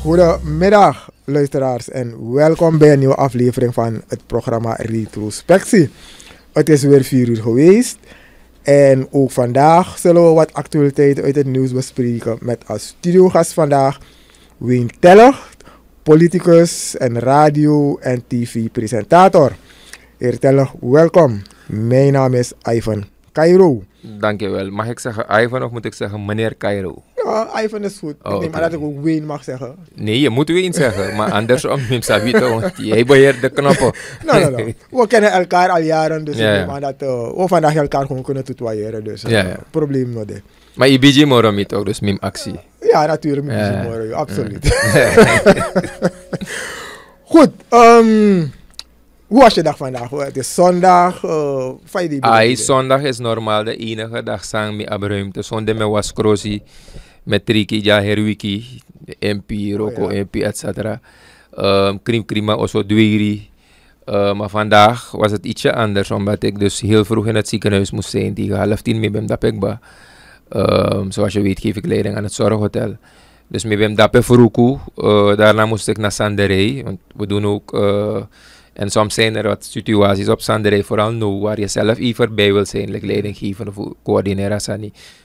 Goedemiddag luisteraars en welkom bij een nieuwe aflevering van het programma Retrospectie. Het is weer 4 uur geweest en ook vandaag zullen we wat actualiteiten uit het nieuws bespreken met als studiogast vandaag Wayne Teller, politicus en radio- en tv-presentator. Heer Teller, welkom. Mijn naam is Ivan Cairo. Dankjewel. Mag ik zeggen Ivan of moet ik zeggen meneer Cairo? Ja, Ivan is goed. Oh, ik neem aan dat ik ook Wayne mag zeggen. Nee, je moet Wayne zeggen, maar andersom neem Sabito, want jij beheert de knoppen. Nou, nou, nou. We kennen elkaar al jaren, dus Ja, ik ja. neem aan dat uh, we vandaag elkaar gewoon kunnen tutoyeren. Dus uh, Ja, ja. probleem nog. Maar je BG Moromi toch, dus mim actie. Ja, natuurlijk. met Ja. absoluut. Goed. ehm, hoe was je dag vandaag? Het is zondag. Uh. Ai, zondag is normaal de enige dag sang mi abruimte. Zondag me was krosi met Triki, ja, Herwiki, MP, Roko, Oh, ja. MP, et cetera. Um, krim Krima, Oso Dwiri. Uh, maar vandaag was het ietsje anders, omdat ik dus heel vroeg in het ziekenhuis moest zijn. Tegen half tien mee ben dapekba. Um, zoals je weet geef ik leiding aan het zorghotel. Dus mee ben dape vroeku. Uh, daarna moest ik naar Sanderij. Want we doen ook... uh, en soms zijn er wat situaties op Sanderij, vooral nu, waar je zelf even bij wil zijn, like leidinggever of coördineren.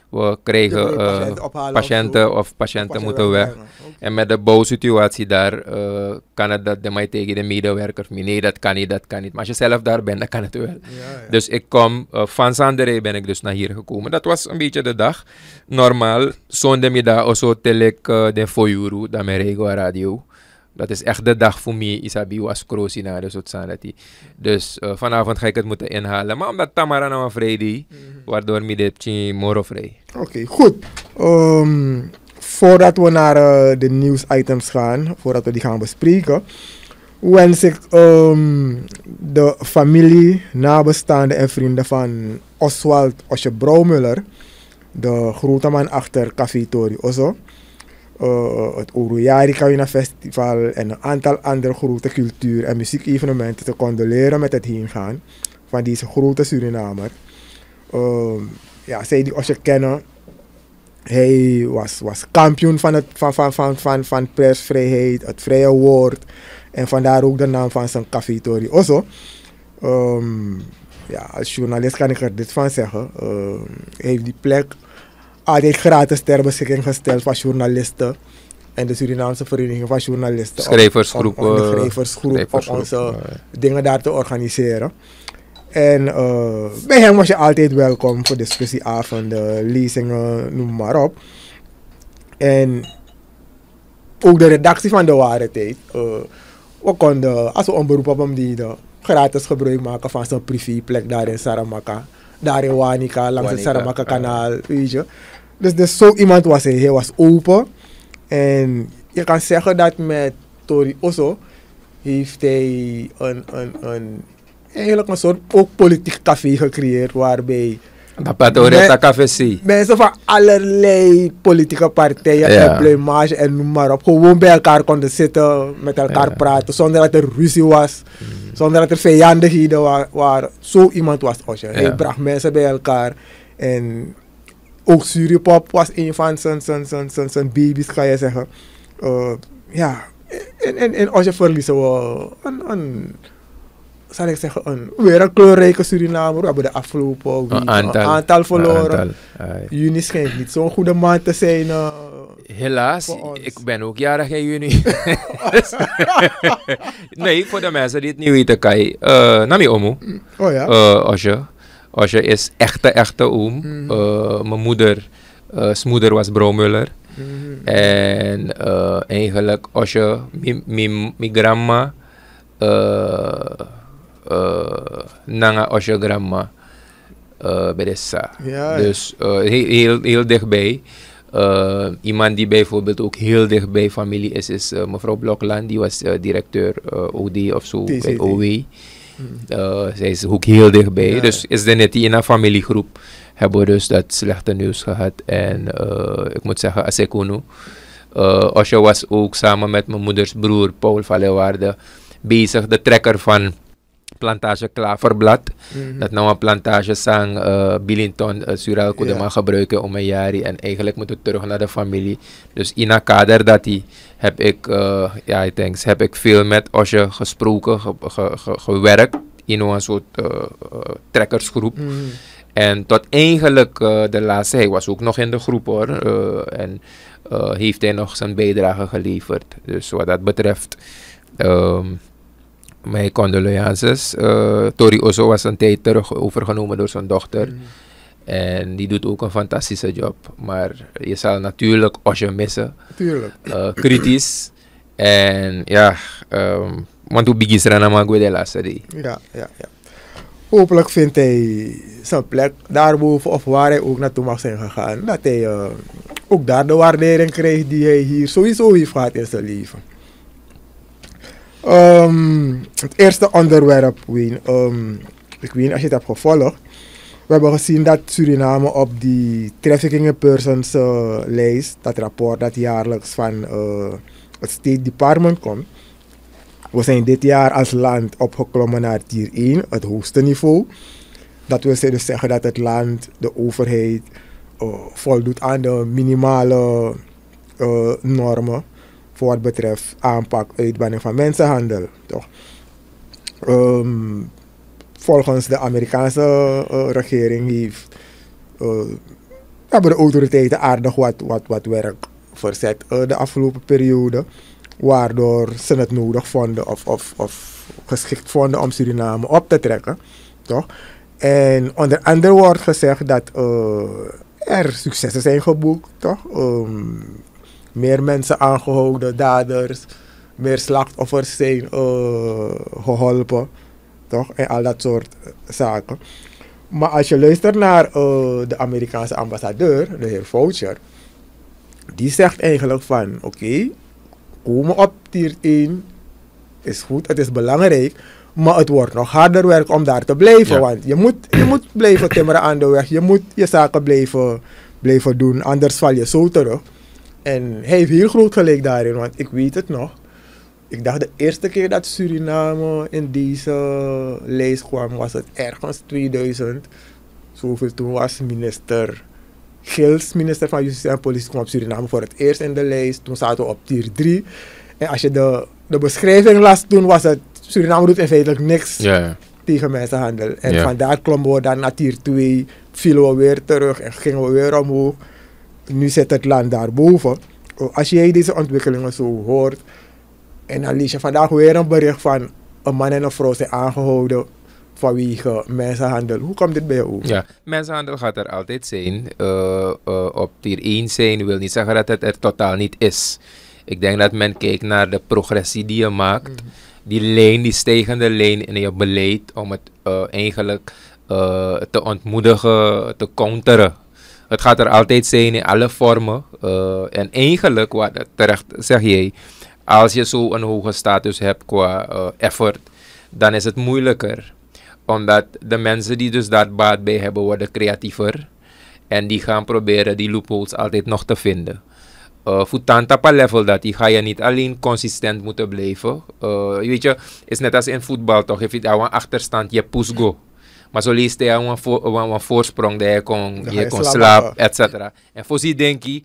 We krijgen uh, patiënten of patiënten of moeten weg. En met de bouwsituatie daar eh, kan het dat de mij tegen de medewerker. Nee, dat kan niet, dat kan niet. Maar als je zelf daar bent, dan kan het wel. Ja, ja. Dus ik kom eh, van Zanderij ben ik dus naar hier gekomen. Dat was een beetje de dag. Normaal, zondagmiddag of zo tel ik eh, de Foyuru, dan mijn radio. Dat is echt de dag voor mij, Isabi was kroos naar de Zotsanati. Dus eh, vanavond ga ik het moeten inhalen. Maar omdat Tamara nou een vrij die, waardoor ik dit morgen vrij. Oké, goed. Ehm, voordat we naar eh, de nieuwsitems gaan, voordat we die gaan bespreken, wens ik ehm, de familie, nabestaanden en vrienden van Oswald Osje Brouwmuller, de grote man achter Café Tori Osso, eh, het Uruyari Kawina Festival en een aantal andere grote cultuur- en muziekevenementen te condoleren met het heengaan van deze grote Surinamer. Ehm, ja, zij die Osje kennen, hij was, was kampioen van, het, van, van, van, van, van persvrijheid, het vrije woord. En vandaar ook de naam van zijn café Tori. Ehm, ja, als journalist kan ik er dit van zeggen. Ehm, hij heeft die plek altijd gratis ter beschikking gesteld van journalisten. En de Surinaamse Vereniging van Journalisten. Schrijversgroep, Om, om de schrijversgroep, schrijversgroep, om onze dingen daar te organiseren. En eh, bij hem was je altijd welkom voor discussieavonden, lezingen, noem maar op. En ook de redactie van de Ware Tijd. eh, we konden, als we een beroep op hem deden, gratis gebruik maken van zijn privéplek daar in Saramaka. Daar in Wanika, langs het Wanica, Saramaka kanaal, weet je. Dus, dus zo iemand was hij. Hij was open. En je kan zeggen dat met Tori Osso heeft hij een, een, een, eigenlijk een soort ook politiek café gecreëerd waarbij café mensen van allerlei politieke partijen Ja. en plumage en noem maar op gewoon bij elkaar konden zitten, met elkaar Ja. praten zonder dat er ruzie was, zonder dat er vijandigheden wa- waren. Zo iemand was. Hij Ja. bracht mensen bij elkaar en ook Suripop was een van zijn, zijn, zijn, zijn, zijn baby's, kan je zeggen. Eh, ja, en, en, en Osje verliezen we een, een, zal ik zeggen, een, weer een kleurrijke Surinamer. We hebben de afgelopen week Een aantal. een aantal verloren. Een aantal. Juni schijnt niet zo'n goede maand te zijn. eh. Helaas, ik ben ook jarig in juni. nee, voor de mensen die het niet weten, Kai. eh Nami Omo, oh ja? Osje. Osje is echte, echte oom. Eh, mijn moeder, s moeder was Brouwmuller. Mhm. En eh, eigenlijk Osje, mi, mi, mi grandma, Nanga Osje grandma, eh Bedessa. Ja, ja. Dus heel, heel, heel dichtbij. Eh, iemand die bijvoorbeeld ook heel dichtbij familie is, is mevrouw Blokland. Die was eh, directeur OD of zo bij. OW. Eh, zij is ook heel dichtbij. Ja. Dus is er net in een familiegroep hebben we dus dat slechte nieuws gehad. En eh, ik moet zeggen, Asekunu. Uh, Osho was ook samen met mijn moeders broer Paul van Leeuwarden bezig, de trekker van plantage klaverblad. Mhm. Dat nou een plantage sang uh, Billington uh, Surelco Ja. de mag gebruiken om een jaar. En eigenlijk moet het terug naar de familie. Dus in een kader dat die heb ik, uh, ja, ik denk, heb ik veel met Osje gesproken, ge, ge, ge, gewerkt in een soort uh, uh, trekkersgroep. Mhm. En tot eigenlijk uh, de laatste, hij was ook nog in de groep hoor. Uh, en uh, heeft hij nog zijn bijdrage geleverd. Dus wat dat betreft, um, mijn condolences. Uh, Tori Oso was een tijd terug overgenomen door zijn dochter. Mhm. En die doet ook een fantastische job. Maar je zal natuurlijk Osje missen. Tuurlijk. Uh, kritisch. En ja, um, want hoe bigis er aan de laatste die. Ja, ja, ja. Hopelijk vindt hij zijn plek daarboven of waar hij ook naartoe mag zijn gegaan. Dat hij uh, ook daar de waardering krijgt die hij hier sowieso heeft gehad in zijn leven. Um, het eerste onderwerp. Um, ik weet niet als je het hebt gevolgd. We hebben gezien dat Suriname op die trafficking in persons uh, lijst, dat rapport dat jaarlijks van uh, het State Department komt. We zijn dit jaar als land opgeklommen naar tier 1, het hoogste niveau. Dat wil dus zeggen dat het land, de overheid, uh, voldoet aan de minimale normen voor wat betreft aanpak, uitbanning van mensenhandel. Toch? Um, volgens de Amerikaanse uh, regering heeft, hebben de autoriteiten aardig wat, wat, wat werk verzet de afgelopen periode waardoor ze het nodig vonden of, of, of geschikt vonden om Suriname op te trekken. Toch? En onder andere wordt gezegd dat uh, er successen zijn geboekt. Toch? Um, meer mensen aangehouden, daders, meer slachtoffers zijn uh, geholpen. Toch? En al dat soort zaken. Maar als je luistert naar uh, de Amerikaanse ambassadeur, de heer Foucher, die zegt eigenlijk van oké, okay, komen op tier 1 is goed, het is belangrijk. Maar het wordt nog harder werk om daar te blijven. Ja. Want je moet, je moet blijven timmeren aan de weg. Je moet je zaken blijven, blijven doen. Anders val je zo terug. En hij heeft heel groot gelijk daarin. Want ik weet het nog. Ik dacht de eerste keer dat Suriname in deze lijst kwam. Was het ergens 2000. Zoveel toen was minister Gils, minister van Justitie en Politie, kwam op Suriname voor het eerst in de lijst. Toen zaten we op tier 3. En als je de, de beschrijving las, toen was het Suriname doet in feitelijk niks yeah. tegen mensenhandel. En Ja. vandaar klommen we dan naar tier 2, vielen we weer terug en gingen we weer omhoog. Nu zit het land daarboven. Als jij deze ontwikkelingen zo hoort, en dan lees je vandaag weer een bericht van een man en een vrouw zijn aangehouden vanwege mensenhandel. Hoe komt dit bij jou? Ja, mensenhandel gaat er altijd zijn. Uh, uh, op tier 1 zijn wil niet zeggen dat het er totaal niet is. Ik denk dat men kijkt naar de progressie die je maakt. Mhm. Die lijn, die stijgende lijn in je beleid om het uh, eigenlijk te ontmoedigen, te counteren. Het gaat er altijd zijn in alle vormen. Uh, en eigenlijk, wat terecht zeg jij, als je zo een hoge status hebt qua uh, effort, dan is het moeilijker. Omdat de mensen die dus daar baat bij hebben, worden creatiever. En die gaan proberen die loopholes altijd nog te vinden. Uh, voor tantapa level dat die ga je niet alleen consistent moeten blijven. Uh, weet je, is net als in voetbal toch. If je daar een achterstand, je push go. Maar zo leest hij een, voor, een, een voorsprong dat je kon, je kon slapen. slapen, et cetera. En voor die denk je,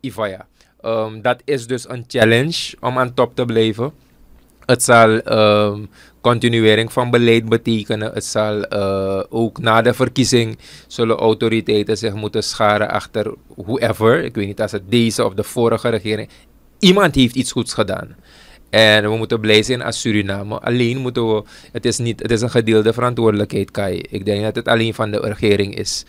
Ivaya. Um, dat is dus een challenge om aan top te blijven. Het zal um, continuering van beleid betekenen. Het zal uh, ook na de verkiezing zullen autoriteiten zich moeten scharen achter whoever. Ik weet niet als het deze of de vorige regering. Iemand heeft iets goeds gedaan. En we moeten blij zijn als Suriname. Alleen moeten we, het is, niet, het is een gedeelde verantwoordelijkheid, Kai. Ik denk dat het alleen van de regering is.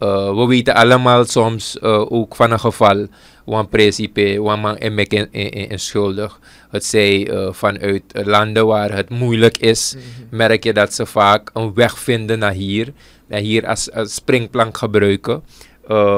Uh, we weten allemaal soms uh, ook van een geval, een principe, waar man in, in, in, in schuldig. Het zij uh, vanuit landen waar het moeilijk is, mm-hmm. merk je dat ze vaak een weg vinden naar hier. En hier als, als springplank gebruiken.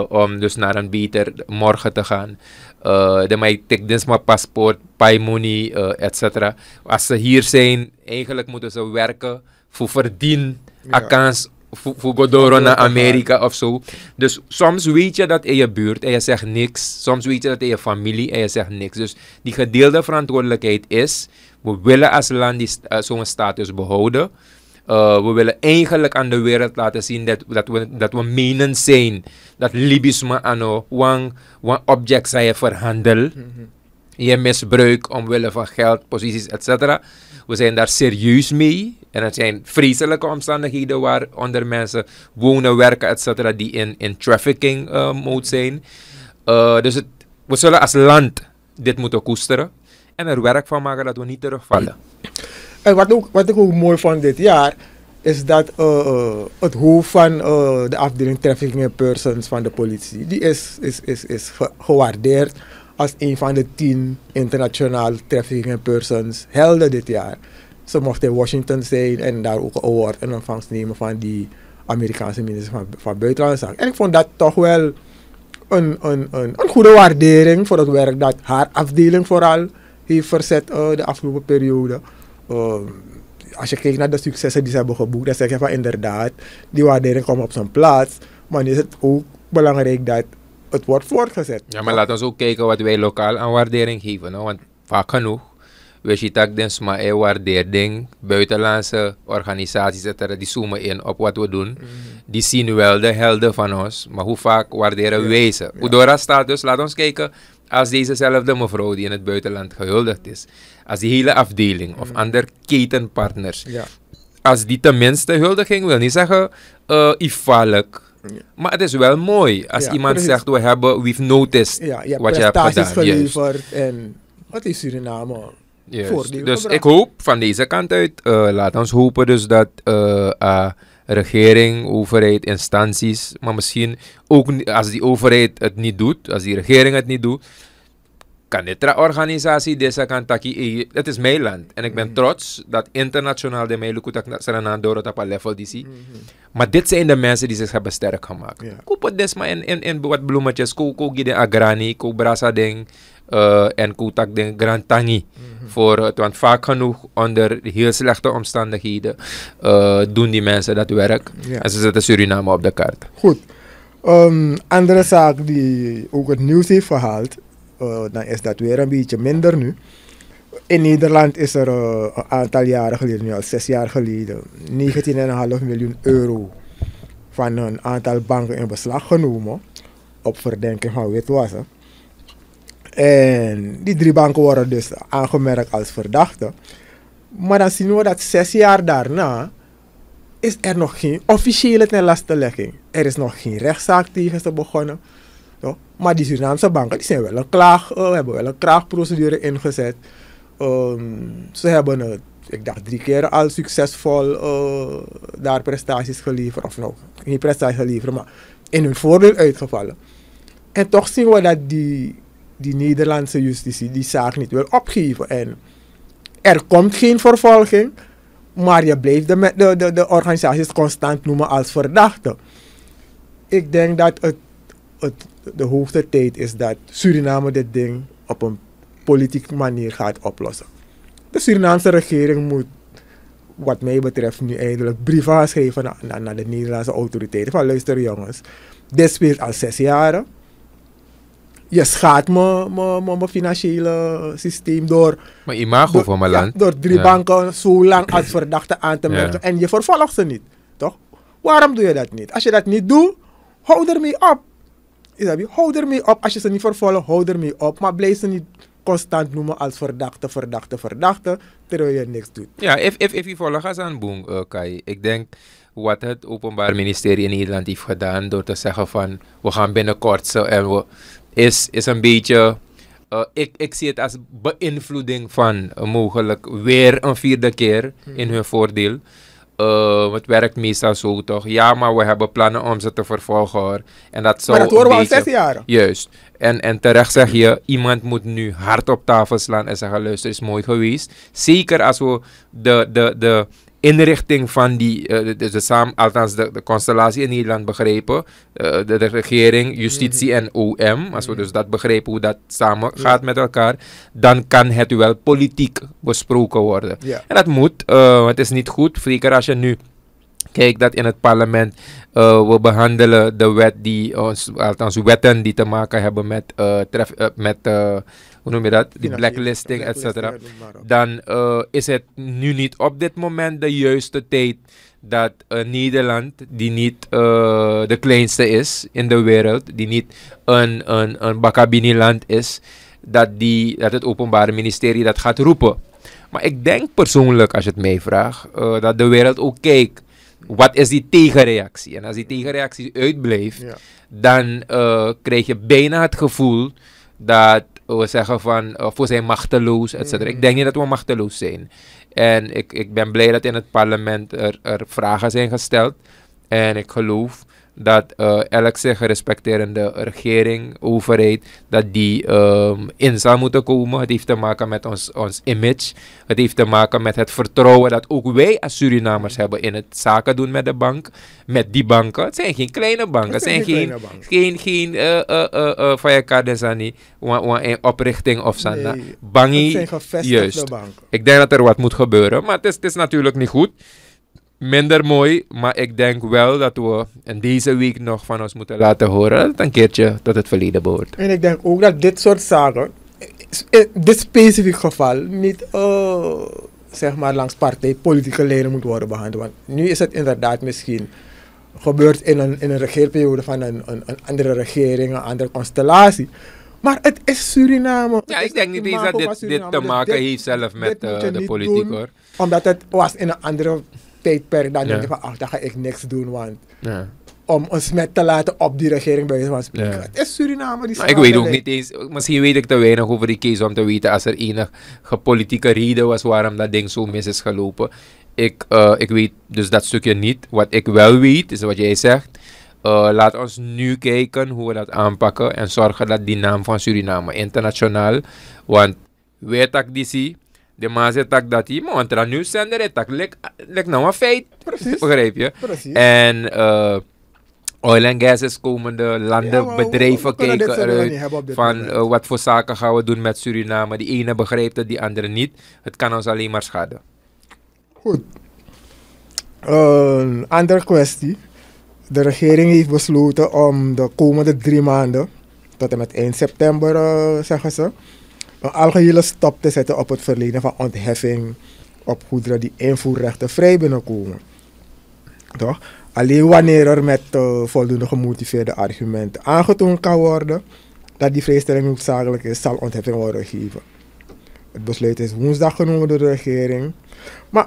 Om dus naar een beter morgen te gaan. Uh, de dus mijn paspoort, pay money, uh, etc. Als ze hier zijn, eigenlijk moeten ze werken voor verdien, ja. kans voor Godoro naar Amerika of zo. Dus soms weet je dat in je buurt en je zegt niks. Soms weet je dat in je familie en je zegt niks. Dus die gedeelde verantwoordelijkheid is, we willen als land die, uh, zo'n status behouden. Uh, we willen eigenlijk aan de wereld laten zien dat, dat, we, dat we menen zijn dat Libisme ano een object zijn voor handel. -hmm. Je misbruik omwille van geld, posities, etc. We zijn daar serieus mee. En het zijn vreselijke omstandigheden waaronder mensen wonen, werken, etc. die in, in trafficking uh, mode zijn. Uh, dus het, we zullen als land dit moeten koesteren. En er werk van maken dat we niet terugvallen. En wat, ook, wat ik ook mooi vond dit jaar, is dat uh, het hoofd van de afdeling Trafficking in Persons van de politie, die is, is, is, is ge gewaardeerd als een van de tien internationaal Trafficking in Persons helden dit jaar. Ze mocht in Washington zijn en daar ook een award in ontvangst nemen van die Amerikaanse minister van, van Buitenlandse Zaken. En ik vond dat toch wel een, een, een, een goede waardering voor het werk dat haar afdeling vooral heeft verzet de afgelopen periode. Uh, als je kijkt naar de successen die ze hebben geboekt, dan zeg je van inderdaad, die waardering komt op zijn plaats. Maar dan is het ook belangrijk dat het wordt voortgezet. Ja, maar laten we ook kijken wat wij lokaal aan waardering geven. No? Want vaak genoeg, we zien dat den sma e waardering, buitenlandse organisaties, etc. die zoomen in op wat we doen. Mm -hmm. Die zien wel de helden van ons, maar hoe vaak waarderen ja. wij ze? Ja. Udora staat dus, laat ons kijken, als dezezelfde mevrouw die in het buitenland gehuldigd is, als die hele afdeling of mm. andere ketenpartners, ja. als die tenminste huldiging wil niet zeggen uh, ivallig, ja. maar het is wel mooi als ja, iemand precies. zegt we hebben we've noticed ja, je wat je hebt gedaan. geleverd en wat is Suriname? Dus ik hoop van deze kant uit, uh, laat ons hopen dus dat uh, regering, overheid, instanties, maar misschien ook als die overheid het niet doet, als die regering het niet doet, kan dit organisatie deze kan taki, het is mijn land. En ik ben -hmm. trots dat internationaal de Meilu Kutak Saranaan door het op een level die zie. -hmm. Maar dit zijn de mensen die zich hebben sterk gemaakt. Koop het maar in, in, in wat bloemetjes, koop koop de agrani, koop brasa ding, en koop de grand tangi. Mm -hmm. Voor het, want vaak genoeg onder heel slechte omstandigheden uh, doen die mensen dat werk. En ze zetten Suriname op de kaart. Goed. Um, andere zaak die ook het nieuws heeft verhaald uh, dan is dat weer een beetje minder nu. In Nederland is er uh, een aantal jaren geleden, nu al zes jaar geleden, 19,5 miljoen euro van een aantal banken in beslag genomen op verdenking van witwassen. En die drie banken worden dus aangemerkt als verdachten. Maar dan zien we dat zes jaar daarna is er nog geen officiële tenlastelegging. Er is nog geen rechtszaak tegen ze begonnen. Maar die Surinaamse banken die zijn wel een klaag, uh, hebben wel een klaagprocedure ingezet. Um, ze hebben het, ik dacht drie keer al succesvol uh, daar prestaties geleverd. Of nou, geen prestaties geleverd, maar in hun voordeel uitgevallen. En toch zien we dat die, die Nederlandse justitie die zaak niet wil opgeven. En er komt geen vervolging, maar je blijft de, de, de, de organisaties constant noemen als verdachte. Ik denk dat het, het de hoogste tijd is dat Suriname dit ding op een politieke manier gaat oplossen. De Surinaamse regering moet, wat mij betreft, nu eindelijk brieven gaan schrijven naar, naar, de Nederlandse autoriteiten. Van luister jongens, dit speelt al zes jaren. Je schaadt mijn financiële systeem door... Mijn imago door, van mijn ja. Door drie ja. banken zo lang als verdachte aan te merken. Ja. En je vervolgt ze niet. Toch? Waarom doe je dat niet? Als je dat niet doet, hou ermee op. Isabi, hou ermee op. Als je ze niet vervolgt, hou ermee op. Maar blijf ze niet constant noemen als verdachte, verdachte, verdachte, terwijl je niks doet. Ja, if, if, if je volgt aan Boom, uh, Kai, ik denk wat het Openbaar Ministerie in Nederland heeft gedaan door te zeggen van we gaan binnenkort zo en we, is, is een beetje, uh, ik, ik zie het als beïnvloeding van uh, mogelijk weer een vierde keer hmm. in hun voordeel. Uh, het werkt meestal zo toch? Ja, maar we hebben plannen om ze te vervolgen hoor. En dat zou maar dat horen we al zes jaar. Juist. En, en terecht zeg je, iemand moet nu hard op tafel slaan en zeggen: luister, is mooi geweest. Zeker als we de, de, de inrichting van die, uh, de, de, samen, althans de, de constellatie in Nederland begrepen, uh, de, de, regering, justitie en OM, als we dus dat begrijpen hoe dat samen gaat met elkaar, dan kan het wel politiek besproken worden. En dat moet, uh, het is niet goed, zeker als je nu kijkt dat in het parlement uh, we behandelen de wet die althans wetten die te maken hebben met, uh, tref, met hoe noem je dat? Die blacklisting, et cetera. Dan eh, is het nu niet op dit moment de juiste tijd dat eh, Nederland, die niet eh, de kleinste is in de wereld, die niet een, een, een Bakabini-land is, dat, die, dat het Openbare Ministerie dat gaat roepen. Maar ik denk persoonlijk, als je het mij vraagt, dat de wereld ook kijkt. Wat is die tegenreactie? En als die tegenreactie uitblijft, Ja. dan krijg je bijna het gevoel dat we zeggen van uh, we zijn machteloos, et cetera. Ik denk niet dat we machteloos zijn. En ik, ik ben blij dat in het parlement er, er vragen zijn gesteld. En ik geloof dat eh elk zich gerespecterende regering, overheid, dat die ehm, in zal moeten komen. Het heeft te maken met ons, ons image. Het heeft te maken met het vertrouwen dat ook wij als Surinamers hebben in het zaken doen met de bank. Met die banken. Het zijn geen kleine banken. Het zijn geen, geen geen, van wa- wa- een oprichting of zo. Nee, Bangi, Het zijn gevestigde juist. banken. ik denk dat er wat moet gebeuren, maar het is, het is natuurlijk niet goed. Minder mooi, maar ik denk wel dat we in deze week nog van ons moeten laten horen dat het een keertje tot het verleden behoort. En ik denk ook dat dit soort zaken, in dit specifiek geval, niet eh, zeg maar langs partij, politieke lijnen moet worden behandeld. Want nu is het inderdaad misschien gebeurd in een, in een regeerperiode van een, een, een andere regering, een andere constellatie. Maar het is Suriname. Ja, ik denk niet eens dat dit, dit te maken dit- heeft zelf met eh, de politiek doen, hoor. Omdat het was in een andere tijdperk. Dan Ja. denk je van, ach, dan ga ik niks doen. Want Ja. om een smet te laten op die regering bij van spreken. Ja. Het is Suriname die Maar ik weet ook niet eens, misschien weet ik te weinig over die case om te weten als er enige politieke reden was waarom dat ding zo mis is gelopen. Ik, eh, ik weet dus dat stukje niet. Wat ik wel weet, is wat jij zegt. Eh, laat ons nu kijken hoe we dat aanpakken en zorgen dat die naam van Suriname internationaal, want weet dat die zie, de maas tak dat maar want er nu zender het tak, lek lek nou een feit, Precies. begrijp je? Precies. En eh, oil and gas is komende, landen, Ja, maar we- bedrijven we kijken eruit van eh, wat voor zaken gaan we doen met Suriname. Die ene begrijpt het, die andere niet. Het kan ons alleen maar schaden. Goed. Een andere kwestie. De regering heeft besloten om de komende drie maanden, tot en met eind september eh, zeggen ze, een algehele stop te zetten op het verlenen van ontheffing op goederen die invoerrechten vrij binnenkomen. Toch? Alleen wanneer er met eh, voldoende gemotiveerde argumenten aangetoond kan worden dat die vrijstelling noodzakelijk is, zal ontheffing worden gegeven. Het besluit is woensdag genomen door de regering. Maar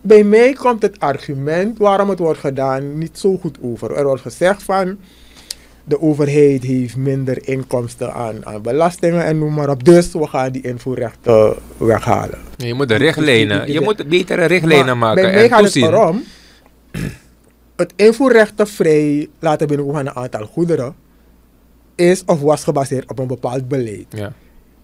bij mij komt het argument waarom het wordt gedaan niet zo goed over. Er wordt gezegd van de overheid heeft minder inkomsten aan, aan belastingen en noem maar op. Dus we gaan die invoerrechten weghalen. Je moet de richtlijnen, je moet betere richtlijnen maken Bij mij en gaat het erom het invoerrechten vrij laten binnenkomen van een aantal goederen is of was gebaseerd op een bepaald beleid. Ja.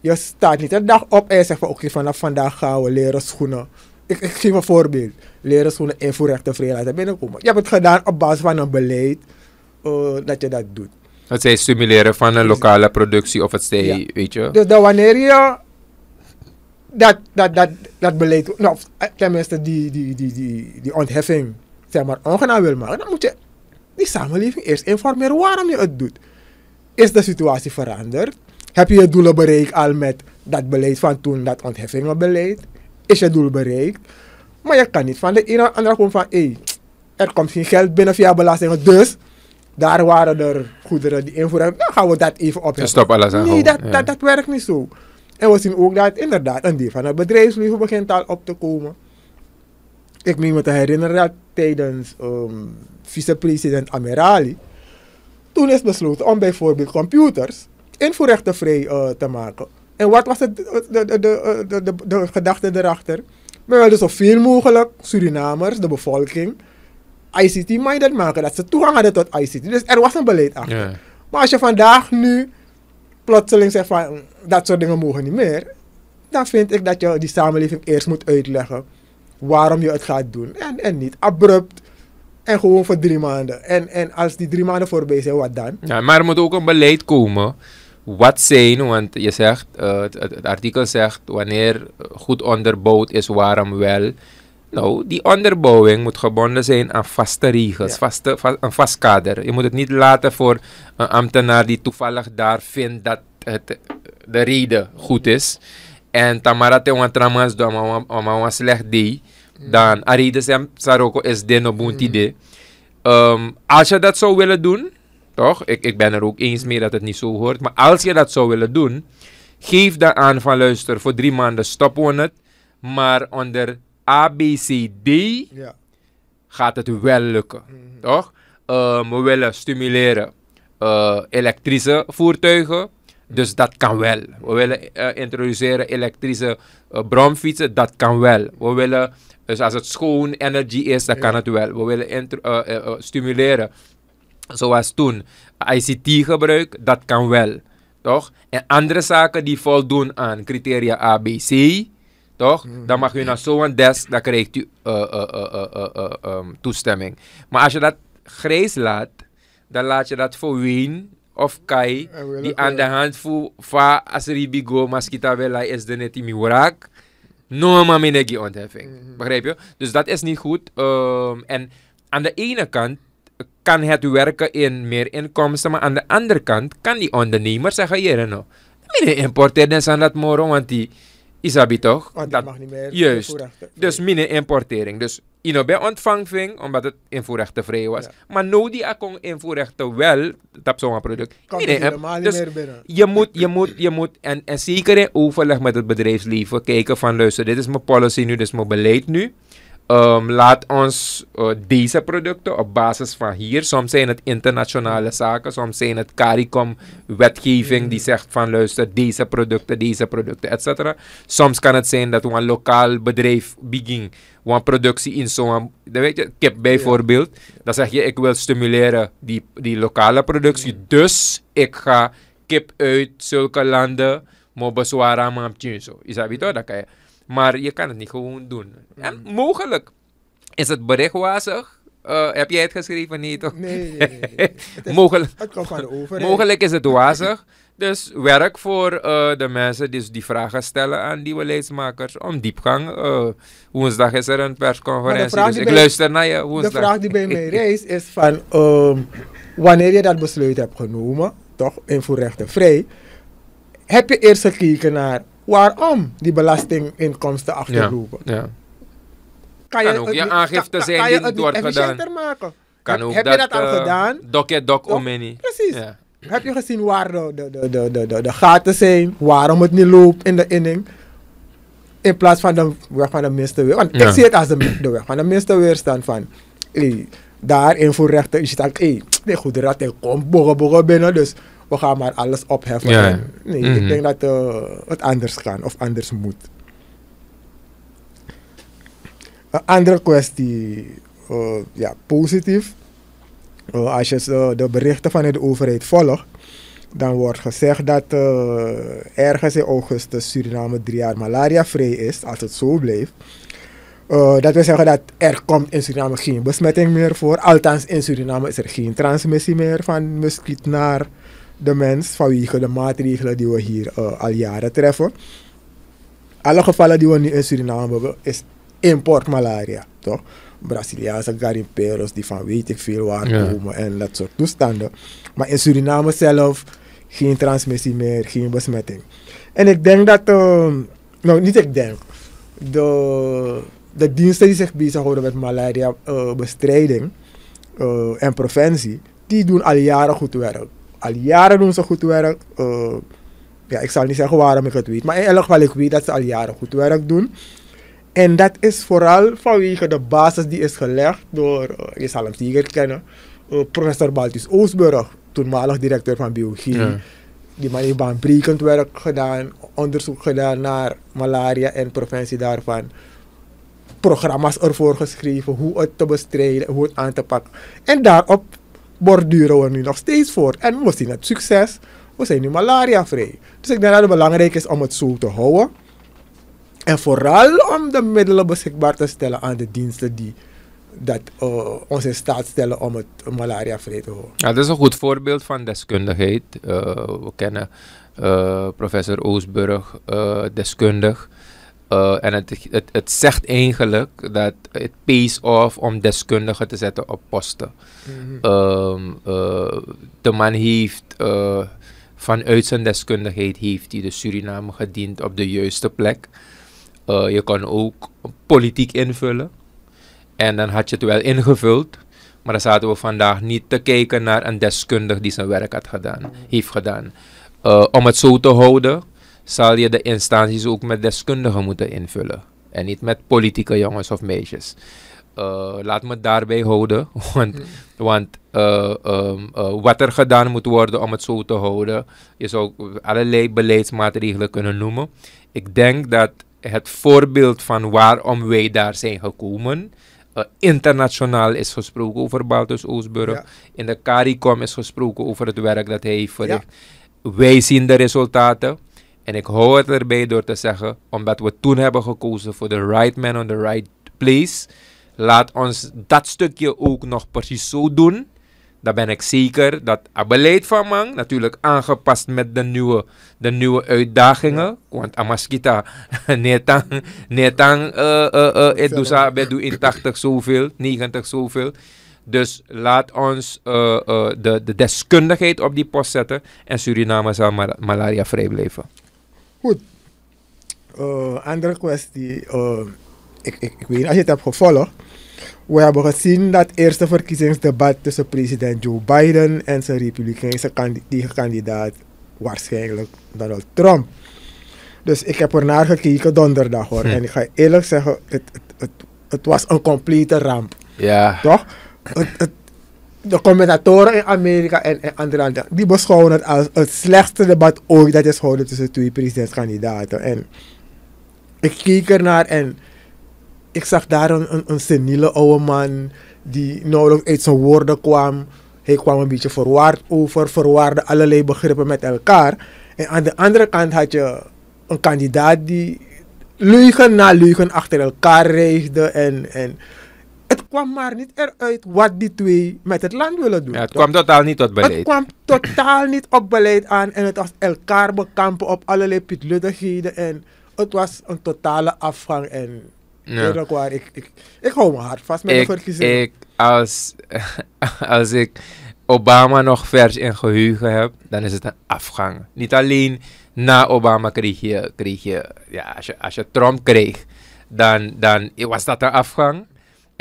Je staat niet een dag op en je zegt van oké, vanaf vandaag gaan we leren schoenen. Ik, ik geef een voorbeeld. Leren schoenen invoerrechten vrij laten binnenkomen. Je hebt het gedaan op basis van een beleid dat je dat doet. Het zij stimuleren van een lokale productie of het zij, Ja. weet je. Dus dan wanneer je dat, dat, dat, dat beleid, nou, eh, tenminste die, die, die, die, die ontheffing, zeg maar, ongenaam wil maken, dan moet je die samenleving eerst informeren waarom je het doet. Is de situatie veranderd? Heb je je doelen bereikt al met dat beleid van toen, dat ontheffingenbeleid? Is je doel bereikt? Maar je kan niet van de ene naar de andere komen van, hé, er komt geen geld binnen via belastingen, dus daar waren er goederen die invoeren, dan gaan we dat even opheffen. Dus stop alles aan Nee, dat, ja. dat, dat werkt niet zo. En we zien ook dat inderdaad een deel van het bedrijfsleven begint al op te komen. Ik meen me te herinneren dat tijdens ehm, vicepresident Amirali, toen is besloten om bijvoorbeeld computers invoerrechtenvrij eh, te maken. En wat was het, de, de, de, de, de, de, de gedachte erachter? Men wilde zoveel mogelijk Surinamers, de bevolking, ICT-minded maken, dat ze toegang hadden tot ICT. Dus er was een beleid achter. Maar als je vandaag nu plotseling zegt van dat soort dingen mogen niet meer, dan vind ik dat je die samenleving eerst moet uitleggen waarom je het gaat doen. En, en niet abrupt en gewoon voor drie maanden. En, en als die drie maanden voorbij zijn, wat dan? Ja, maar er moet ook een beleid komen. Wat zijn, want je zegt, eh, het, het artikel zegt, wanneer goed onderbouwd is, waarom wel. Nou, die onderbouwing moet gebonden zijn aan vaste regels, Ja. vaste, va- een vast kader. Je moet het niet laten voor een ambtenaar die toevallig daar vindt dat het, de reden goed is. En tamara te tramas do wan slecht day. Dan a reden sem saroko is de no de. Ehm, als je dat zou willen doen, toch? Ik, ik ben er ook eens mee dat het niet zo hoort. Maar als je dat zou willen doen, geef dan aan van luister, voor drie maanden stoppen we het. Maar onder ABCD Ja. gaat het wel lukken. Toch? Ehm, we willen stimuleren eh, elektrische voertuigen. Dus dat kan wel. We willen eh, introduceren elektrische eh, bromfietsen. Dat kan wel. We willen, dus als het schoon energie is, dan kan het wel. We willen eh, eh, eh, stimuleren. Zoals toen, ICT-gebruik, dat kan wel. Toch? En andere zaken die voldoen aan criteria ABC, toch? Dan mag u naar zo'n desk, dan krijgt u eh, eh, eh, eh, eh, eh, ehm, toestemming. Maar als je dat grijs laat, dan laat je dat voor Wien of Kai, die aan de hand voelt, va als ribigo, maskita vela is de net in wrak. No maar minegi ontheffing. Begrijp je? Dus dat is niet goed. Ehm, en aan de ene kant kan het werken in meer inkomsten, maar aan de andere kant kan die ondernemer zeggen, hier no, mine importeren dat moro, want die isabi toch? Want Dat- mag niet meer. Juist. dus mine importering. Dus ino bij ontvangving, omdat het invoerrechten vrij was. Ja. Maar nou die akong invoerrechten wel, dat zo'n product. Het imp- helemaal niet dus meer binnen. je moet, je moet, je moet, en, en zeker in overleg met het bedrijfsleven, kijken van luister, dit is mijn policy nu, dit is mijn beleid nu. Ehm, laat ons eh, deze producten op basis van hier, soms zijn het internationale zaken, soms zijn het CARICOM wetgeving die zegt van luister, deze producten, deze producten, etc. Soms kan het zijn dat we een lokaal bedrijf begin, een productie in zo'n, weet je, kip bijvoorbeeld, dan zeg je ik wil stimuleren die, die lokale productie, dus ik ga kip uit zulke landen, maar bezwara maar zo. Is dat toch? Dat kan je. Maar je kan het niet gewoon doen. En mogelijk is het berichtwazig. Eh, heb jij het geschreven? Nee, toch? Nee, nee, nee. nee. Het, is- Mogelijk, het komt van de overheid. mogelijk is het wazig. Dus werk voor eh, de mensen die die vragen stellen aan die beleidsmakers om diepgang. Eh, woensdag is er een persconferentie, dus ik bij- luister naar je De woensdag. vraag die bij mij reist is van ehm, wanneer je dat besluit hebt genomen, toch, invoerrechten vrij, heb je eerst gekeken naar waarom die belastinginkomsten achterlopen. ja. Kan, Kan ook je aangifte kan- zijn kan die je het niet efficiënter maken? Kan heb ook heb dat, je dat al eh, gedaan? Dokje dok Toch? omeni. Precies. Ja. Heb je gezien waar de, de, de, de, de, de, de gaten zijn, waarom het niet loopt in de inning? In plaats van de weg van de minste weerstand. Want Ja. ik zie het als de, de weg van de minste weerstand van... Hey, daar invoerrechten, je ziet dat, hey, de goede raad, hij komt bogen bogen binnen, dus we gaan maar alles opheffen. Ja. Nee, Mhm. ik denk dat eh, het anders kan of anders moet. Een andere kwestie, eh, ja, positief. Eh, als je de berichten vanuit de overheid volgt, dan wordt gezegd dat ergens in augustus Suriname drie jaar malaria-vrij is, als het zo blijft. Dat wil zeggen dat er komt in Suriname geen besmetting meer voor. Althans, in Suriname is er geen transmissie meer van muskiet naar de mens vanwege de maatregelen die we hier eh, al jaren treffen. Alle gevallen die we nu in Suriname hebben, is importmalaria, toch? Braziliaanse garimperos die van weet ik veel waar Ja. komen en dat soort toestanden. Maar in Suriname zelf geen transmissie meer, geen besmetting. En ik denk dat, eh, nou niet ik denk, de, de diensten die zich bezighouden met malaria eh, bestrijding eh, en preventie, die doen al jaren goed werk. Al jaren doen ze goed werk. eh, ja, ik zal niet zeggen waarom ik het weet, maar in elk geval ik weet dat ze al jaren goed werk doen. En dat is vooral vanwege de basis die is gelegd door, eh, je zal hem zeker kennen, eh, professor Baltus Oosburg, toenmalig directeur van biologie. Ja. Die man heeft baanbrekend werk gedaan, onderzoek gedaan naar malaria en preventie daarvan. Programma's ervoor geschreven, hoe het te bestrijden, hoe het aan te pakken. En daarop borduren we nu nog steeds voor. En we zien het succes. We zijn nu malaria-vrij. Dus ik denk dat het belangrijk is om het zo te houden. En vooral om de middelen beschikbaar te stellen aan de diensten die dat, eh, ons in staat stellen om het malaria-vrij te houden. Ja, dat is een goed voorbeeld van deskundigheid. Eh, we kennen eh, professor Oosburg, deskundig. Eh, en het, het, het zegt eigenlijk dat het pays off om deskundigen te zetten op posten. Ehm, eh, de man heeft eh, Vanuit zijn deskundigheid heeft hij de Suriname gediend op de juiste plek. Je kon ook politiek invullen. En dan had je het wel ingevuld. Maar dan zaten we vandaag niet te kijken naar een deskundige die zijn werk had gedaan, heeft gedaan. Om het zo te houden, zal je de instanties ook met deskundigen moeten invullen. En niet met politieke jongens of meisjes. Uh, laat me daarbij houden. Want, mm. want uh, um, uh, wat er gedaan moet worden om het zo te houden. Je zou allerlei beleidsmaatregelen kunnen noemen. Ik denk dat het voorbeeld van waarom wij daar zijn gekomen. internationaal is gesproken over Baltus Oostburg. In de CARICOM is gesproken over het werk dat hij heeft verricht. Wij zien de resultaten. En ik hou het erbij door te zeggen, omdat we toen hebben gekozen voor de right man on the right place, laat ons dat stukje ook nog precies zo doen. Dan ben ik zeker dat het beleid van man, natuurlijk aangepast met de nieuwe, de nieuwe uitdagingen. Want Amaskita, netang, netang, uh, uh, uh, bedu in 80 zoveel, 90 zoveel. Dus laat ons uh, uh, de, de deskundigheid op die post zetten en Suriname zal ma malaria vrij blijven. Goed. Uh, andere kwestie. Uh, ik, ik, ik weet niet als je het hebt gevolgd. We hebben gezien dat eerste verkiezingsdebat tussen president Joe Biden en zijn republikeinse kandidaat, waarschijnlijk Donald Trump. Dus ik heb er naar gekeken donderdag hoor. Hm. En ik ga eerlijk zeggen, het, het, het, het was een complete ramp. Ja. Toch? Het, het, de commentatoren in Amerika en, en andere landen, die beschouwen het als het slechtste debat ooit dat is gehouden tussen twee presidentskandidaten. En ik keek ernaar en ik zag daar een, een, een seniele oude man die nauwelijks uit zijn woorden kwam. Hij kwam een beetje verwaard over, verwaarde allerlei begrippen met elkaar. En aan de andere kant had je een kandidaat die leugen na leugen achter elkaar reisde en, en kwam maar niet eruit wat die twee met het land willen doen. Ja, het kwam totaal niet tot beleid. Het kwam totaal niet op beleid aan en het was elkaar bekampen op allerlei pitluddigheden en het was een totale afgang en ja. waar, ik, ik, ik hou mijn hart vast met ik, de verkiezingen. Ik, als, als ik Obama nog vers in geheugen heb, dan is het een afgang. Niet alleen na Obama kreeg je, kreeg je ja, als je, als je Trump kreeg, dan, dan was dat een afgang.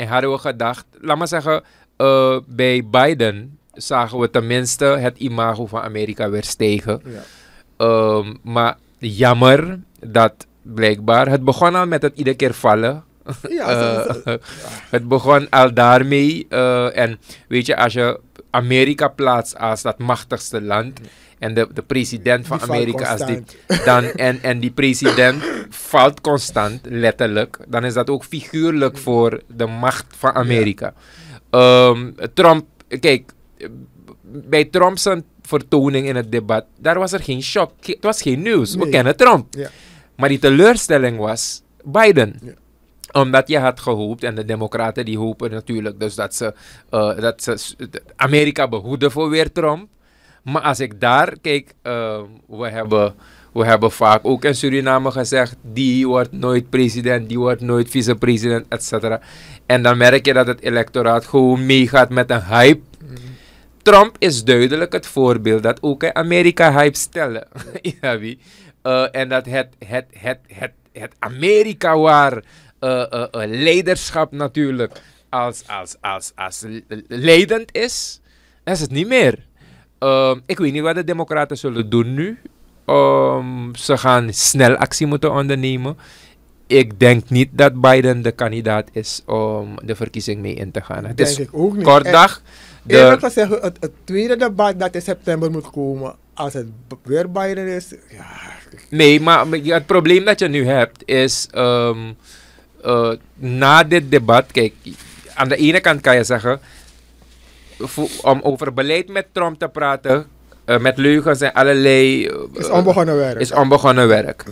En hadden we gedacht, laat maar zeggen, uh, bij Biden zagen we tenminste het imago van Amerika weer stegen. Ja. Um, maar jammer dat blijkbaar, het begon al met het iedere keer vallen. Ja, uh, het begon al daarmee. Uh, en weet je, als je Amerika plaatst als dat machtigste land. En de, de president van Amerika als die. Dan, en, en die president valt constant, letterlijk. Dan is dat ook figuurlijk voor de macht van Amerika. Ja. Um, Trump, kijk, bij Trumps vertoning in het debat, daar was er geen shock. Het was geen nieuws. Nee. We kennen Trump. Ja. Maar die teleurstelling was Biden. Ja omdat je had gehoopt, en de Democraten die hopen natuurlijk dus dat ze, uh, dat ze Amerika behoeden voor weer Trump. Maar als ik daar kijk, uh, we, hebben, we hebben vaak ook in Suriname gezegd, die wordt nooit president, die wordt nooit vicepresident, etc. En dan merk je dat het electoraat gewoon meegaat met een hype. Mm. Trump is duidelijk het voorbeeld dat ook in Amerika hype stellen. ja, wie? Uh, en dat het, het, het, het, het Amerika waar uh, uh, leiderschap natuurlijk als, als, als, als leidend is, dat is het niet meer. Uh, ik weet niet wat de Democraten zullen doen nu. Um, ze gaan snel actie moeten ondernemen. Ik denk niet dat Biden de kandidaat is om de verkiezing mee in te gaan. Het denk is ik ook niet. kort dag. De... Eerlijk gezegd, het, het, tweede debat dat in september moet komen, als het weer Biden is, ja. Nee, maar het probleem dat je nu hebt is, um, uh, na dit debat, kijk, aan de ene kant kan je zeggen, om over beleid met Trump te praten, uh, met leugens en allerlei... Uh, is onbegonnen werk. Is onbegonnen werk.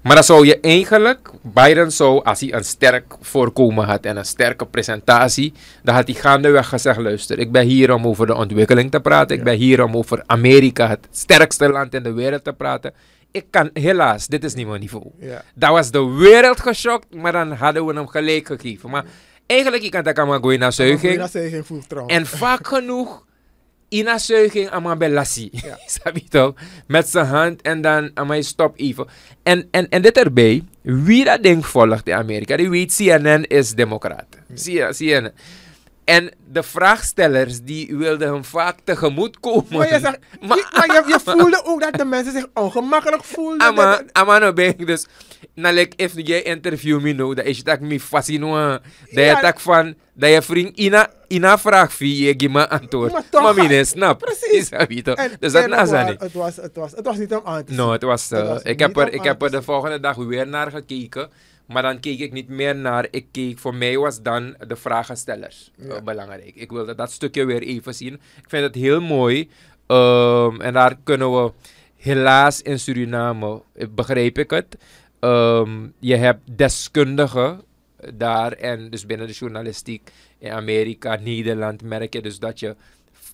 Maar dan zou je eigenlijk, Biden zou, als hij een sterk voorkomen had en een sterke presentatie, dan had hij gaandeweg gezegd, luister, ik ben hier om over de ontwikkeling te praten, ik ben hier om over Amerika, het sterkste land in de wereld te praten. Ik kan, helaas, dit is niet mijn niveau. Ja. Dat was de wereld geschokt, maar dan hadden we hem gelijk gegeven. Maar eigenlijk, je kan dat allemaal gooien naar zuiging. En vaak genoeg Ina zuiging aan mijn belassie. Ja. Toch? Met zijn hand en dan aan mij stop even. En, en, en dit erbij, wie dat ding volgt in Amerika, die weet CNN is democrat. CNN. En de vraagstellers die wilden hem vaak tegemoet komen. Maar je, zegt, Maar- je, maar je, je voelde ook dat de mensen zich ongemakkelijk voelden. Ama, ama no ben ik dus, na like, if jij interview me nou, dat is dat me fascino, dat je tak van, dat je vriend ina, ina vraag via je geef me antwoord. Maar toch Maar mine snap. Precies. En Dus dat niet. het was, het, was, het was niet om aan te zien. No, het was, Het eh, was ik heb er, ik heb er de volgende dag weer naar gekeken. Maar dan keek ik niet meer naar, ik keek, voor mij was dan de vragenstellers eh, Ja. belangrijk. Ik wilde dat stukje weer even zien. Ik vind het heel mooi. Ehm, en daar kunnen we helaas in Suriname, eh, begreep ik het. ehm, je hebt deskundigen daar en dus binnen de journalistiek in Amerika, Nederland, merk je dus dat je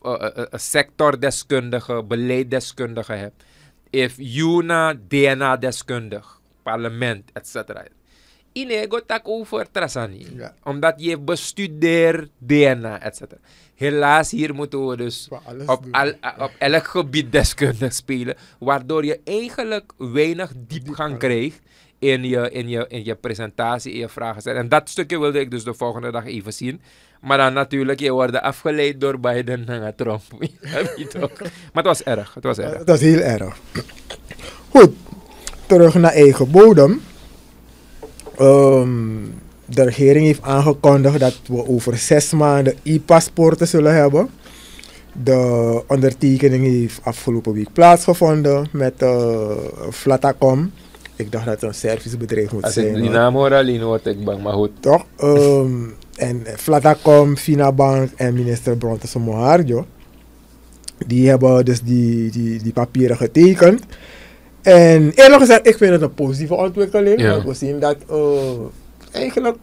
eh, eh, eh, sectordeskundige, beleiddeskundige hebt. If you na DNA-deskundig, parlement, etc. Inego tak over Trasani. Ja. Omdat je bestudeert DNA, etc. Helaas, hier moeten we dus op, al, op elk gebied deskundig spelen. Waardoor je eigenlijk weinig diepgang krijgt in je, in, je, in je presentatie, in je vragen. En dat stukje wilde ik dus de volgende dag even zien. Maar dan natuurlijk, je wordt afgeleid door Biden naar Trump. Maar het was erg. Het was erg. Dat is heel erg. Goed, terug naar eigen bodem. Ehm, de regering heeft aangekondigd dat we over zes maanden e-paspoorten zullen hebben. De ondertekening heeft afgelopen week plaatsgevonden met uh, Flatacom. Ik dacht dat het een servicebedrijf moet Als zijn. ik die naam hoor, alleen word ik bang. Maar goed. Toch? Ehm, en Flatacom, Finabank en minister Brontes Moharjo. Die hebben dus die, die, die papieren getekend. En eerlijk gezegd, ik vind het een positieve ontwikkeling. Ja. Want we zien dat eh, eigenlijk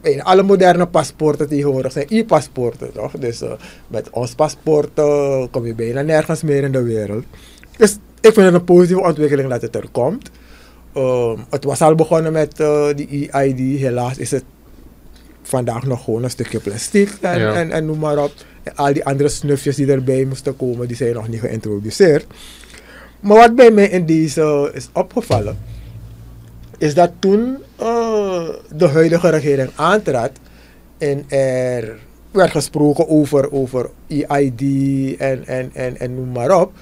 bijna alle moderne paspoorten tegenwoordig zijn e-paspoorten. Toch? Dus eh, met ons paspoort eh, kom je bijna nergens meer in de wereld. Dus ik vind het een positieve ontwikkeling dat het er komt. Ehm, het was al begonnen met eh, die EID. Helaas is het vandaag nog gewoon een stukje plastic en, Ja. en, en noem maar op. En al die andere snufjes die erbij moesten komen, die zijn nog niet geïntroduceerd. Maar wat bij mij in deze is opgevallen, is dat toen eh, de huidige regering aantrad en er werd gesproken over, over EID en, en, en, en noem maar op,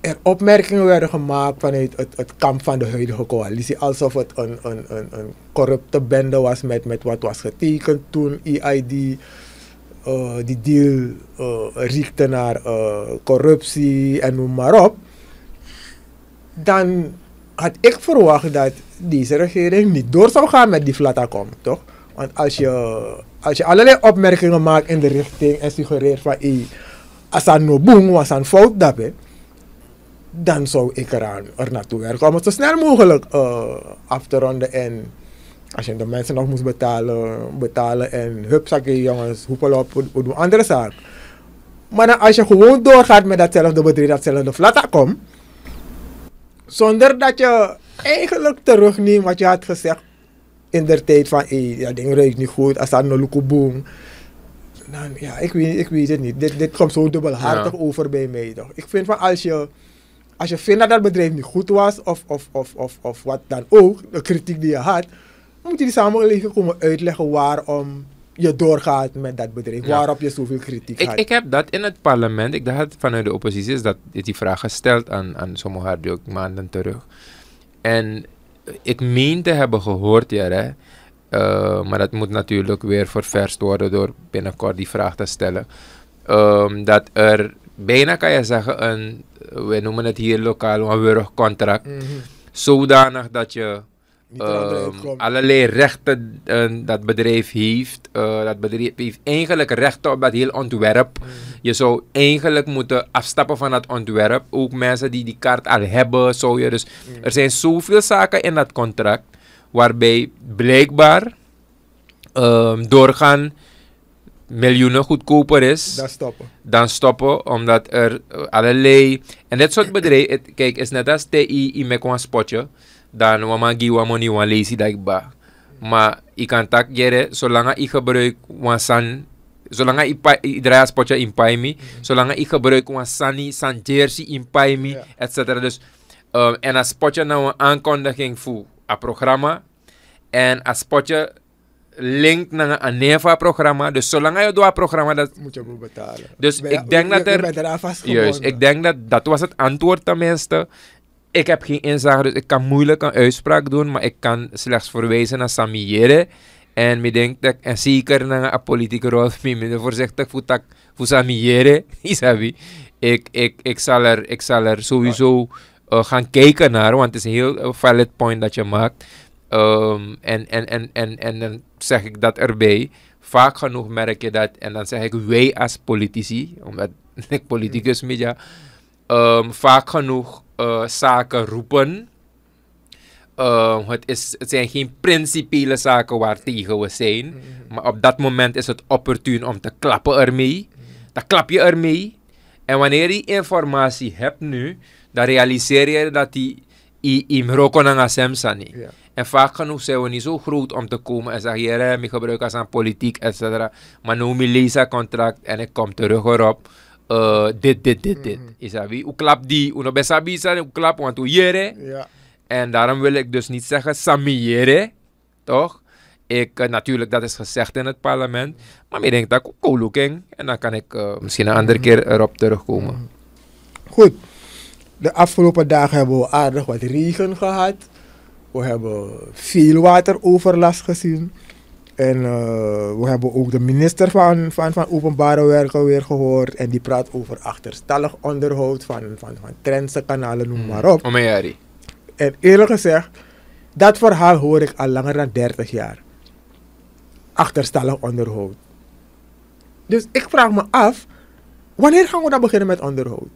er opmerkingen werden gemaakt vanuit het, het kamp van de huidige coalitie. Alsof het een, een, een, een corrupte bende was met, met wat was getekend toen. EID, eh, die deal eh riekte naar eh, corruptie en noem maar op. Dan had ik verwacht dat deze regering niet door zou gaan met die Flatacom, toch? Want als je, als je allerlei opmerkingen maakt in de richting en suggereert van... Hey, als er no boom was een fout dat dan zou ik eraan er naartoe werken om het zo snel mogelijk eh, af te ronden. En als je de mensen nog moest betalen, betalen en hupsakje jongens, hoepel op, we doen andere zaken. Maar als je gewoon doorgaat met datzelfde bedrijf, datzelfde flatacom, zonder dat je eigenlijk terugneemt wat je had gezegd in de tijd van, hé, dat ding ruikt niet goed, als dat een boom. Dan, ja, ik weet, ik weet het niet. Dit, dit komt zo dubbelhartig Ja. over bij mij. Toch? Ik vind van als je, als je vindt dat dat bedrijf niet goed was, of, of, of, of, of wat dan ook, de kritiek die je had, moet je die samenleving komen uitleggen waarom je doorgaat met dat bedrijf. Ja. Waarop je zoveel kritiek Ik, had. ik heb dat in het parlement, ik dacht vanuit de oppositie, is dat die vraag gesteld aan, aan Somohardi ook maanden terug. En ik meen te hebben gehoord, ja, hè, eh, maar dat moet natuurlijk weer ververst worden door binnenkort die vraag te stellen. Ehm, dat er bijna kan je zeggen een, we noemen het hier lokaal een wurgcontract, Mhm. zodanig dat je Ehm, allerlei rechten eh, dat bedrijf heeft. Eh, dat bedrijf heeft eigenlijk rechten op dat heel ontwerp. Mhm. Je zou eigenlijk moeten afstappen van dat ontwerp. Ook mensen die die kaart al hebben, zou je dus. Mhm. Er zijn zoveel zaken in dat contract waarbij blijkbaar ehm, doorgaan miljoenen goedkoper is Dat stoppen. dan stoppen, omdat er eh, allerlei... En dit soort bedrijven, kijk, is net als TI, i met een spotje, dan wama giwa money wan lazy dat ik ba. Maar ik kan tak jere, zolang ik gebruik wan san Zolang ik iedereen spotja in paimi, zolang ik gebruik een sani, san jersey in paimi, Ja. et cetera. Dus, um, en als spotja nou een aankondiging voor een programma, en als spotja link naar een ANEVA programma, dus zolang je een programma dat Moet je ook betalen. Dus Ben ik denk dat er-. Juist, ik denk dat dat was het antwoord tenminste. Ik heb geen inzage, dus ik kan moeilijk een uitspraak doen, maar ik kan slechts verwijzen naar Samiere. En ik denk dat, en zeker naar een politieke rol, ben voorzichtig voor, tak, voor Samiere, isabi. Ik, ik, ik, zal er, ik zal er sowieso eh, gaan kijken naar, want het is een heel eh, valid point dat je maakt. Ehm, en, en, en, en, en dan zeg ik dat erbij. Vaak genoeg merk je dat, en dan zeg ik wij als politici, omdat ik politicus ehm, vaak genoeg eh, zaken roepen. Ehm, het, is, het zijn geen principiële zaken waar tegen we zijn. Maar op dat moment is het opportun om te klappen ermee. Dan klap je ermee. En wanneer je informatie hebt nu, dan realiseer je dat die i im roko nanga semsani. Ja. En vaak genoeg zijn we niet zo groot om te komen en zeggen, ja, ik gebruik als aan politiek, et cetera. Maar nu lees contract en ik kom terug erop. Eh, dit, dit, dit, dit. Is dat wie? Hoe klap die? Hoe best sabi zijn? Hoe klap? Want hoe jere? Ja. En daarom wil ik dus niet zeggen samiere, toch? Ik, eh, natuurlijk, dat is gezegd in het parlement. Maar ik denk dat ik ook looking. En dan kan ik eh, misschien een andere keer erop terugkomen. Goed. De afgelopen dagen hebben we aardig wat regen gehad. We hebben veel wateroverlast gezien. En eh, we hebben ook de minister van, van, van Openbare Werken weer gehoord. En die praat over achterstallig onderhoud van, van, van Trentse kanalen, noem maar op. En eerlijk gezegd, dat verhaal hoor ik al langer dan 30 jaar. Achterstallig onderhoud. Dus ik vraag me af, wanneer gaan we dan beginnen met onderhoud?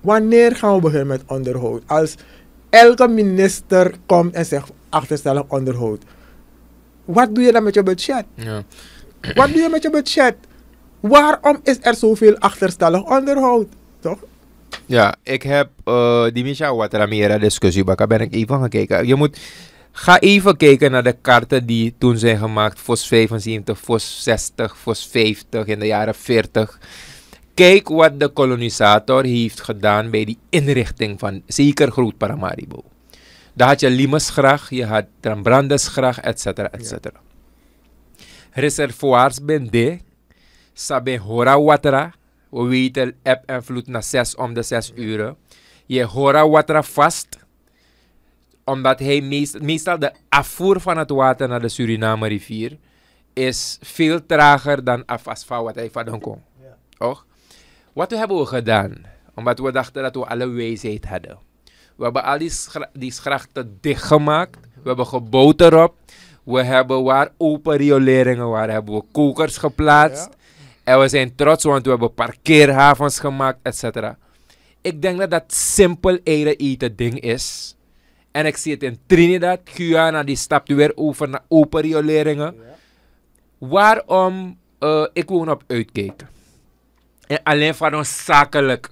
Wanneer gaan we beginnen met onderhoud? Als elke minister komt en zegt achterstallig onderhoud. Wat doe je dan met je budget? Ja. Wat doe je met je budget? Waarom is er zoveel achterstallig onderhoud? Toch? Ja, ik heb eh die Micha Watramera discussie, Bakka, ben ik even gaan kijken. Je moet, ga even kijken naar de kaarten die toen zijn gemaakt. FOS 75, FOS 60, FOS 50 in de jaren 40. Kijk wat de kolonisator heeft gedaan bij die inrichting van zeker Groot Paramaribo. Daar had je Limesgracht, je had et cetera, et cetera. Reservoirs ben de, sabe hora watra. We weten eb en vloed na 6 om de 6 uur. Je hora watra vast. Omdat hij meest, meestal de afvoer van het water naar de Suriname rivier is veel trager dan afwas van wat hij van kon. Och? Wat hebben we gedaan? Omdat we dachten dat we alle wijsheid hadden. We hebben al die, schra die schrachten dichtgemaakt. We hebben gebouwd erop. We hebben waar open rioleringen waren, hebben we kokers geplaatst. Ja. En we zijn trots, want we hebben parkeerhavens gemaakt, et cetera. Ik denk dat dat simpel eieren eten ding is. En ik zie het in Trinidad, Guyana, die stapt weer over naar open rioleringen. Waarom eh, ik woon op uitkijken. En alleen van ons zakelijk.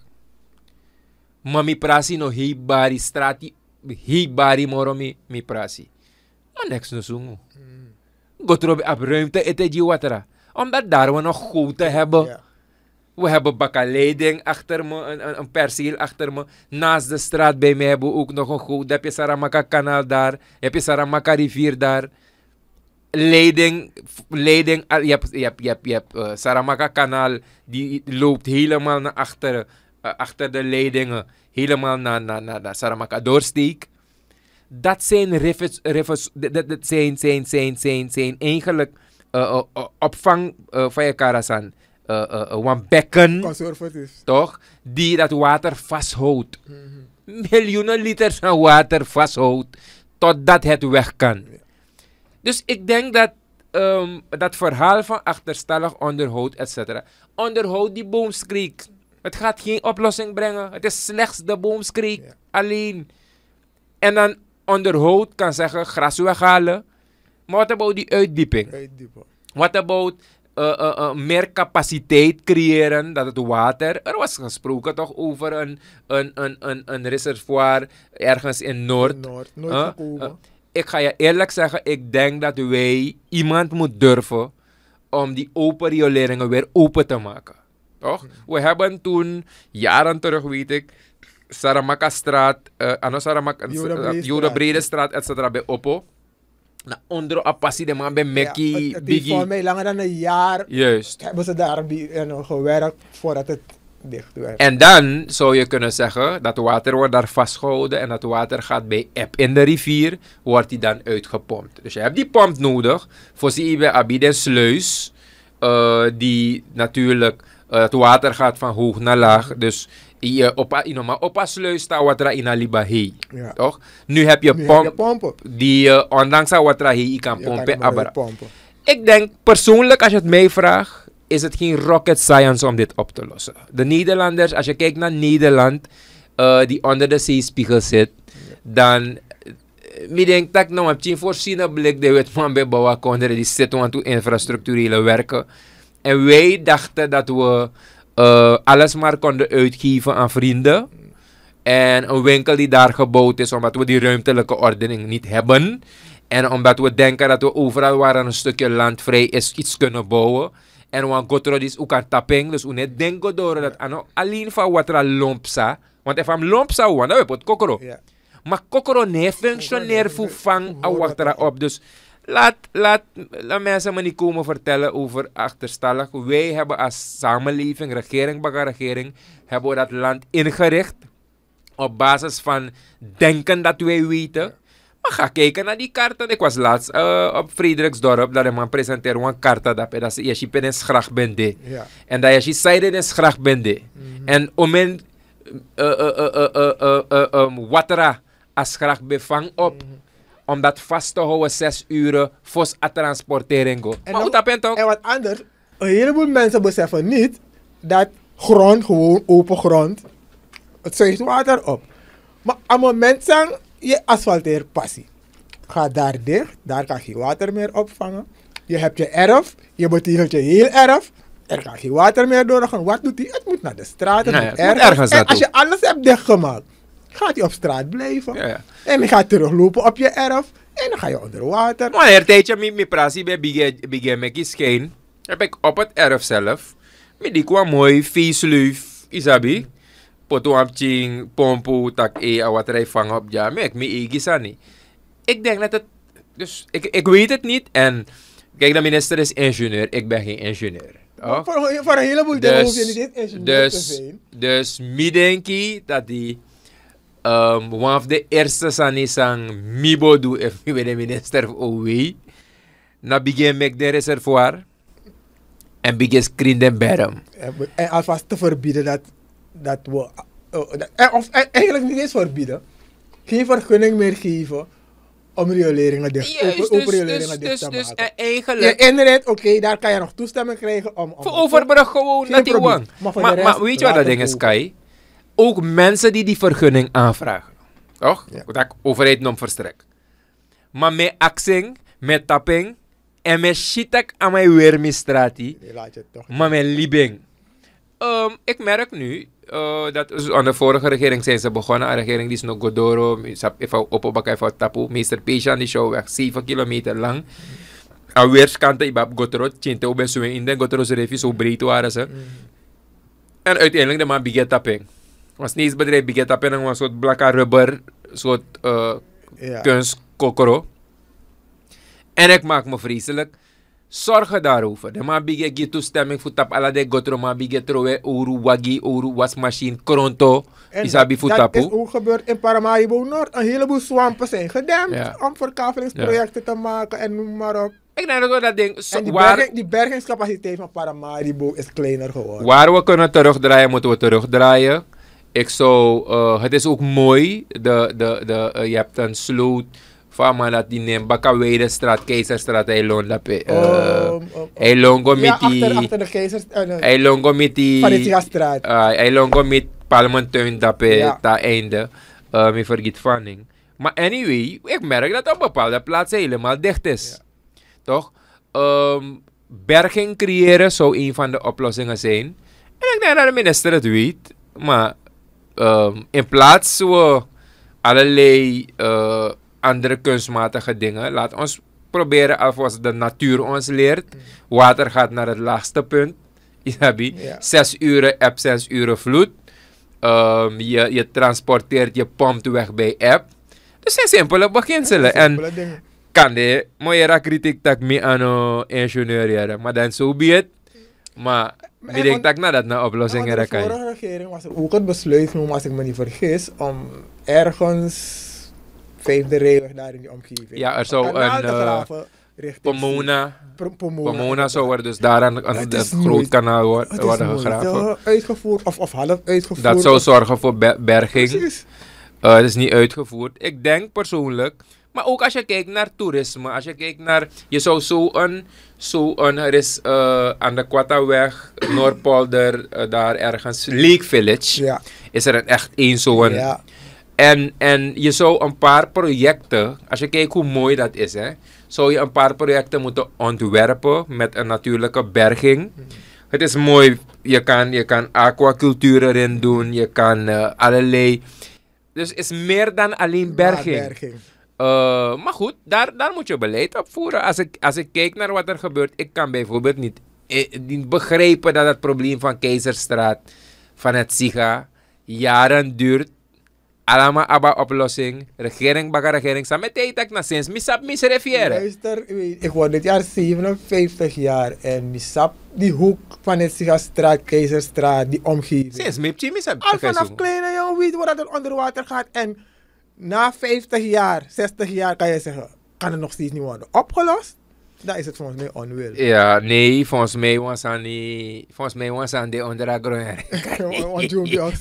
Maar mi prasi no hei bari strati, hei bari moro mi, mi prasi. Maar niks no sungu. Gotrobi op ruimte ete die watera. Omdat daar we nog goten hebben. We hebben bakkaleiding achter me, een, een, perceel achter me. Naast de straat bij mij hebben we ook nog een goed. Heb je Saramaka kanaal daar. Heb je Saramaka rivier daar. Leiding, leiding, ah, je hebt, je hebt, je hebt, je hebt eh, Saramaka kanaal. Die loopt helemaal naar achteren. Eh, achter de leidingen. Helemaal naar, naar, naar, naar Saramaka doorsteek. Dat zijn rivers, rivers dat, dat- zijn, zijn, zijn, zijn, zijn eigenlijk eh, opvang van je karasan. bekken, Conservatief. toch? Die dat water vasthoudt. Miljoenen liters aan water vasthoudt. Totdat het weg kan. Dus ik denk dat ehm, dat verhaal van achterstallig onderhoud, etc. Onderhoud die boomskreek. Het gaat geen oplossing brengen. Het is slechts de boomskreek Ja. alleen. En dan onderhoud kan zeggen gras weghalen. Maar wat about die uitdieping? Uitdiepen. What about eh, meer capaciteit creëren dat het water. Er was gesproken toch over een, een, een, een, een reservoir ergens in Noord. Noord. Nooit ik ga je eerlijk zeggen, ik denk dat wij iemand moet durven om die open rioleringen weer open te maken. Toch? We hebben toen, jaren terug weet ik, Saramaka-straat, uh, ano Saramaka, Joda Brede Joda straat. Brede straat, et cetera, bij Oppo. Na onder passie de man bij Ja, Mackie, het heeft Biggie. voor mij langer dan een jaar Juist. hebben ze daar bi- eh, nog gewerkt voordat het dicht werd. En dan zou je kunnen zeggen dat water wordt daar vastgehouden en dat water gaat bij eb in de rivier, wordt die dan uitgepompt. Dus je hebt die pomp nodig voor bij Abid en sluis, eh, die natuurlijk, eh, het water gaat van hoog naar laag. Dus je op een op een sluis staat water in Aliba Ja. toch? Nu heb je Nu heb je pomp pompen. die eh, ondanks dat water heen je kan Je kan pompen. maar pompen. Ik denk persoonlijk, als je het mij vraagt, is het geen rocket science om dit op te lossen. De Nederlanders, als je kijkt naar Nederland, eh, die onder de zeespiegel zit, dan. Ik denk dat nou geen voorziene blik de wet man bij bouwen die zitten aan infrastructurele werken. En wij dachten dat we eh, alles maar konden uitgeven aan vrienden. En een winkel die daar gebouwd is, omdat we die ruimtelijke ordening niet hebben. En omdat we denken dat we overal waar een stukje land vrij is, iets kunnen bouwen. En we gotro is ook aan tapping. Dus we net denken door dat ano, alleen van wat er lompsa. Want if am lompsa, want dan heb je het kokoro. Maar kokoro nee functioneer voor vang en wat erop. Dus laat, laat, laat mensen me niet komen vertellen over achterstallig. Wij hebben als samenleving, regering, regering, hebben we dat land ingericht. Op basis van denken dat wij weten. Maar ga kijken naar die kaarten. Ik was laatst eh, op Frederiksdorp, dat een man presenteerde een kaart dat dat je je pen schraag bent. Ja. En dat je je zijde is graag bende. En om in uh, uh, uh, uh, uh, uh, uh, um, watera als graag bevang op. Om dat vast te houden zes uren voor a transporteren go. En Maar dat? En wat anders, een heleboel mensen beseffen niet dat grond, gewoon open grond, het zuigt water op. Maar op het moment zijn je asfalteert passie. Ga daar dicht, daar kan geen water meer opvangen. Je hebt je erf, je betegelt je heel erf, er kan geen water meer doorgaan. Wat doet hij? Het moet naar de straat, het Nee, moet het moet ergens. ergens En als je alles hebt dichtgemaakt, gaat hij op straat blijven. Ja, ja. En je gaat teruglopen op je erf en dan ga je onder water. Maar een tijdje met mijn praatje bij Bigge Bigge Mekkie Schijn. Heb ik op het erf zelf. Met die kwam mooi, viesluif, isabi. Poto amching, pompo, tak e, a wat rij vangen op ja. Maar ik me egisani. Ik denk dat het. Dus ik, ik weet het niet. En kijk, de minister is ingenieur. Ik ben geen ingenieur. toch? Voor, voor een heleboel dingen hoef je Dus, niet ingenieur te dus, zijn. dus mi denk dat die um, one of de eerste zijn sang mibo doe if ik ben de minister of OW. Na begin met de reservoir en begin screen den berm. En alvast te verbieden dat, dat we... eh, of eh, eigenlijk niet eens verbieden. Geen vergunning meer geven om rioleringen dicht, Juist, open, open dus, rioleringen dus, dicht dus, te dus maken. eh, eigenlijk Je inredt, oké, daar kan je nog toestemming krijgen om... om voor overbrug gewoon dat die. Maar voor Maar, de maar, weet je wat dat ding is, open. Kai? Ook mensen die die vergunning aanvragen. Toch? Ja. Dat overheid nom verstrekt. Maar met axing, met tapping en met shitak aan mijn weermistrati. Nee, laat je het toch. Maar mijn libing. Ehm, ik merk nu, eh, dat is aan de vorige regering zijn ze begonnen. Een regering die is nog Godoro, even op op even tapu. Meester Pesha die show weg, 7 kilometer lang. Aan weerskanten, ik heb Godoro, Chinto, ben zo in de Godoro's revis, zo breed waren ze. En uiteindelijk de man biget tapping. Was niet eens bedrijf biget tapping, maar een soort blakke rubber, soort eh Ja. kunstkokoro. En ik maak me vreselijk zorgen daarover. De man gi toestemming voor tap ala de gotro bige trowe uru wagi wasmachine kronto En isabi dat, is ook gebeurd in Paramaribo Noord. Een heleboel zwampen zijn gedempt Ja. om verkavelingsprojecten te maken en noem maar op. Ik denk dat we dat ding en die, waar, berging, die bergingscapaciteit van Paramaribo is kleiner geworden. waar we kunnen terugdraaien, moeten we terugdraaien. Ik zou, eh, het is ook mooi, de, de, de, eh, je hebt een sloot van maar dat die neemt Bakkawedestraat, Keizerstraat, Eilon. Um, Uh, um, um. Eilongo ja, met achter, die, achter de. Uh, Eilongo met die, uh, Eilongo met Palmentuin, Ja. dat einde, uh, met vergiet vanning. Maar anyway, ik merk dat op bepaalde plaatsen helemaal dicht is. Toch? Ehm, berging creëren zou een van de oplossingen zijn. En ik denk dat de minister het weet. Maar ehm, in plaats we allerlei eh, andere kunstmatige dingen, laat ons proberen alvast de natuur ons leert. Water gaat naar het laagste punt. Isabi. Ja. Zes uren eb, zes uren vloed. Ehm, je, je transporteert, je pompt weg bij eb. Dat zijn simpele beginselen. En Simpele dingen. kan de mooie kritiek dat me aan een ingenieur. Maar dan zo be het. Maar Maar ik denk van- dat na dat naar oplossingen de kan. vorige regering was er ook het besluit, als ik me niet vergis, om ergens vijfde railweg daar in die omgeving. Ja, er zou een, eh, Pomona. Pomona. Pomona zou er dus daar aan, aan Het groot nooit- kanaal worden nooit, gegraven. uitgevoerd of, of half uitgevoerd. Dat zou zorgen voor be- berging. Precies. Eh, het is niet uitgevoerd. Ik denk persoonlijk, maar ook als je kijkt naar toerisme, als je kijkt naar, je zou zo een, zo een er is eh, aan de Quattaweg, Noordpolder, eh, daar ergens, Lake Village, Ja. is er een echt één zo'n. ja. En, en je zou een paar projecten, als je kijkt hoe mooi dat is, hè, zou je een paar projecten moeten ontwerpen met een natuurlijke berging. Het is mooi, je kan, je kan aquacultuur erin doen, je kan eh, allerlei. Dus het is meer dan alleen berging. Ja, berging. Eh, maar goed, daar, daar moet je beleid op voeren. Als ik, als ik kijk naar wat er gebeurt, ik kan bijvoorbeeld niet, eh, niet begrijpen dat het probleem van Keizerstraat, van het SIGA, jaren duurt. Allemaal abba oplossing. Regering baga regering. Sa met tijd dat na sinds misap misrefieren. Luister, ik word dit jaar 57 jaar en die sap, die hoek van het Sigastraat, Keizerstraat, die omgeving. Sinds mipchi misap. Al vanaf kleine jongen weet waar het onder water gaat. En na 50 jaar, 60 jaar kan je zeggen, kan het nog steeds niet worden opgelost? Dan is het volgens mij onwil. Ja, nee, volgens mij was aan die, volgens mij was aan die ondergrond.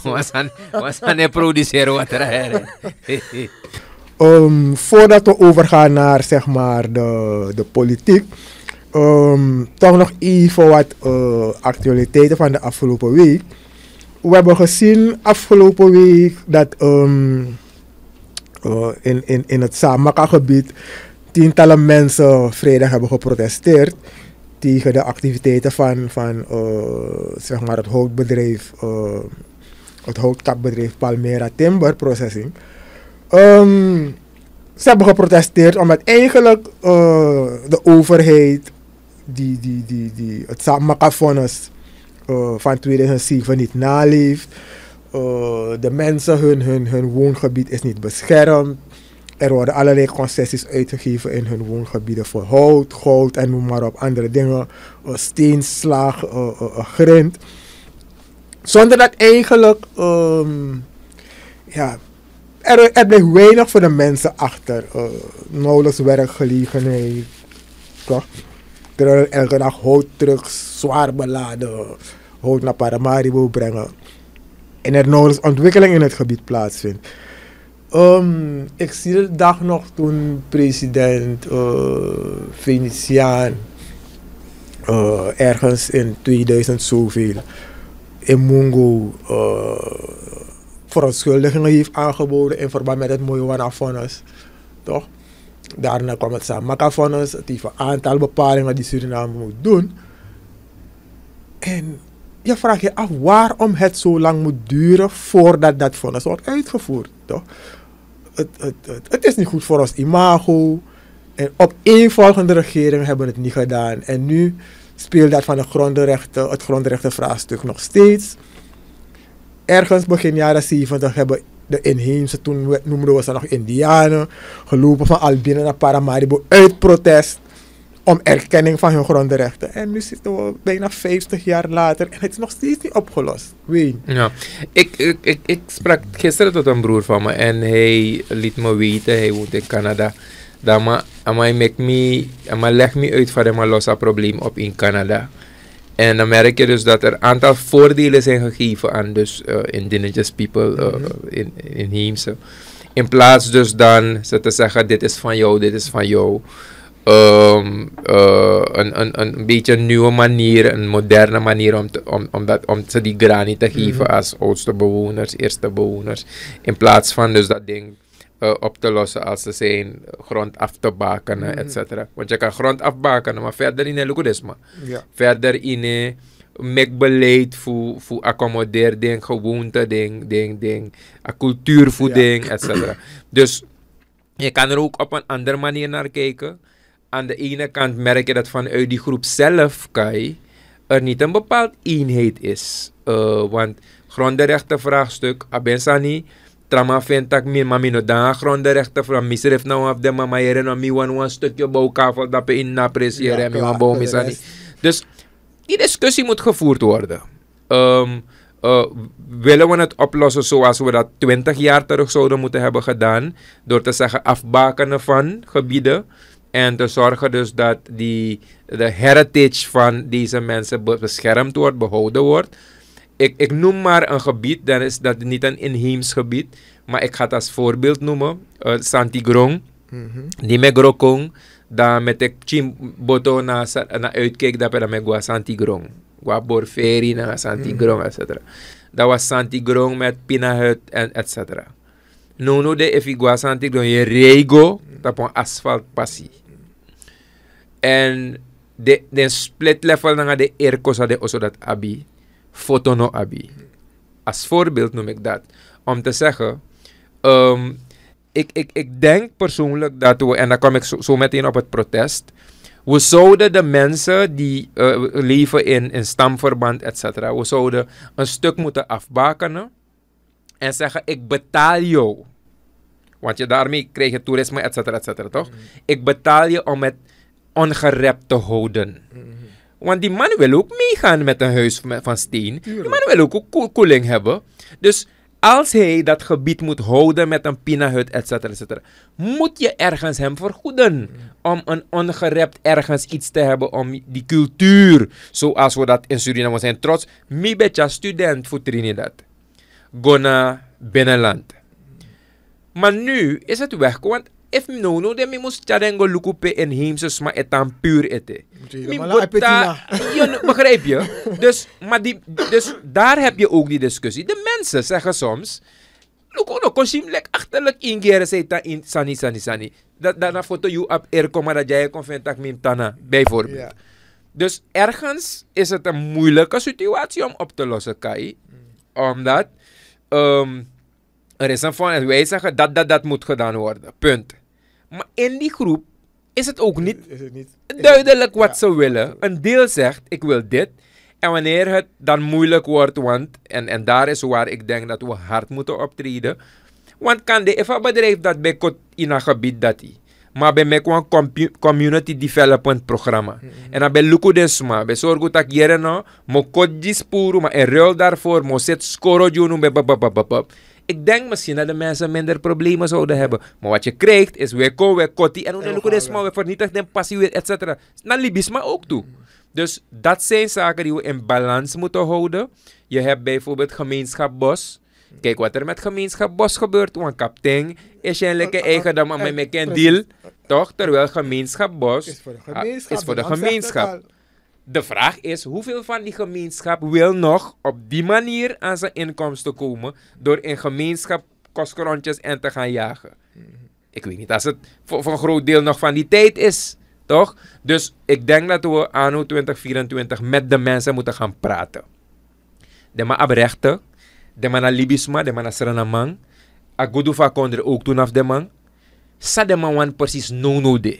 Was aan, was aan het produceren wat er Ehm, voordat we overgaan naar zeg maar de, de politiek, ehm, toch nog even wat eh, actualiteiten van de afgelopen week. We hebben gezien afgelopen week dat ehm, in, in, in het Samaka-gebied tientallen mensen vrijdag hebben geprotesteerd tegen de activiteiten van, van eh, zeg maar het houtbedrijf, eh, het houtkapbedrijf Palmera Timber Processing. Ehm, ze hebben geprotesteerd omdat eigenlijk eh, de overheid die, die, die, die het Samaka-vonnis van 2007 niet naleeft. Eh, de mensen, hun, hun, hun woongebied is niet beschermd. Er worden allerlei concessies uitgegeven in hun woongebieden voor hout, goud en noem maar op andere dingen. eh, steenslag, eh, eh, grind. Zonder dat eigenlijk ehm, ja, er, er blijft weinig voor de mensen achter. Uh, nauwelijks werkgelegenheid. Toch? Terwijl elke dag houttrucks zwaar beladen hout naar Paramaribo brengen. En er nauwelijks ontwikkeling in het gebied plaatsvindt. Ehm, ik zie de dag nog toen president uh, Venetiaan uh, ergens in 2000 zoveel in Mungo uh, verontschuldigingen heeft aangeboden in verband met het Mojoana-vonnis. Toch? Daarna kwam het Samaka-vonnis, het heeft een aantal bepalingen die Suriname moet doen. En je vraagt je af waarom het zo lang moet duren voordat dat vonnis wordt uitgevoerd. Toch? Het, het, het, is niet goed voor ons imago. En op één volgende regering hebben het niet gedaan. En nu speelt dat van de grondrechten, het grondrechtenvraagstuk nog steeds. Ergens begin jaren 70 hebben de inheemse, toen noemden we ze nog Indianen, gelopen van Albina naar Paramaribo uit protest om erkenning van hun grondrechten. En nu zitten we bijna 50 jaar later en het is nog steeds niet opgelost. Ween. Ja, ik, ik, ik, ik sprak gisteren tot een broer van me en hij liet me weten, hij woont in Canada, dat maar, maar, make me, maar leg me uit van hem los dat probleem op in Canada. En dan merk je dus dat er een aantal voordelen zijn gegeven aan dus uh, indigenous people uh, mm -hmm. in, inheemse. In plaats dus dan ze te zeggen, dit is van jou, dit is van jou. Um, uh, een, een, een beetje een nieuwe manier, een moderne manier om, te, om, om, dat, om ze die grani te geven -hmm. als oudste bewoners, eerste bewoners. In plaats van dus dat ding uh, op te lossen als ze zijn grond af te bakenen, mm -hmm. et cetera. Want je kan grond afbakenen, maar verder in het lukudisme. Ja. Verder in een mekbeleid voor, voor accommodeer ding, gewoonte ding, ding, ding, cultuurvoeding, ja. et cetera. Dus je kan er ook op een andere manier naar kijken. Aan de ene kant merk je dat vanuit die groep zelf, Kai, er niet een bepaald eenheid is. Uh, want grondenrechtenvraagstuk, abensani, trama vindt dat min mami no dan grondenrechten van misref nou af de mama mi wan wan stukje bouwkavel dat we in mi wan bouw misani. Dus die discussie moet gevoerd worden. Um, uh, willen we het oplossen zoals we dat 20 jaar terug zouden moeten hebben gedaan? Door te zeggen afbakenen van gebieden. En te zorgen dus dat die, de heritage van deze mensen beschermd wordt, behouden wordt. Ik, ik noem maar een gebied, dan is dat niet een inheems gebied. Maar ik ga het als voorbeeld noemen. Uh, Santigrong. Mm -hmm. Die megrokong. Dan met ik chim boto na, na uitkijk dat we met Santigrong. Gua Borferi na Santigrong, mm -hmm. etc. Dat was Santigrong met Pinahut en et cetera. No, no, de if Santigrong, je rego, dat een asfalt passie. En de, de split level na de airco sa de oso dat abi, foto no abi. Als voorbeeld noem ik dat. Om te zeggen, um, ik, ik, ik denk persoonlijk dat we, en dan kom ik zo, zo meteen op het protest, we zouden de mensen die uh, leven in, in stamverband, et cetera, we zouden een stuk moeten afbakenen en zeggen, ik betaal jou. Want je, daarmee krijg je toerisme, et cetera, et cetera, toch? Mm -hmm. Ik betaal je om het ongerept te houden. -hmm. Want die man wil ook meegaan met een huis van steen. Die man wil ook ko koeling hebben. Dus als hij dat gebied moet houden met een pinahut, et cetera, et cetera, moet je ergens hem vergoeden. Mm. Om een ongerept ergens iets te hebben om die cultuur, zoals we dat in Suriname zijn trots. Mi beetje student voor Trinidad. Gona binnenland. Maar nu is het weg, want if no no de mi mus charengo lukupe en heemses maar etan puur ete. Mi bota, je, begrijp je? Dus, maar die, dus daar heb je ook die discussie. De mensen zeggen soms, Luko no kosim lek achterlijk ingeren zei ta in sani sani sani. Dat daarna foto you up er maar dat jij kon vinden min tana bijvoorbeeld. Dus ergens is het een moeilijke situatie om op te lossen, Kai. Mm. Omdat um, er is een van wij zeggen dat dat dat moet gedaan worden. Punt. Maar in die groep is het ook niet, is het niet duidelijk wat ze willen. Een deel zegt, ik wil dit. En wanneer het dan moeilijk wordt, want, en, en daar is waar ik denk dat we hard moeten optreden. Want kan de even bedrijf dat bij in een gebied dat hij. Maar bij mij een community development programma. Mm -hmm. En dan bij Luko Desma, bij dat jaren nou, mo kodji spuru, maar in ruil daarvoor, mo zet scoro junu, ik denk misschien dat de mensen minder problemen zouden hebben. Maar wat je krijgt is we ko, we kotti en dan we vernietigen de passie weer, et cetera. Naar Libisma ook toe. Dus dat zijn zaken die we in balans moeten houden. Je hebt bijvoorbeeld gemeenschap Bos. Kijk wat er met gemeenschap Bos gebeurt. Want kapitein is eigenlijk eigendom aan mijn deal. Toch? Terwijl gemeenschap Bos is voor de gemeenschap. De vraag is, hoeveel van die gemeenschap wil nog op die manier aan zijn inkomsten komen door in gemeenschap kostkrontjes en te gaan jagen? Ik weet niet als het voor, voor, een groot deel nog van die tijd is, toch? Dus ik denk dat we anno 2024 met de mensen moeten gaan praten. De ma abrechte, de ma na Libisma, de ma na Surinamang, a gudufa kon er ook toen af de man. Sa de man wan precies no no de.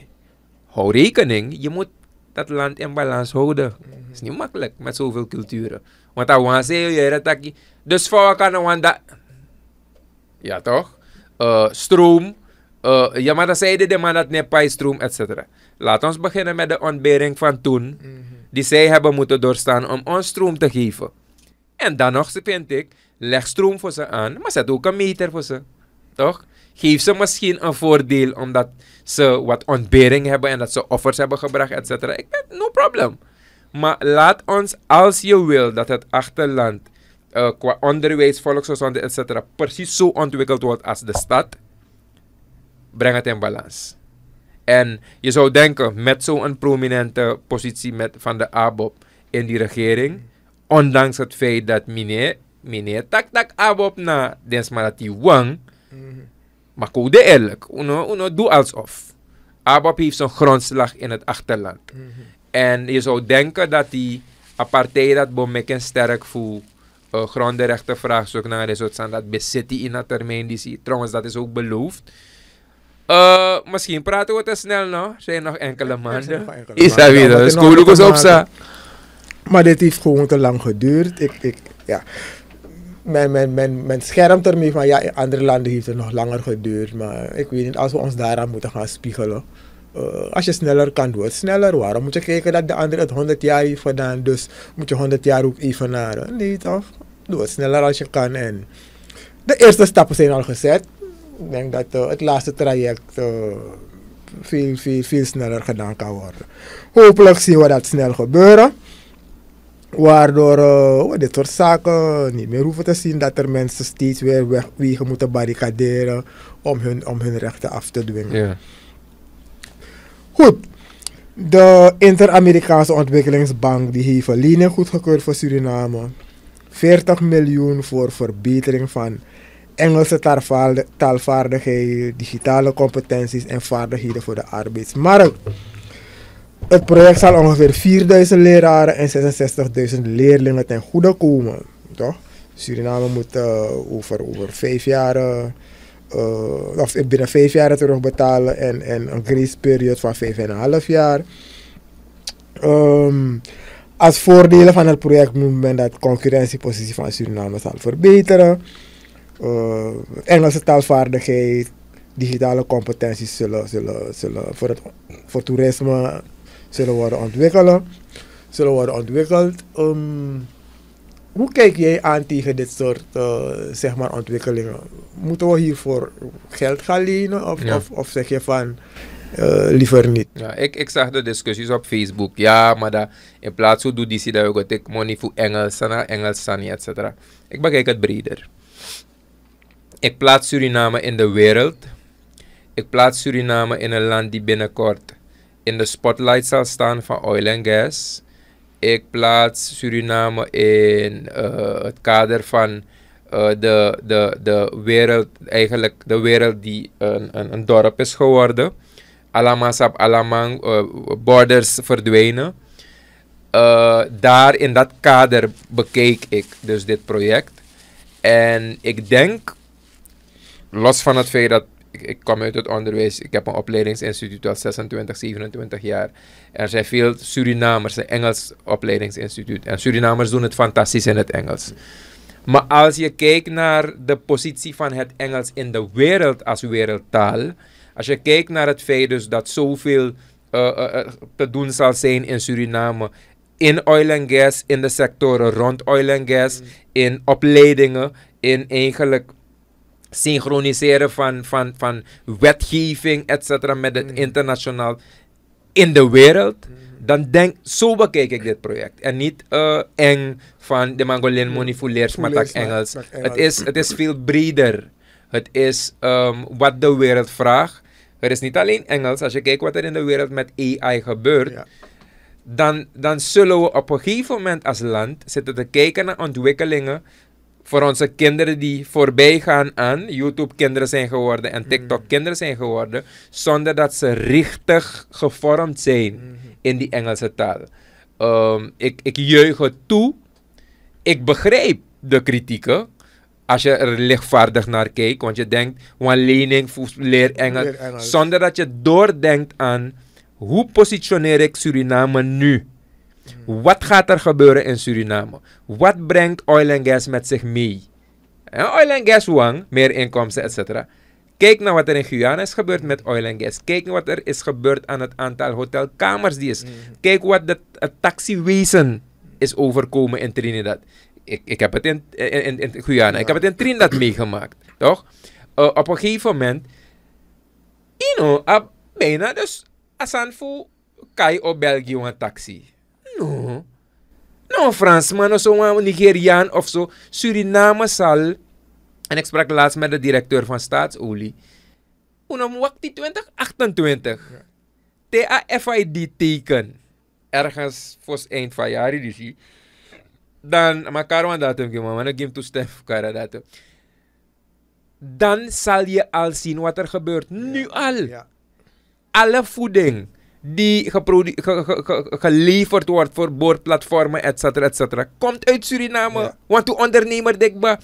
Hou rekening, je moet dat land in balans houden. Het is niet makkelijk met zoveel culturen. Want dat was je. Dus voor kan dat. Ja toch? Uh, stroom. Uh, ja, maar dan zeiden de man dat Nepal stroom, et cetera. Laat ons beginnen met de ontbering van toen. Mm -hmm. Die zij hebben moeten doorstaan om ons stroom te geven. En dan nog, vind ik, leg stroom voor ze aan, maar zet ook een meter voor ze. Toch? Geef ze misschien een voordeel omdat ze wat ontbering hebben en dat ze offers hebben gebracht, et cetera. Ik denk, no problem. Maar laat ons, als je wil dat het achterland uh, qua onderwijs, volksgezondheid, et cetera, precies zo ontwikkeld wordt als de stad, breng het in balans. En je zou denken, met zo'n prominente positie met, van de ABOP in die regering, ondanks het feit dat meneer, meneer tak tak ABOP na densmalati wang, -hmm. Maar code eerlijk. Uno, uno doe alsof. ABAP heeft zijn grondslag in het achterland. Mm -hmm. En je zou denken dat die apartheid dat Bomekken sterk voelt. Uh, grondenrechtenvraagstuk naar de soort dat bezit in dat termijn die zie. Trouwens, dat is ook beloofd. Uh, misschien praten we te snel nog. Zijn nog enkele maanden. Is dat weer? School mee op. Maar dit heeft gewoon te lang geduurd. Ik, ik, ja. Men, men, men, men schermt ermee van ja, in andere landen heeft het nog langer geduurd. Maar ik weet niet, als we ons daaraan moeten gaan spiegelen. eh, als je sneller kan, doe het sneller. Waarom moet je kijken dat de ander het 100 jaar heeft gedaan? Dus moet je 100 jaar ook evenaren? Nee, toch? Doe het sneller als je kan. En de eerste stappen zijn al gezet. Ik denk dat eh, het laatste traject eh, veel, veel, veel sneller gedaan kan worden. Hopelijk zien we dat snel gebeuren. Waardoor eh, we dit soort zaken niet meer hoeven te zien. Dat er mensen steeds weer weg, wegen moeten barricaderen om hun, om hun rechten af te dwingen. Ja. Goed. De Inter-Amerikaanse Ontwikkelingsbank die heeft een lening goedgekeurd voor Suriname. 40 miljoen voor verbetering van Engelse taalvaardigheden, digitale competenties en vaardigheden voor de arbeidsmarkt. Het project zal ongeveer 4000 leraren en 66.000 leerlingen ten goede komen. Toch? Suriname moet eh, over, over vijf jaar, eh, of binnen vijf jaar terugbetalen en, en een grace period van vijf en een half jaar. Ehm, als voordelen van het project noemt men dat de concurrentiepositie van Suriname zal verbeteren. Eh, Engelse taalvaardigheid, digitale competenties zullen, zullen, zullen voor, het, voor toerisme zullen worden ontwikkelen. Zullen worden ontwikkeld. Ehm, hoe kijk jij aan tegen dit soort eh, zeg maar ontwikkelingen? Moeten we hiervoor geld gaan lenen? Of, Ja. of, of zeg je van eh, liever niet? Ja, ik, ik zag de discussies op Facebook. Ja, maar dat in plaats van doe die dat we ik money voor Engels, Engels, et cetera. Ik bekijk het breder. Ik plaats Suriname in de wereld. Ik plaats Suriname in een land die binnenkort in de spotlight zal staan van oil en gas. Ik plaats Suriname in eh, het kader van eh, de, de, de wereld, eigenlijk de wereld die een, een, een dorp is geworden. Alamasap, Alamang, eh, borders verdwenen. Daar in dat kader bekeek ik dus dit project. En ik denk, los van het feit dat ik, ik kom uit het onderwijs, ik heb een opleidingsinstituut al 26, 27 jaar. Er zijn veel Surinamers, een Engels opleidingsinstituut. En Surinamers doen het fantastisch in het Engels. Maar als je kijkt naar de positie van het Engels in de wereld als wereldtaal. Als je kijkt naar het feit dus dat zoveel eh, te doen zal zijn in Suriname. In oil en gas, in de sectoren rond oil en gas, in opleidingen, in eigenlijk synchroniseren van, van, van wetgeving, et cetera, met het Mm. internationaal in de wereld. Dan denk, zo bekijk ik dit project. En niet eh, eng van de Mangolin money voor leers, maar tak Engels. Het is, het is veel breder. Het is ehm, wat de wereld vraagt. Er is niet alleen Engels. Als je kijkt wat er in de wereld met AI gebeurt, Ja. dan, dan zullen we op een gegeven moment als land zitten te kijken naar ontwikkelingen voor onze kinderen die voorbij gaan aan YouTube-kinderen zijn geworden en TikTok-kinderen zijn geworden, zonder dat ze richtig gevormd zijn in die Engelse taal. Ehm, ik, ik juich het toe. Ik begrijp de kritieken. Als je er lichtvaardig naar kijkt, want je denkt, een lening voor leer Engels, Leer Engels. zonder dat je doordenkt aan hoe positioneer ik Suriname nu? Wat gaat er gebeuren in Suriname? Wat brengt oil en gas met zich mee? En oil en gas wang, meer inkomsten, etc. Kijk naar wat er in Guyana is gebeurd met oil en gas. Kijk naar wat er is gebeurd aan het aantal hotelkamers die is. Kijk wat de, het taxiwezen is overkomen in Trinidad. Ik, ik heb het in, in, in, in Guyana, ik heb het in Trinidad meegemaakt, toch? Uh, op een gegeven moment, you know, uh, bijna dus, asan voor kai op België een taxi. No. No, Fransman of zo, een Nigeriaan of zo. Suriname zal, en ik sprak laatst met de directeur van Staatsolie. Unam wakti 2028. TAFID teken. Ergens voor eind van jaar, dus hier. Dan, maar karwan datum, maar ik geef toestem kara datum. Dan zal je al zien wat er gebeurt. Nu al Ja. alle voeding die ge- ge- geleverd wordt voor boordplatformen, et cetera, et cetera, komt uit Suriname. Ja. Want de ondernemer denkt, "Bah,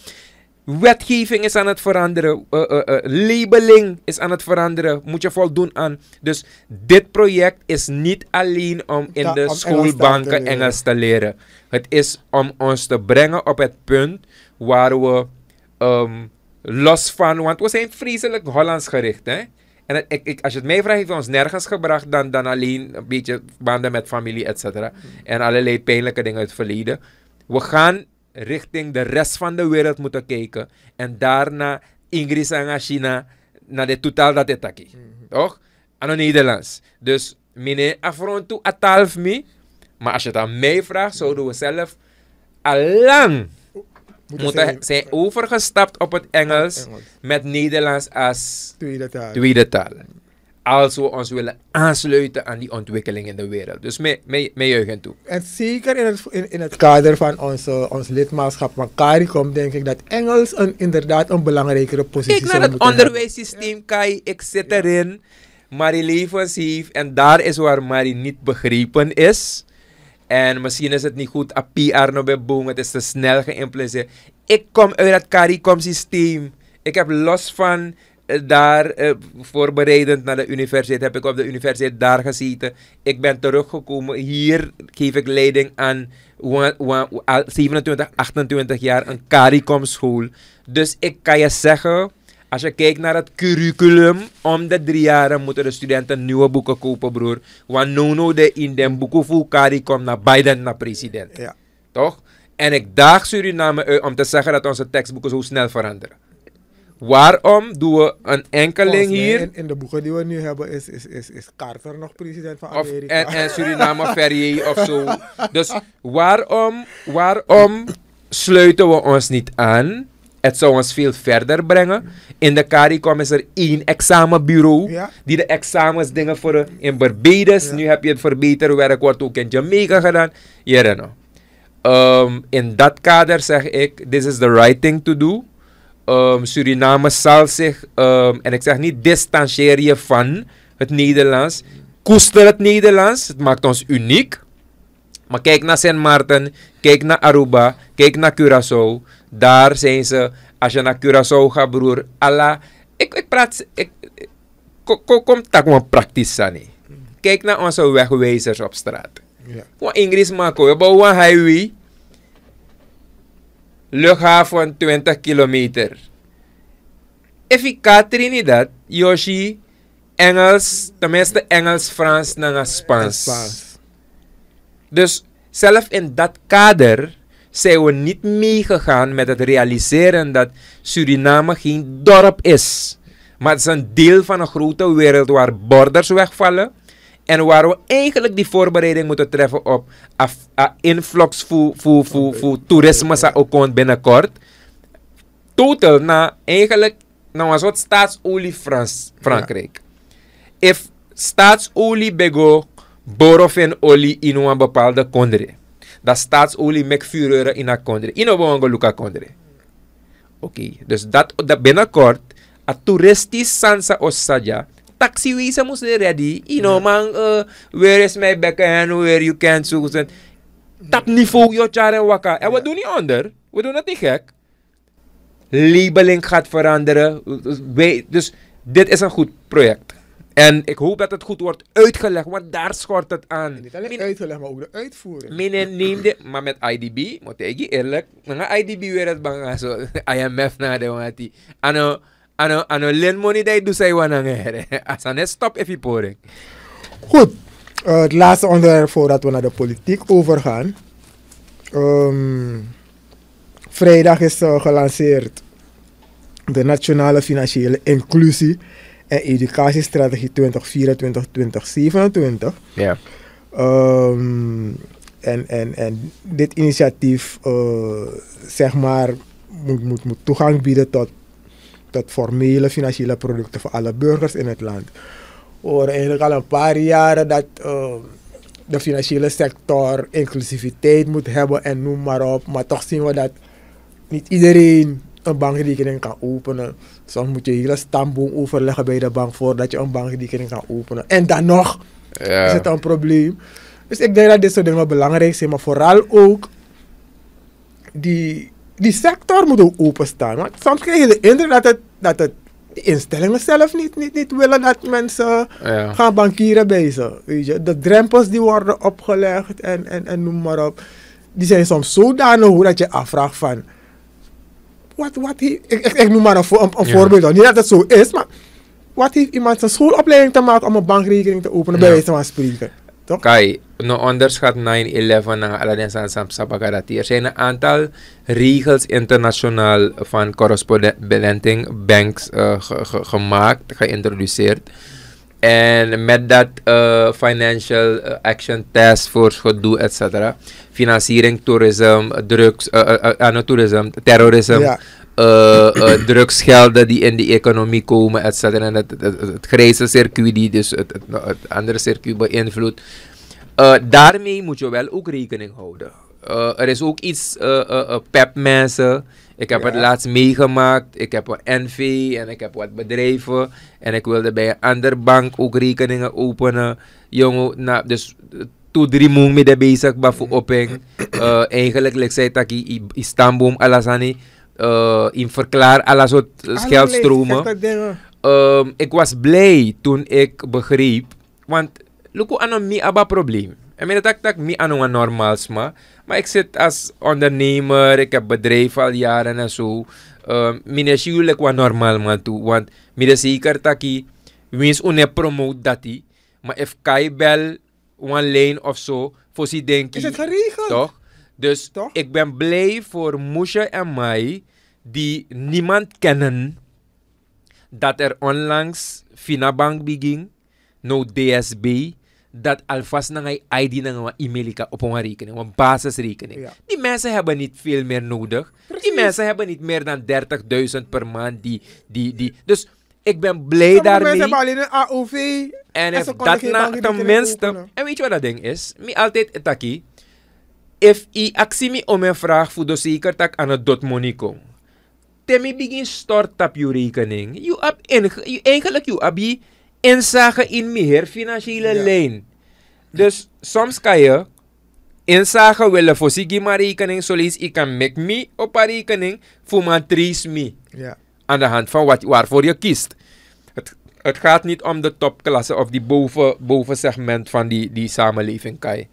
Wetgeving is aan het veranderen. Uh, uh, uh, labeling is aan het veranderen. Moet je voldoen aan. Dus dit project is niet alleen om in Ja, de om schoolbanken Engels te leren. Engels te leren. Het is om ons te brengen op het punt waar we ehm, los van. Want we zijn vreselijk Hollands gericht. Hè? En het- ik, ik, als je het mij vraagt, heeft het ons nergens gebracht dan, dan alleen een beetje banden met familie, et cetera. En allerlei pijnlijke dingen uit het verleden. We gaan richting de rest van de wereld moeten kijken. En daarna Ingrid en China naar de totaal dat het taki. Toch? Aan het Nederlands. Dus meneer afrontu atalf me. Maar als je het aan mij vraagt, zouden we zelf allang Moeten zijn- overgestapt op het Engels Engels. met Nederlands als Tweede taal. tweede taal. Als we ons willen aansluiten aan die ontwikkeling in de wereld. Dus met jeugd toe. En zeker in het, in, in het kader van onze, ons lidmaatschap van CARICOM denk ik dat Engels een, inderdaad een belangrijkere positie Kijk naar het onderwijssysteem, Kai. Ik zit erin. Marie levens heeft. En daar is waar Marie niet begrepen is. En misschien is het niet goed. A PR nog bij boom. Het is te snel geïmplementeerd. Ik kom uit het CARICOM systeem. Ik heb los van eh, daar eh, voorbereidend naar de universiteit. Heb ik op de universiteit daar gezeten. Ik ben teruggekomen. Hier geef ik leiding aan wa- wa- al 27, 28 jaar een CARICOM school. Dus ik kan je zeggen, als je kijkt naar het curriculum, om de drie jaren moeten de studenten nieuwe boeken kopen, broer. Want no no de in den boeken voor CARICOM naar Biden naar president. Ja. Toch? En ik daag Suriname uit om te zeggen dat onze tekstboeken zo snel veranderen. Waarom doen we een enkeling mij hier? In, in de boeken die we nu hebben is, is, is, is Carter nog president van Of, Amerika. en, en Suriname Ferrier of zo. Dus waarom, waarom sluiten we ons niet aan? Het zou ons veel verder brengen. In de CARICOM is er één examenbureau. Ja. Die de examens dingen voor de- in Barbados. Ja. Nu heb je het verbeter werk, wordt ook in Jamaica gedaan. Hier en nou. Ehm, in dat kader zeg ik, this is the right thing to do. Ehm, Suriname zal zich, ehm, en ik zeg niet distancieer je van het Nederlands. Koester het Nederlands, het maakt ons uniek. Maar kijk naar Sint Maarten, kijk naar Aruba, kijk naar Curaçao. Daar zijn ze, als je naar Curaçao gaat, broer, alla. Ik, ik praat, ik, ik- ko- ko- kom tak praktisch aan. Kijk naar onze wegwijzers op straat. Ja. Wat Ingris maken, we bouwen een highway. Luchthaven 20 kilometer. Ga Trinidad, Yoshi, Engels, tenminste Engels, Frans, en. Spaans. Dus zelf in dat kader zijn we niet meegegaan met het realiseren dat Suriname geen dorp is. Maar het is een deel van een grote wereld waar borders wegvallen. En waar we eigenlijk die voorbereiding moeten treffen op een influx voor, toerisme sa ook binnenkort. Totaal na eigenlijk nou een soort staatsolie Frans, Frankrijk. If staatsolie bego borofin olie in een bepaalde kondre. Dat staatsolie mek vuur in een kondre. In een luka kondre. Oké, dus dat, dat binnenkort, a toeristisch sansa osaja, taxiwezen moesten ready. You know man, uh, where is my backhand, where you can so Dat niveau, yo, tjaren waka. En we doen niet onder. We doen het niet gek. Labeling gaat veranderen. Dus dit is een goed project. En ik hoop dat het goed wordt uitgelegd, want daar schort het aan. En niet alleen uitgelegd, maar ook de uitvoering. Meneer neemde, maar met IDB, moet ik je eerlijk, mga IDB weer het bang zo, IMF na de wati. Ano, ano, ano, len money dat doe zij wanneer. Als aan het stop even poring. Goed, eh, het laatste onderwerp voordat we naar de politiek overgaan. Ehm, vrijdag is eh, gelanceerd de Nationale Financiële Inclusie en Educatiestrategie 2024-2027. Ja. Ehm, en, en, en dit initiatief, eh, zeg maar, moet, moet, moet toegang bieden tot, tot formele financiële producten voor alle burgers in het land. We horen eigenlijk al een paar jaren dat eh, de financiële sector inclusiviteit moet hebben en noem maar op. Maar toch zien we dat niet iedereen een bankrekening kan openen. Soms moet je hele stamboom overleggen bij de bank voordat je een bankrekening kan openen. En dan nog is het een probleem. Dus ik denk dat dit soort dingen belangrijk zijn, maar vooral ook die die sector moet openstaan. Want soms krijg je de indruk dat, het, dat het, de instellingen zelf niet, niet, niet willen dat mensen Ja. gaan bankieren bij ze. Weet je. De drempels die worden opgelegd en, en, en noem maar op. Die zijn soms zodanig hoe dat je afvraagt van... Wat, wat ik, ik, ik noem maar een, voor- een, een Ja. voorbeeld. Niet dat het zo is, maar... Wat heeft iemand zijn schoolopleiding te maken om een bankrekening te openen, bij wijze van spreken? Toch? Kai, no onderschat 9-11 na Aladdin. Er zijn een aantal regels internationaal van corresponding banks ge- ge- gemaakt, geïntroduceerd. En met dat eh, Financial eh, Action Task Force gedoe, et cetera. Financiering, toerisme, drugs, eh, eh, ano, toerisme, terrorisme, Ja. drugsgelden die in die economie komen, et cetera. En het, het, het, het grijze circuit die dus het, andere circuit beïnvloedt. Daarmee moet je wel ook rekening houden. Er is ook iets, pep mensen. Ik heb Ja. het laatst meegemaakt. Ik heb een NV en ik heb wat bedrijven. En ik wilde bij een andere bank ook rekeningen openen. Jongen, nou, dus eh, toe drie maanden mee bezig ben voor opheng. Eh, eigenlijk, like zei dat ik i- i stamboom alasani. eh in verklaar alles soort geldstromen. Ehm, ik was blij toen ik begreep. Want, look mi aba probleem. Ik meen dat ik mi ano een normaals ma. Maar ik zit als ondernemer, ik heb bedrijf al jaren en zo. Um, mine schuwelijk wat normaal man toe. Want mine zeker dat ik wins une promote dat die. Maar if kai bel one lane of zo, voor si denk Is het geregeld? Toch? Dus Toch? ik ben blij voor Moesje en mij, die niemand kennen, dat er onlangs Finabank beging, no DSB, dat alvast na ngay ID na nga e-mail ka op een rekening, een basisrekening. Ja. Die mensen hebben niet veel meer nodig. Die mensen hebben niet meer dan 30.000 per maand. Die, die, die. Dus ik ben blij Sommige daarmee. mensen hebben alleen een AOV. En En dat na tenminste... En weet je wat dat ding is? Mi altijd etaki. If i actie mi om een vraag voor de zeker dat aan het dot money kom. Temi begin stort op je rekening. You in, you, eigenlijk you je inzage in meer financiële Ja. lijn. Dus soms kan je inzage willen voor maar rekening. Zoals ik kan make me op een rekening voor mijn trace me Ja. aan de hand van wat, waarvoor je kiest. Het, het gaat niet om de topklasse of die boven, bovensegment van die, die samenleving, Kai.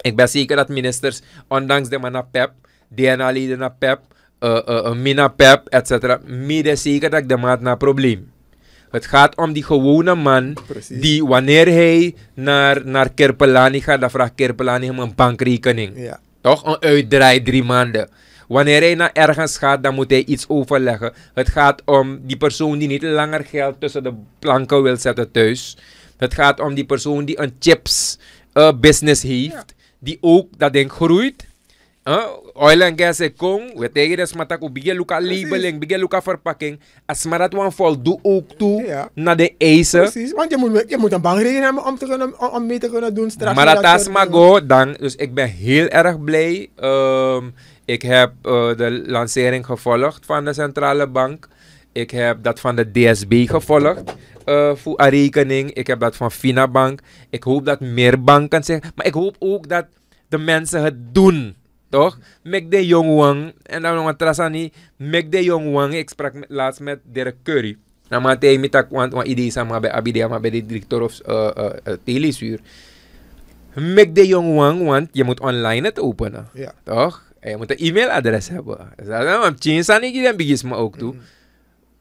Ik ben zeker dat ministers, ondanks de man naar PEP, DNA-leden naar PEP, uh, uh, uh, Mina PEP, etc., midden zeker dat ik de maat naar probleem. Het gaat om die gewone man Precies. die wanneer hij naar, naar Kerpelani gaat, dan vraagt Kerpelani hem een bankrekening. Ja. Toch? Een uitdraai drie maanden. Wanneer hij naar ergens gaat, dan moet hij iets overleggen. Het gaat om die persoon die niet langer geld tussen de planken wil zetten thuis. Het gaat om die persoon die een chips eh, business heeft. Die ook dat ding groeit. Uh, oil and gas e kong, we tegen de bigel luka Precies. labeling, bigel luka verpakking. As maar dat ook toe Ja. naar de eisen. Precies, want je moet, je moet een bankrekening hebben om, te kunnen, om, om mee te kunnen doen straks. Dat is soort maar dingen. go dan. Dus ik ben heel erg blij. Ehm, ik heb eh, de lancering gevolgd van de centrale bank. Ik heb dat van de DSB gevolgd eh, voor een rekening. Ik heb dat van Finabank. Ik hoop dat meer banken zeggen. Maar ik hoop ook dat de mensen het doen. Toch? Mek de Jong Wang. En dan nog een trasani. Mek de Jong Wang. Ik sprak met, laatst met Dirk Curry. Nou, maar tegen mij want want idee samen bij Abidea, maar bij de directeur of uh, uh, uh, telesuur. Mek de Jong Wang, want je moet online het openen. Ja. Toch? En je moet een e-mailadres hebben. Dus dat is een change aan ik dan begin me ook toe.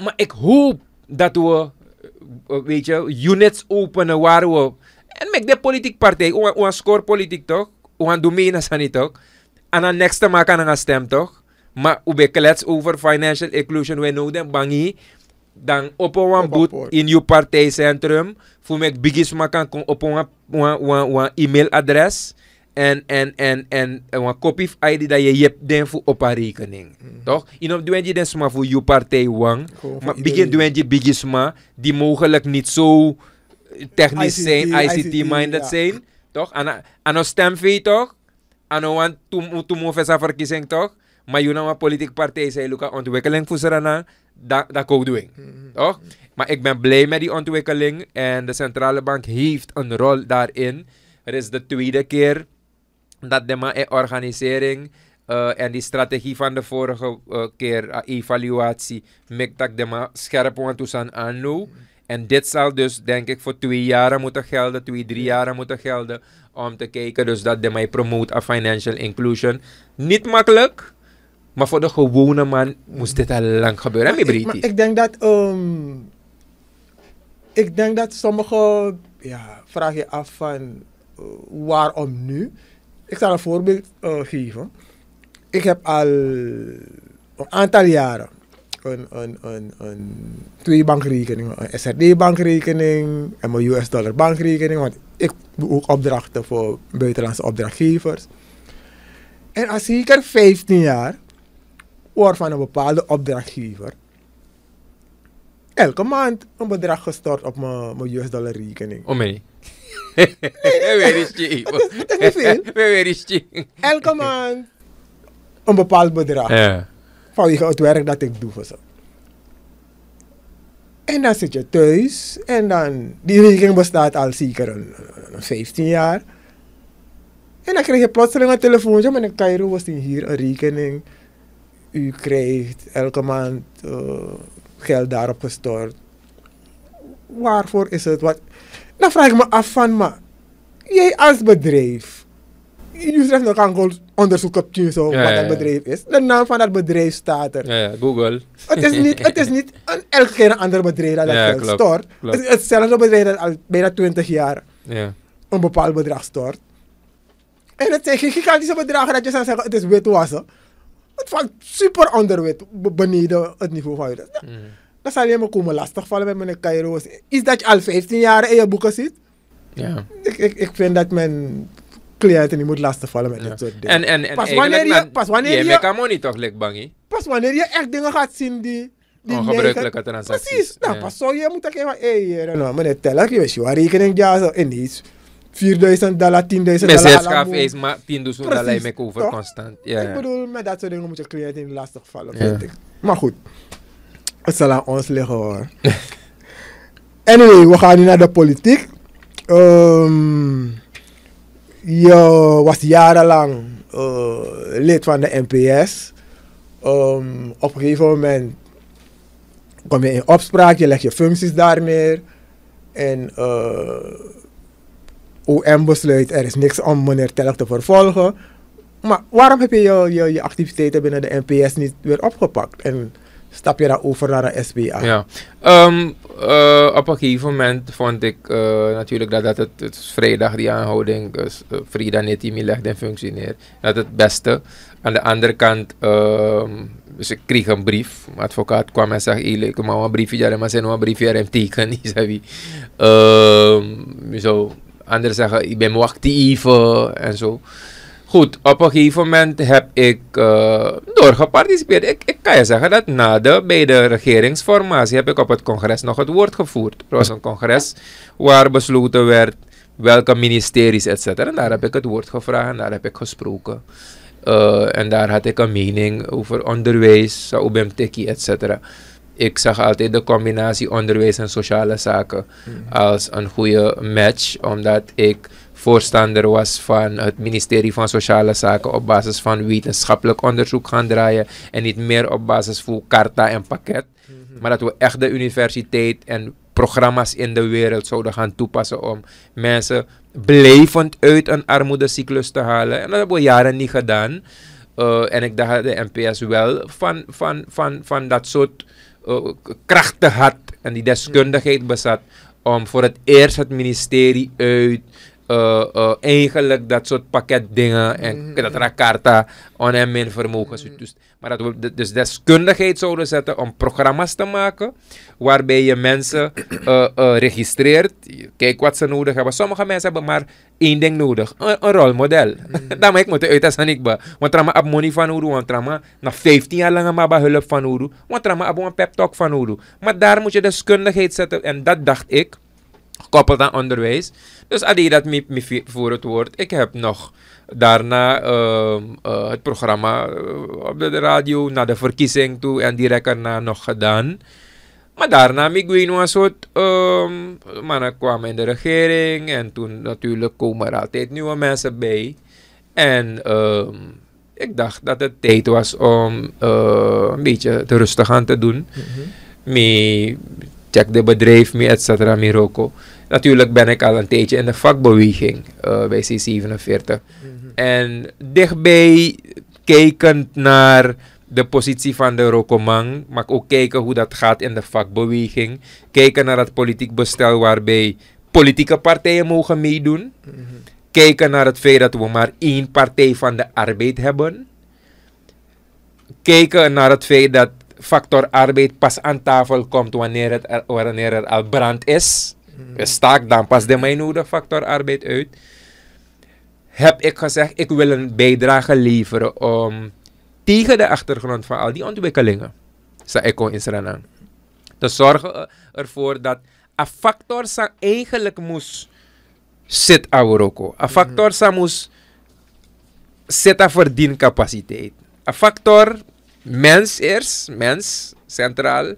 Maar ik hoop dat we, weet je, units openen waar we... En met de politieke partij, we score politiek toch? We doen mee naar toch? En dan next maken aan een stem toch? Maar we beklets over financial inclusion, we nodig bangi. Dan op een boot in je partijcentrum. Voor mij bigis maken kon op een e-mailadres. En, en, en, en een copy of ID dat je hebt den voor op een rekening. Toch? In op doen je den sma voor je partij wang. Maar begin doen je bigisma die mogelijk niet zo technisch ICT, zijn, ICT, ICT-minded ja. zijn. Toch? En aan een stemvee toch? En want toen toen moest een verkiezing toch? Maar je een politieke partij zei, Luca, ontwikkeling voor dat dat kan doen. Toch? Maar ik ben blij met die ontwikkeling en de centrale bank heeft een rol daarin. Het is de tweede keer dat de ma- eh, organisering Uh, en die strategie van de vorige uh, keer, uh, evaluatie, mikt dat de maar scherp aan aan nu. En dit zal dus, denk ik, voor twee jaren moeten gelden, twee, drie jaren moeten gelden. Om te kijken dus dat de mij promote a financial inclusion. Niet makkelijk, maar voor de gewone man moest dit al lang gebeuren. Maar ik, maar ik denk dat, um, ik denk dat sommige, ja, vraag je af van uh, waarom nu. Ik zal een voorbeeld uh, geven. Ik heb al een aantal jaren een, een, een, een twee bankrekeningen. Een SRD-bankrekening en mijn US dollar bankrekening. Want ik doe ook opdrachten voor buitenlandse opdrachtgevers. En als zeker 15 jaar wordt van een bepaalde opdrachtgever elke maand een bedrag gestort op mijn, mijn US dollar rekening. Oh nee. Weer is cheap. Elke maand een bepaald bedrag. Ja. Vanwege het werk dat ik doe voor ze. En dan zit je thuis en dan, die rekening bestaat al zeker een, een 15 jaar. En dan krijg je plotseling een telefoontje, met een Cairo was hier een rekening. U krijgt elke maand uh, geld daarop gestort. Waarvoor is het? Wat? Dan vraag ik me af van, maar jij als bedrijf, je zegt nog aan onderzoek op zo Ja, wat dat bedrijf is. De naam van dat bedrijf staat er. Ja, ja, Google. Het is niet, het is niet een, elke keer een ander bedrijf dat dat Ja, geld stort. Het is hetzelfde bedrijf dat al bijna 20 jaar Ja. een bepaald bedrag stort. En het zijn gigantische bedragen dat je zou zeggen het is witwassen. Het valt super onder beneden het niveau van je. Nou, Mm. Dan zal je me komen lastigvallen met meneer Cairo. Is dat je al 15 jaar in je boeken zit? Ja. Ik, ik, ik vind dat men cliënten niet moet lastigvallen met dit soort dingen. En, en, en Pas wanneer je- pas wanneer je... je- kan money toch, lik bangie? Pas wanneer je echt dingen gaat zien die... die Ongebruikelijke transacties. Precies. Nou, pas zo je moet kijken van... Hé, hey, nou, meneer Teller, je weet je waar rekening ja zo. En iets. 4000 dollar, 10.000 Met dollar. gaf moe. eens maar 10 dus dat Precies, lijkt me over constant. Ja. Ik bedoel, met dat soort dingen moet je cliënten niet lastigvallen, Ja. vind ik. Maar goed. Het zal aan ons liggen hoor. anyway, we gaan nu naar de politiek. Ehm, je was jarenlang eh, lid van de NPS. Ehm, op een gegeven moment kom je in opspraak, je legt je functies daar. En eh, OM besluit, er is niks om meneer Tellig te vervolgen. Maar waarom heb je je, je je activiteiten binnen de NPS niet weer opgepakt? En stap je dan over naar de SBA? Ja. Ehm, eh, op een gegeven moment vond ik eh, natuurlijk dat, dat het, het vrijdag die aanhouding, dus uh, Frida Netimi legde in functie neer, dat het beste. Aan de andere kant, ehm, dus ik kreeg een brief, mijn advocaat kwam en zei, hey, ik mag een briefje maar zijn een briefje hem tekenen, zei Ehm zo, anderen zeggen, ik ben actief en zo. Goed, op een gegeven moment heb ik uh, doorgeparticipeerd. Ik, ik kan je zeggen dat na de, bij de regeringsformatie heb ik op het congres nog het woord gevoerd. Er was een congres waar besloten werd welke ministeries, etc. En daar heb ik het woord gevraagd en daar heb ik gesproken. Uh, en daar had ik een mening over onderwijs, Saubem Teki, etc. Ik zag altijd de combinatie onderwijs en sociale zaken mm. als een goede match, omdat ik voorstander was van het ministerie van Sociale Zaken op basis van wetenschappelijk onderzoek gaan draaien en niet meer op basis van karta en pakket. Mm -hmm. Maar dat we echt de universiteit en programma's in de wereld zouden gaan toepassen om mensen blijvend uit een armoedecyclus te halen. En dat hebben we jaren niet gedaan. Uh, en ik dacht dat de NPS wel van, van, van, van dat soort uh, krachten had en die deskundigheid bezat om voor het eerst het ministerie uit uh, uh, eigenlijk dat soort pakketdingen en mm -hmm. dat rakarta on en min vermogen. Mm -hmm. dus, maar dat we de, dus deskundigheid zouden zetten om programma's te maken waarbij je mensen uh, registreert. Kijk wat ze nodig hebben. Sommige mensen hebben maar één ding nodig: een, een rolmodel. Dan moet ik moeten uit als ik ben. Want trama ab money van Uru, want trama na 15 jaar lang maar hulp van Uru, want trama ab een pep talk van Uru. Maar daar moet je deskundigheid zetten en dat dacht ik gekoppeld aan onderwijs. Dus adi dat me, me voor het woord. Ik heb nog daarna uh, uh, het programma uh, op de radio naar de verkiezing toe en direct erna nog gedaan. Maar daarna nog een soort um, mannen kwamen in de regering en toen natuurlijk komen er altijd nieuwe mensen bij. En um, ik dacht dat het tijd was om uh, een beetje te rustig aan te doen. Mm check de bedrijf, mee, et cetera, mee Roko. Natuurlijk ben ik al een tijdje in de vakbeweging uh, bij C47. Mm En dichtbij kijkend naar de positie van de Rokomang, maar ook kijken hoe dat gaat in de vakbeweging. Kijken naar het politiek bestel waarbij politieke partijen mogen meedoen. Mm Kijken naar het feit dat we maar één partij van de arbeid hebben. Kijken naar het feit dat factor arbeid pas aan tafel komt wanneer, het, wanneer er al brand is. Mm. Staak dan pas de mijn nodig factor arbeid uit. Heb ik gezegd, ik wil een bijdrage leveren om tegen de achtergrond van al die ontwikkelingen, zei ik in Suriname, te zorgen ervoor dat een factor eigenlijk moest zit Auroko. Een factor sa moest zitten verdiencapaciteit. Een factor mens eerst, mens, centraal,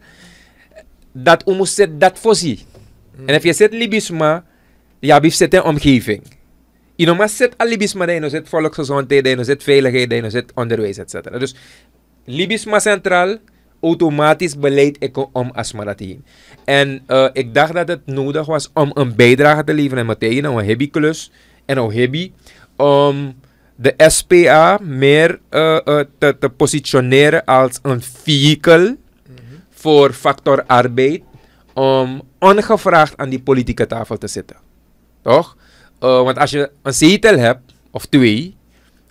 dat u moet dat voorzien. Mm. En als je zet libisma, ja, je zit in omgeving. Je nog maar zet al libisma, je zet volksgezondheid, je zet veiligheid, je zet onderwijs, etc. Dus libisma centraal, automatisch beleid ik om heen. En uh, ik dacht dat het nodig was om een bijdrage te leveren en meteen een heavy klus en een heavy om de SPA meer uh, uh, te, te, positioneren als een vehicle mm -hmm. voor factor arbeid om ongevraagd aan die politieke tafel te zitten. Toch? Uh, want als je een zetel hebt, of twee,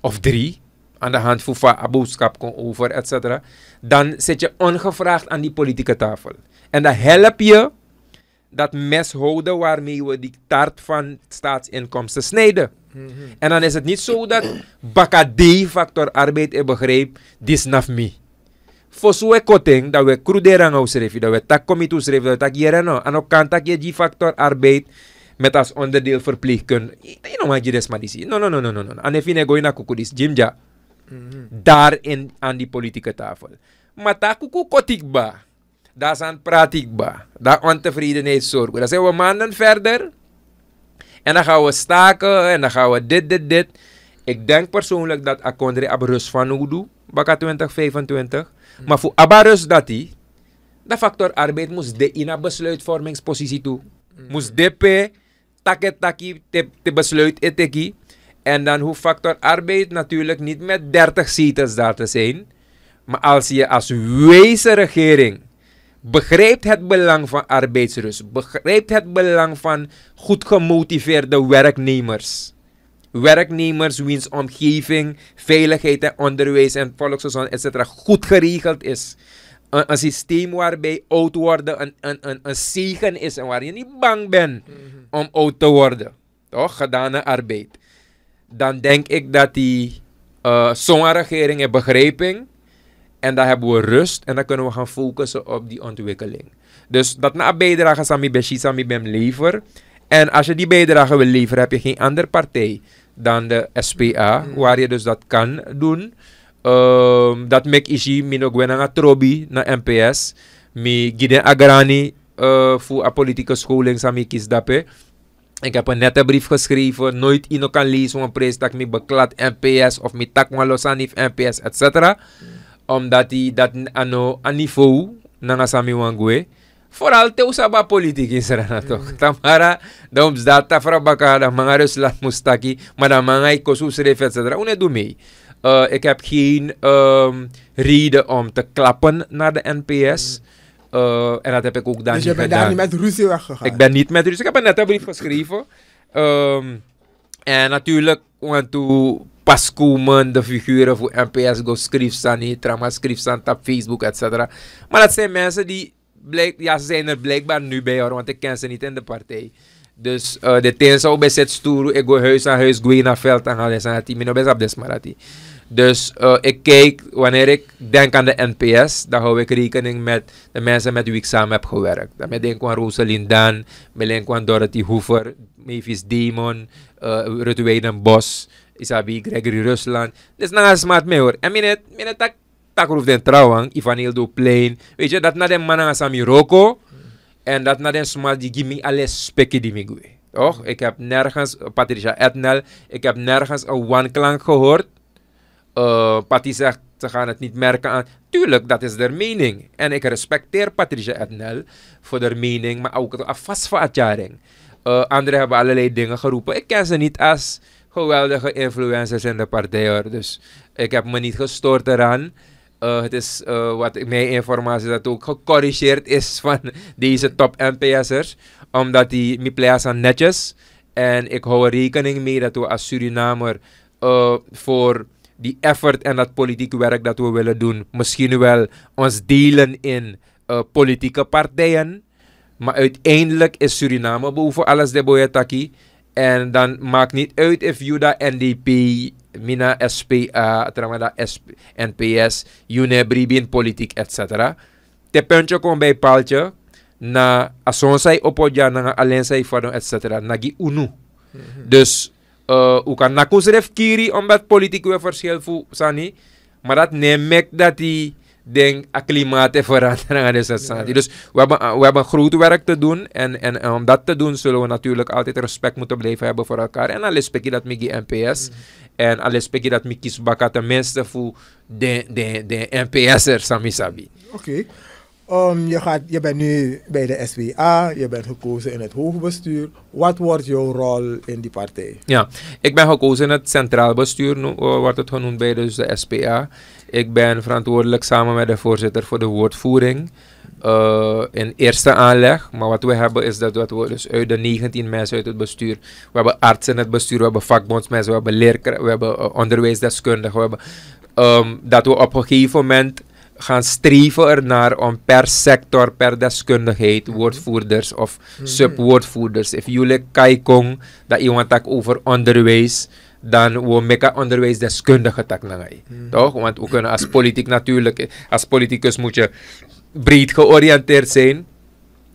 of drie, aan de hand van een boodschap kon over, etc., dan zit je ongevraagd aan die politieke tafel. En dan help je dat mes houden waarmee we die taart van staatsinkomsten snijden. Mm -hmm. En dan is het niet zo dat bakadee-factor arbeid in begreep, dis naf me. Voor zo'n koting, dat we kruderang schrijven, dat we tak comité schrijven, dat we tak jereno. En ook kan tak je die factor arbeid met als onderdeel verpleegkunde. Je wat je des maar No, no, no, no, no. En if je naar kukudis, jimja. Mm-hmm. Daar in, aan die politieke tafel. Maar tak kuku kotik ba. Daar zijn pratik ba. Daar ontevredenheid zorgen. Dan zijn we maanden verder. En dan gaan we staken en dan gaan we dit, dit, dit. Ik denk persoonlijk dat Akondre abarus van Udu, baka 2025. Mm. Maar voor abarus dat hij, de factor arbeid moest de in een besluitvormingspositie toe. Mm. Moest DP, takke taki, te, te besluit eteki. En dan hoeft factor arbeid natuurlijk niet met 30 zetels daar te zijn. Maar als je als wezen regering begrijpt het belang van arbeidsrust, begrijpt het belang van goed gemotiveerde werknemers. Werknemers wiens omgeving, veiligheid en onderwijs en volksgezondheid etc. goed geregeld is. Een, een, systeem waarbij oud worden een, een, een, een zegen is en waar je niet bang bent mm -hmm. om oud te worden. Toch? Gedane arbeid. Dan denk ik dat die uh, zo'n regering heeft begrijping en dan hebben we rust en dan kunnen we gaan focussen op die ontwikkeling. Dus dat na bijdrage sami beshi sami bem lever. En als je die bijdrage wil leveren, heb je geen andere partij dan de SPA, mm. waar je dus dat kan doen. Um, dat mek ishi min ook na trobi na MPS. Mi gide agrani uh, voor een politieke scholing sami kies dape. Ik heb een nette brief geschreven. Nooit ino kan lezen een prijs dat ik beklad NPS of me tak losanif NPS, etc. Mm omdat hij dat ano aan niveau nanga sami wangwe vooral te usaba politiek in Suriname toch mm. tamara dan data fra baka da mga Rusland mustaki maar dan mga ikosus ref et cetera une doe mee uh, ik heb geen um, reden om te klappen naar de NPS mm. Uh, en dat heb ik ook dan dus je bent daar niet met ruzie weggegaan? Ik ben niet met ruzie. Ik heb een nette brief geschreven. Um, en natuurlijk, want toen pas komen de figuren voor NPS go schrijf staan niet, trama schrijf staan op Facebook, etc. Maar dat zijn mensen die, ja, ze zijn er blijkbaar nu bij hoor, want ik ken ze niet in de partij. Dus uh, de bij zet stoer, ik go huis aan huis, go naar veld en gaan zijn die op desmarati. Dus uh, ik kijk, wanneer ik denk aan de NPS, dan hou ik rekening met de mensen met wie ik samen heb gewerkt. Dan denk ik aan Rosalind Dan, ik denk aan Dorothy Hoover, Mavis Demon, uh, Rutte Bos isabi Gregory Rusland. Dus na smart me hoor. En minet, minet tak roef den trouwang, Ivanildo Plain. Weet je, dat na den mannen sami roko. En dat na den smart die gimme alles spekje die me. Toch? Ik heb nergens, Patricia Etnel, ik heb nergens een one-klank gehoord. Uh, Patty zegt, ze gaan het niet merken aan. Tuurlijk, dat is haar mening. En ik respecteer Patricia Etnel voor haar mening, maar ook vast voor het jaring. Uh, anderen hebben allerlei dingen geroepen. Ik ken ze niet als geweldige influencers in de partij hoor. Dus ik heb me niet gestoord eraan. Uh, het is uh, wat mijn informatie dat ook gecorrigeerd is van deze top NPS'ers. Omdat die mi plaatsen netjes. En ik hou rekening mee dat we als Surinamer uh, voor die effort en dat politieke werk dat we willen doen, misschien wel ons delen in politieke partijen. Maar uiteindelijk is Suriname boven alles de boyataki. En dan maakt niet uit of Juda NDP, Mina SPA, Tramada SP, NPS, Unebri, bin politiek, etc. Te puntje komt bij paaltje, na asonsai opodja, na alleen zij van, etc. Nagi unu. Dus, uh, u kan nakusref kiri, omdat politiek weer verschil voor sani. Maar dat neemt dat die denk klimaatverandering is het ja. Dus we hebben, we hebben groot werk te doen. En, en, en, om dat te doen zullen we natuurlijk altijd respect moeten blijven hebben voor elkaar. En alles spekje dat Migi NPS. Mm. En alles spekje dat Migi Baka tenminste voor de, de, de NPS'er Sami Sabi. Oké. Okay. Um, je, gaat, je bent nu bij de SWA, je bent gekozen in het hoofdbestuur. Wat wordt jouw rol in die partij? Ja, ik ben gekozen in het centraal bestuur, wordt het genoemd bij dus de SPA. Ik ben verantwoordelijk samen met de voorzitter voor de woordvoering. Uh, in eerste aanleg. Maar wat we hebben is dat, we dus uit de 19 mensen uit het bestuur. We hebben artsen in het bestuur, we hebben vakbondsmensen, we hebben leerkrachten, we hebben uh, onderwijsdeskundigen. We hebben, um, dat we op een gegeven moment gaan streven ernaar om per sector, per deskundigheid, mhm. woordvoerders of mm subwoordvoerders. If jullie kijken dat iemand over onderwijs dan we maken onderwijsdeskundige tak na mm. Toch? Want we kunnen als politiek natuurlijk, als politicus moet je breed georiënteerd zijn.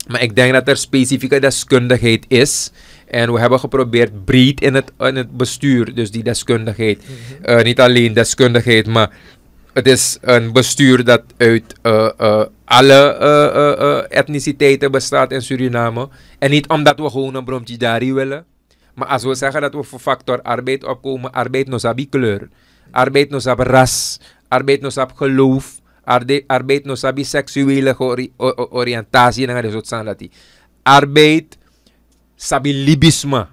Maar ik denk dat er specifieke deskundigheid is. En we hebben geprobeerd breed in het, in het bestuur, dus die deskundigheid. Mm uh, niet alleen deskundigheid, maar het is een bestuur dat uit uh, uh, alle etniciteiten bestaat in Suriname. En niet omdat we gewoon een bromtje daar willen. Maar als we zeggen dat we voor factor arbeid opkomen, arbeid nos kleur, arbeid nos ras, arbeid nos geloof, arbeid nos heb seksuele oriëntatie en dat soort Arbeid sabi libisme.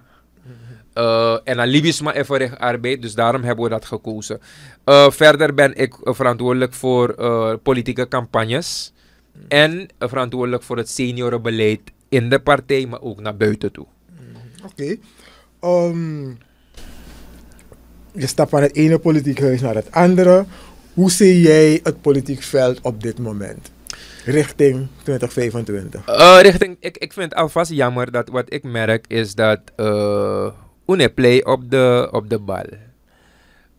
Uh, en een libisme is voor arbeid, dus daarom hebben we dat gekozen. Uh, verder ben ik verantwoordelijk voor uh, politieke campagnes en verantwoordelijk voor het seniorenbeleid in de partij, maar ook naar buiten toe. Oké. Um, je stapt van het ene politiek huis naar het andere. Hoe zie jij het politiek veld op dit moment? Richting 2025? Uh, richting, ik, ik vind alvast jammer dat wat ik merk is dat uh, une play op de, op de bal.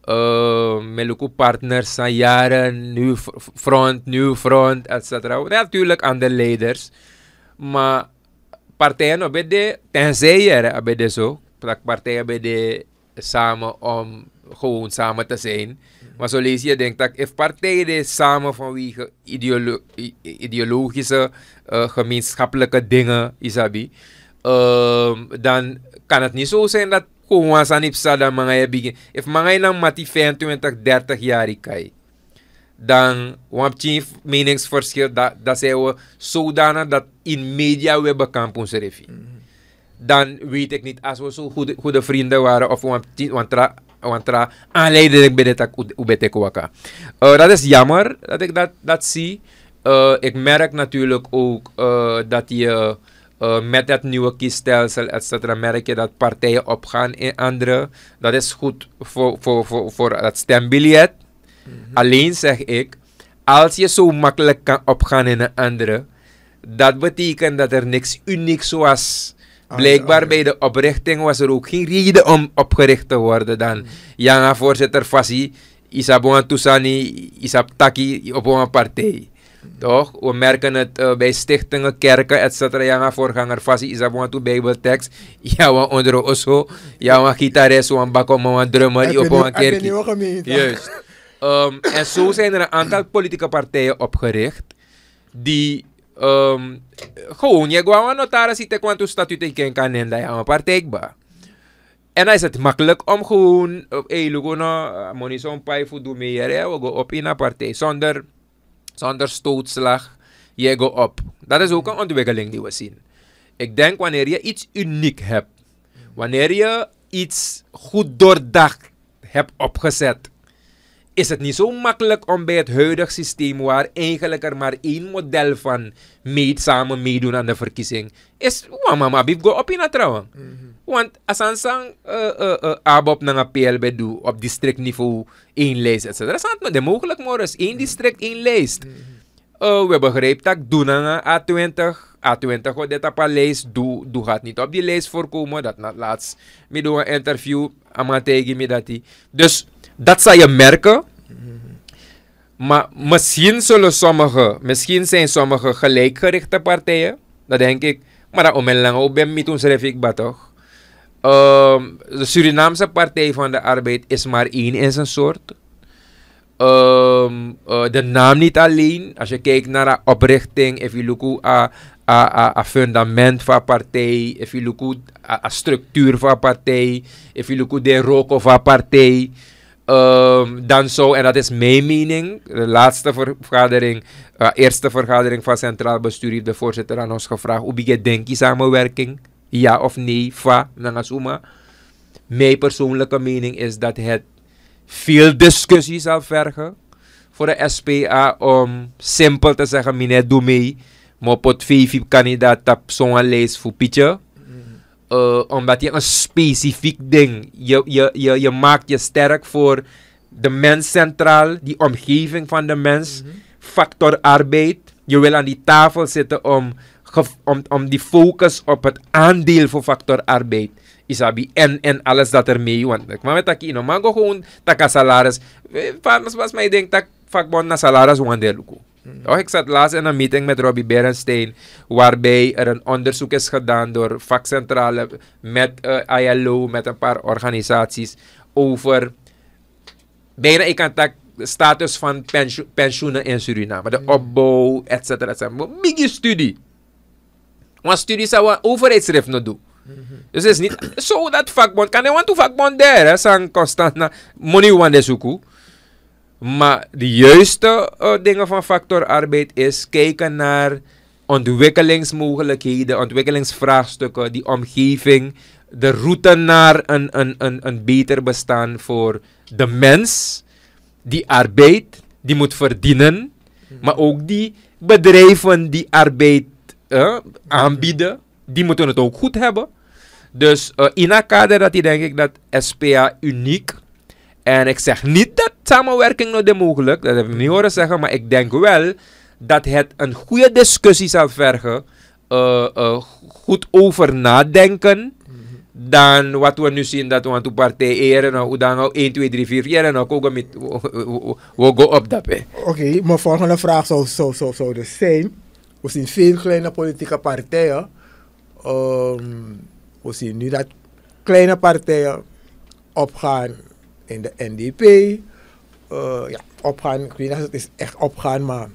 Uh, Meluku partners zijn jaren, nu front, nieuw front, etc. Natuurlijk aan de leiders. Maar partijen op de, tenzij je op de zo, partijen bij de samen om gewoon samen te zijn. Maar zo lees je, denk dat if partijen samen vanwege ideolo ideologische uh, gemeenschappelijke dingen, Isabi, uh, dan kan het niet zo zijn dat gewoon aan ipsa dan mga begin. If mga nang mati 25, 30 jaar kai, dan want chief meningsverschil dat, dat zijn we zodanig dat in media we bekend ons refi. Mm -hmm dan weet ik niet, als we zo goede, goede vrienden waren of wantra, wantra aanleidelijk bij dit ubetekwaka. Uh, dat is jammer dat ik dat, dat zie. Uh, ik merk natuurlijk ook uh, dat je met het nieuwe kiesstelsel, et cetera, merk je dat partijen opgaan in andere. Dat is goed voor, voor, voor, voor het stembiljet. Mm -hmm. Alleen zeg ik, als je zo makkelijk kan opgaan in een andere, dat betekent dat er niks unieks was Blijkbaar bij de oprichting was er ook geen reden om opgericht te worden dan. Mm. Ja, voorzitter Fassi, Isabon Tousani, Isab Taki op een partij. Toch? We merken het uh, bij stichtingen, kerken, etc. Ja, voorganger Fassi, Isabon to Bijbeltekst. Ja, we onder osso. Ja, we gitarist, we bakken, we drummer op een kerk. Juist. Um, en zo zijn er een aantal politieke partijen opgericht die um, gewoon je gwa notaris ite kwanto statute ken kanenda ya partij ba. En dan is het makkelijk om gewoon, hey, look, no, money zo'n pij voor doen meer, we gaan op in een partij, zonder, zonder stootslag, je gaat op. Dat is ook een ontwikkeling die we zien. Ik denk wanneer je iets uniek hebt, wanneer je iets goed doordacht hebt opgezet, is het niet zo makkelijk om bij het huidige systeem, waar eigenlijk er maar één model van meet, samen meedoen aan de verkiezing, is, mama, go op in het trouwen. Want als aan sang uh, uh, uh, abop na een PLB doe op districtniveau één lijst, etc. Dat is het de mogelijk, Morris. één district, één lijst. Uh, we begrijpen dat doen aan A20. A20 wat dit op een lijst doe, doe gaat niet op die lijst voorkomen. Dat na laatst me doe een interview aan tegen me dat. Dus dat zal je merken. Maar misschien zullen sommige, misschien zijn sommige gelijkgerichte partijen. Dat denk ik. Maar dat om een lange op ben toen schrijf ik toch. Um, de Surinaamse Partij van de Arbeid is maar één in zijn soort. Um, uh, de naam niet alleen. Als je kijkt naar de oprichting, if you look at fundament van partij, if you at structuur van partij, if you look de roko van partij. Um, dan zo, en dat is mijn mening, de laatste vergadering, uh, eerste vergadering van Centraal Bestuur heeft de voorzitter aan ons gevraagd, hoe je denk je samenwerking? Ja of nee, nangasuma. Mijn persoonlijke mening is dat het veel discussie zal vergen voor de SPA om simpel te zeggen, meneer, doe mee. Maar pot kandidaat op zo'n lijst voor Pietje. Uh, omdat je een specifiek ding, je, je, je, je maakt je sterk voor de mens centraal, die omgeving van de mens, mm -hmm. factor arbeid. Je wil aan die tafel zitten om, om, om die focus op het aandeel voor factor arbeid. Isabi en, en alles dat er mee. Want ik met dat kino, maar gewoon dat salaris. Was mij denk dat vakbond na salaris wandeluko. Mm. Oh, ik zat laatst in een meeting met Robbie Berenstein, waarbij er een onderzoek is gedaan door vakcentrale met uh, eh, ILO, met een paar organisaties, over bijna ik kan status van pensio pensioenen in Suriname, de mm. opbouw, et cetera, et cetera. Big studie. Want studie zou een overheidsrif nog doen. Mm -hmm. Dus het is niet zo dat vakbond, kan je want to vakbond daar, zijn constant na money wande zoeken. Maar de juiste uh, dingen van factor arbeid is kijken naar ontwikkelingsmogelijkheden, ontwikkelingsvraagstukken, die omgeving, de route naar een, een, een, een beter bestaan voor de mens, die arbeid, die moet verdienen, maar ook die bedrijven die arbeid uh, aanbieden, die moeten het ook goed hebben. Dus uh, in dat kader dat denk ik dat SPA uniek en ik zeg niet dat samenwerking nog mogelijk, dat heb ik niet horen zeggen, maar ik denk wel dat het een goede discussie zal vergen, uh, uh, goed over nadenken, dan wat we nu zien dat we aan de partij eren, hoe dan nou 1, 2, 3, 4 jaar en dan ook met we go op dat. Oké, okay, mijn volgende vraag zou, zou, zou, dus zijn, we zien veel kleine politieke partijen, um, we zien nu dat kleine partijen opgaan in de NDP. Uh, ja, opgaan, ik weet niet of het is echt opgaan, maar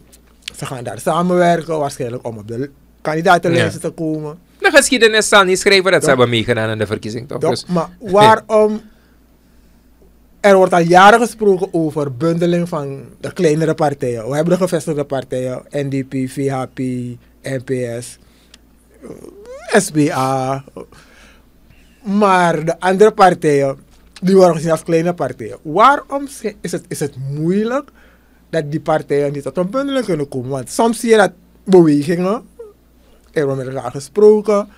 ze gaan daar samenwerken, waarschijnlijk om op de kandidatenlijsten te komen. De geschiedenis zal niet schrijven dat ze hebben meegedaan in de verkiezing, toch? Dus, maar waarom... Er wordt al jaren gesproken over bundeling van de kleinere partijen. We hebben de gevestigde partijen, NDP, VHP, NPS, SBA. Maar de andere partijen die worden gezien als kleine partijen. Waarom is het, is het moeilijk dat die partijen niet tot een bundeling kunnen komen? Want soms zie je dat bewegingen, er wordt met elkaar gesproken,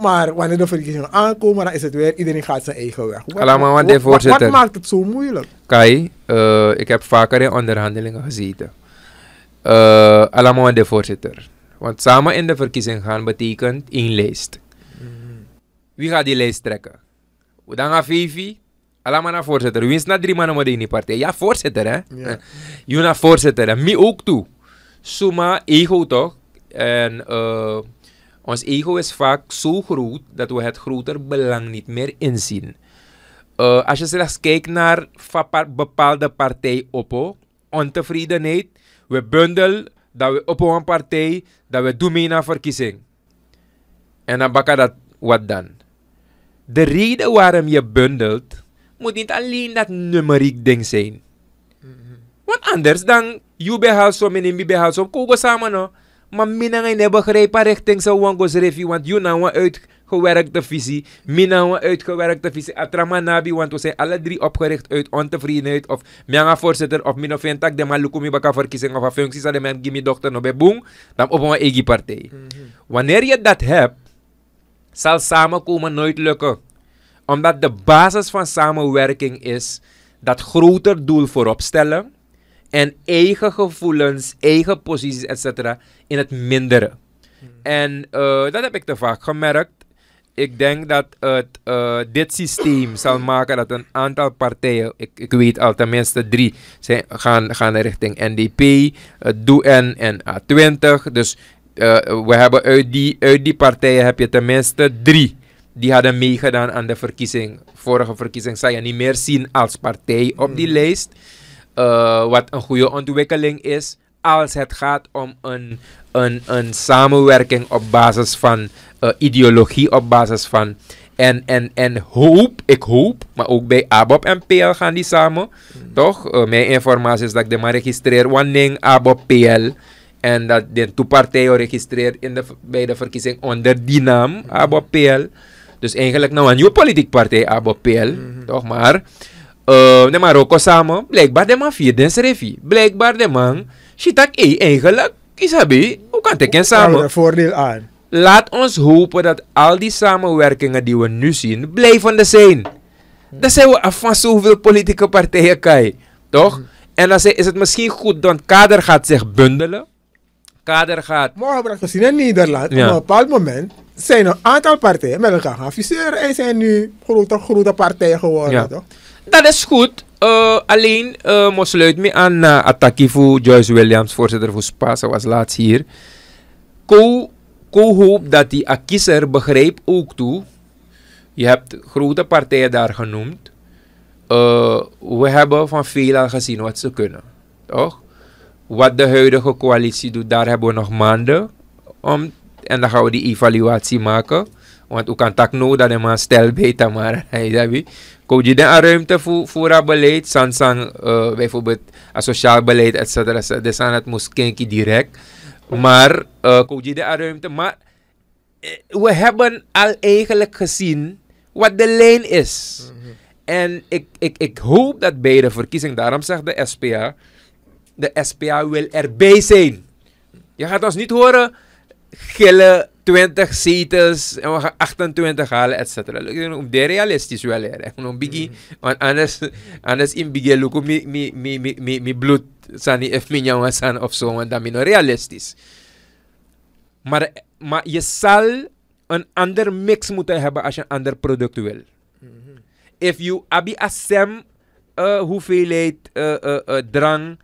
maar wanneer de verkiezingen aankomen, dan is het weer, iedereen gaat zijn eigen weg. Wat, wat, wat, wat maakt het zo moeilijk? Kai, uh, ik heb vaker in onderhandelingen gezeten. Uh, allemaal de voorzitter. Want samen in de verkiezing gaan betekent één lijst. Mm. Wie gaat die lijst trekken? Dan gaan Vivi, allemaal naar voorzitter. Wie is na drie maanden in die partij? Ja, voorzitter, hè? Ja. Voorzitter, en mij ook toe. Suma, ego toch? En uh, ons ego is vaak zo groot dat we het groter belang niet meer inzien. Uh, als je slechts kijkt naar bepaalde partij oppo, ontevredenheid, we bundel dat we op een partij, dat we doen mee naar verkiezing. En dan bakken dat wat dan? de reden waarom je bundelt, moet niet alleen dat numeriek ding zijn. Want anders dan, you behaal som en ik behaal som, kogo samen no. Maar mina ngay ne begrijpen richting sa wangos refi, want you nou een uitgewerkte visie, mina een uitgewerkte visie, atrama nabi, want we zijn alle drie opgericht uit ontevredenheid, of mianga voorzitter, of min of een tak, de man lukumi baka verkiezing, of een functie, sa de man gimme dochter no be boom, dan op een eigen partij. Wanneer je dat hebt, zal samenkomen nooit lukken. Omdat de basis van samenwerking is dat groter doel voorop stellen en eigen gevoelens, eigen posities, etc. in het minderen. En eh, dat heb ik te vaak gemerkt. Ik denk dat het, eh, dit systeem zal maken dat een aantal partijen, ik, ik weet al tenminste drie, zijn, gaan, gaan richting NDP, het DOEN en A20. Dus eh, we hebben uit die, uit die partijen heb je tenminste drie die hadden meegedaan aan de verkiezing. Vorige verkiezing zou je niet meer zien als partij op die lijst. Uh, wat een goede ontwikkeling is als het gaat om een, een, een samenwerking op basis van uh, ideologie, op basis van en, en, en hoop, ik hoop, maar ook bij ABOP en PL gaan die samen. Toch? Uh, mijn informatie is dat ik de maar registreer wanneer ABOP PL en dat de twee partijen registreert in de, bij de verkiezing onder die naam, ABOP PL. Dus eigenlijk nou een nieuwe politieke partij, ABOP PL, toch? Maar uh, de Marokko samen, blijkbaar de man vier den. Blijkbaar de man, shitak e eigenlijk, isabi, hoe kan het samen? voordeel aan. Laat ons hopen dat al die samenwerkingen die we nu zien, blijvende zijn. Dan zijn we af van zoveel politieke partijen, kai. Toch? En dan is het misschien goed, dat kader gaat zich bundelen. Kader gaat... Morgen hebben we dat gezien in Nederland. Ja. Op een bepaald moment zijn een aantal partijen met elkaar gaan fuseren. En zijn nu grote, grote partijen geworden. Ja. Toch? Dat is goed. Uh, alleen, uh, sluit me aan na attackie voor Joyce Williams, voorzitter voor SPA. Was laatst hier. Ko, ko hoop dat die kiezer begrijpt ook toe. Je hebt grote partijen daar genoemd. Uh, we hebben van veel al gezien wat ze kunnen. Toch? Wat de huidige coalitie doet, daar hebben we nog maanden om. En dan gaan we die evaluatie maken. Want u kan tak nou dat man stel beter maar. Hij Kou je dan ruimte voor, voor het beleid, sansang uh, bijvoorbeeld sociaal beleid, et cetera. Dus aan het moest kijken direct. Maar uh, kou je dan ruimte. Maar eh, we hebben al eigenlijk gezien wat de lijn is. En ik, ik, ik hoop dat bij de verkiezing, daarom zegt de SPA, de SPA wil erbij zijn. Je gaat ons niet horen gillen 20 zetels en we gaan 28 halen, et cetera. Om de realistisch wel, hè. Om biggie, want anders, anders in biggie lukken mi, mi, mi, mi, mi, mi bloed sani of mi nyawa san of zo, want dan ben je realistisch. Maar, maar je zal een ander mix moeten hebben als je een ander product wil. If you abi asem uh, hoeveelheid uh, uh, uh, drang,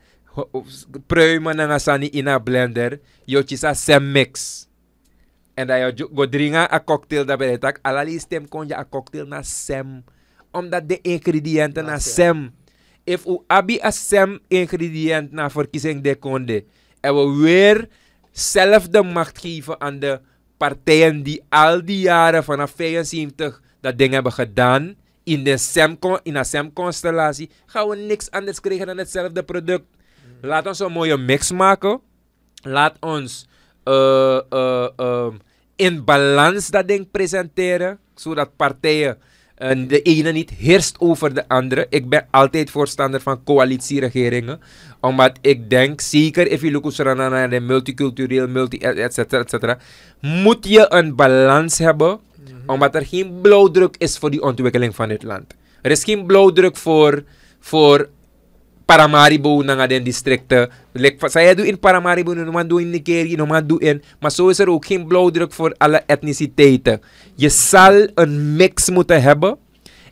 pruimen en asani in een blender, je chisa sem mix. En dat je go drinken een cocktail dat bij het alali stem kon je een cocktail na sem. Omdat de ingrediënten na sem. If u abi a sem ingrediënt na verkiezing de konde. En we weer zelf de macht geven aan de partijen die al die jaren vanaf 75 dat ding hebben gedaan. In de sem, in een sem constellatie gaan we niks anders krijgen dan hetzelfde product. Laat ons een mooie mix maken. Laat ons uh, uh, uh, in balans dat ding presenteren. Zodat partijen uh, de ene niet heerst over de andere. Ik ben altijd voorstander van coalitieregeringen. Omdat ik denk, zeker if you look naar de multicultureel, multi, et cetera, et cetera, moet je een balans hebben. -hmm. Omdat er geen blauwdruk is voor die ontwikkeling van dit land. Er is geen blauwdruk voor, voor Paramaribo na den districten. Like, saya doe in Paramaribo, no man doe in Nigeria, no man doe in. Maar zo is er ook geen blauwdruk voor alle etniciteiten. Je zal een mix moeten hebben.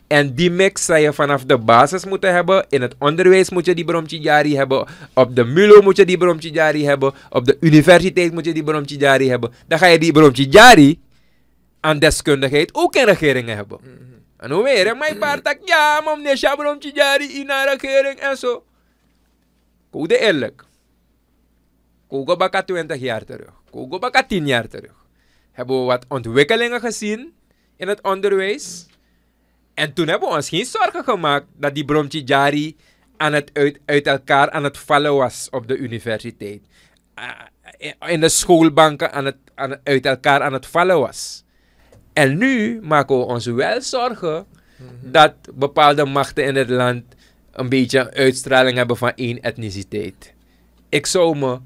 En die mix zou je vanaf de basis moeten hebben. In het onderwijs moet je die bromtjari hebben. Op de MULO moet je die bromtjari hebben. Op de universiteit moet je die bromtjari hebben. Dan ga je die bromtjari aan deskundigheid ook in regeringen hebben. En hoe weer, mijn baard ja, maar meneer Shabrom Tjari in de regering en zo. Koede eerlijk. Kogo baka 20 jaar terug. Kogo baka 10 jaar terug. Hebben we wat ontwikkelingen gezien in het onderwijs. En toen hebben we ons geen zorgen gemaakt dat die Bromtjijari aan het uit, uit elkaar aan het vallen was op de universiteit. Uh, in de schoolbanken aan het, aan, uit elkaar aan het vallen was. En nu maken we ons wel zorgen dat bepaalde machten in het land een beetje een uitstraling hebben van één etniciteit. Ik zou me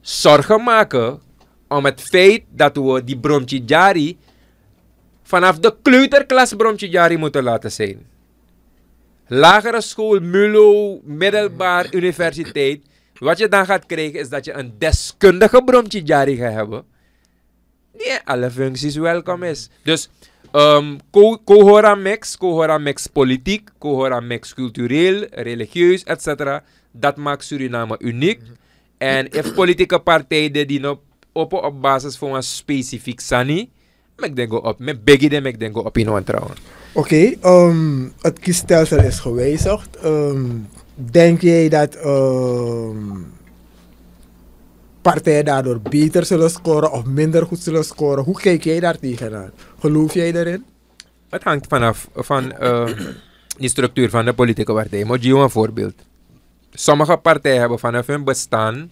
zorgen maken om het feit dat we die Bromtjijari vanaf de kleuterklas Bromtjijari moeten laten zijn. Lagere school, MULO, middelbaar, universiteit. Wat je dan gaat krijgen is dat je een deskundige Bromtjijari gaat hebben. Die alle functies welkom is. Dus um, cohora mix, cohora mix politiek, cohora mix cultureel, religieus, etc. Dat maakt Suriname uniek. En if politieke partijen die op, op, op basis van een specifiek sani, ik denk op, met begide ik denk op in trouwen. Oké, okay, um, het kiesstelsel is gewijzigd. Um, denk jij dat um, partijen daardoor beter zullen scoren of minder goed zullen scoren? Hoe kijk jij daar tegenaan? Geloof jij erin? Het hangt vanaf van uh, die structuur van de politieke partij. Maar geef een voorbeeld. Sommige partijen hebben vanaf hun bestaan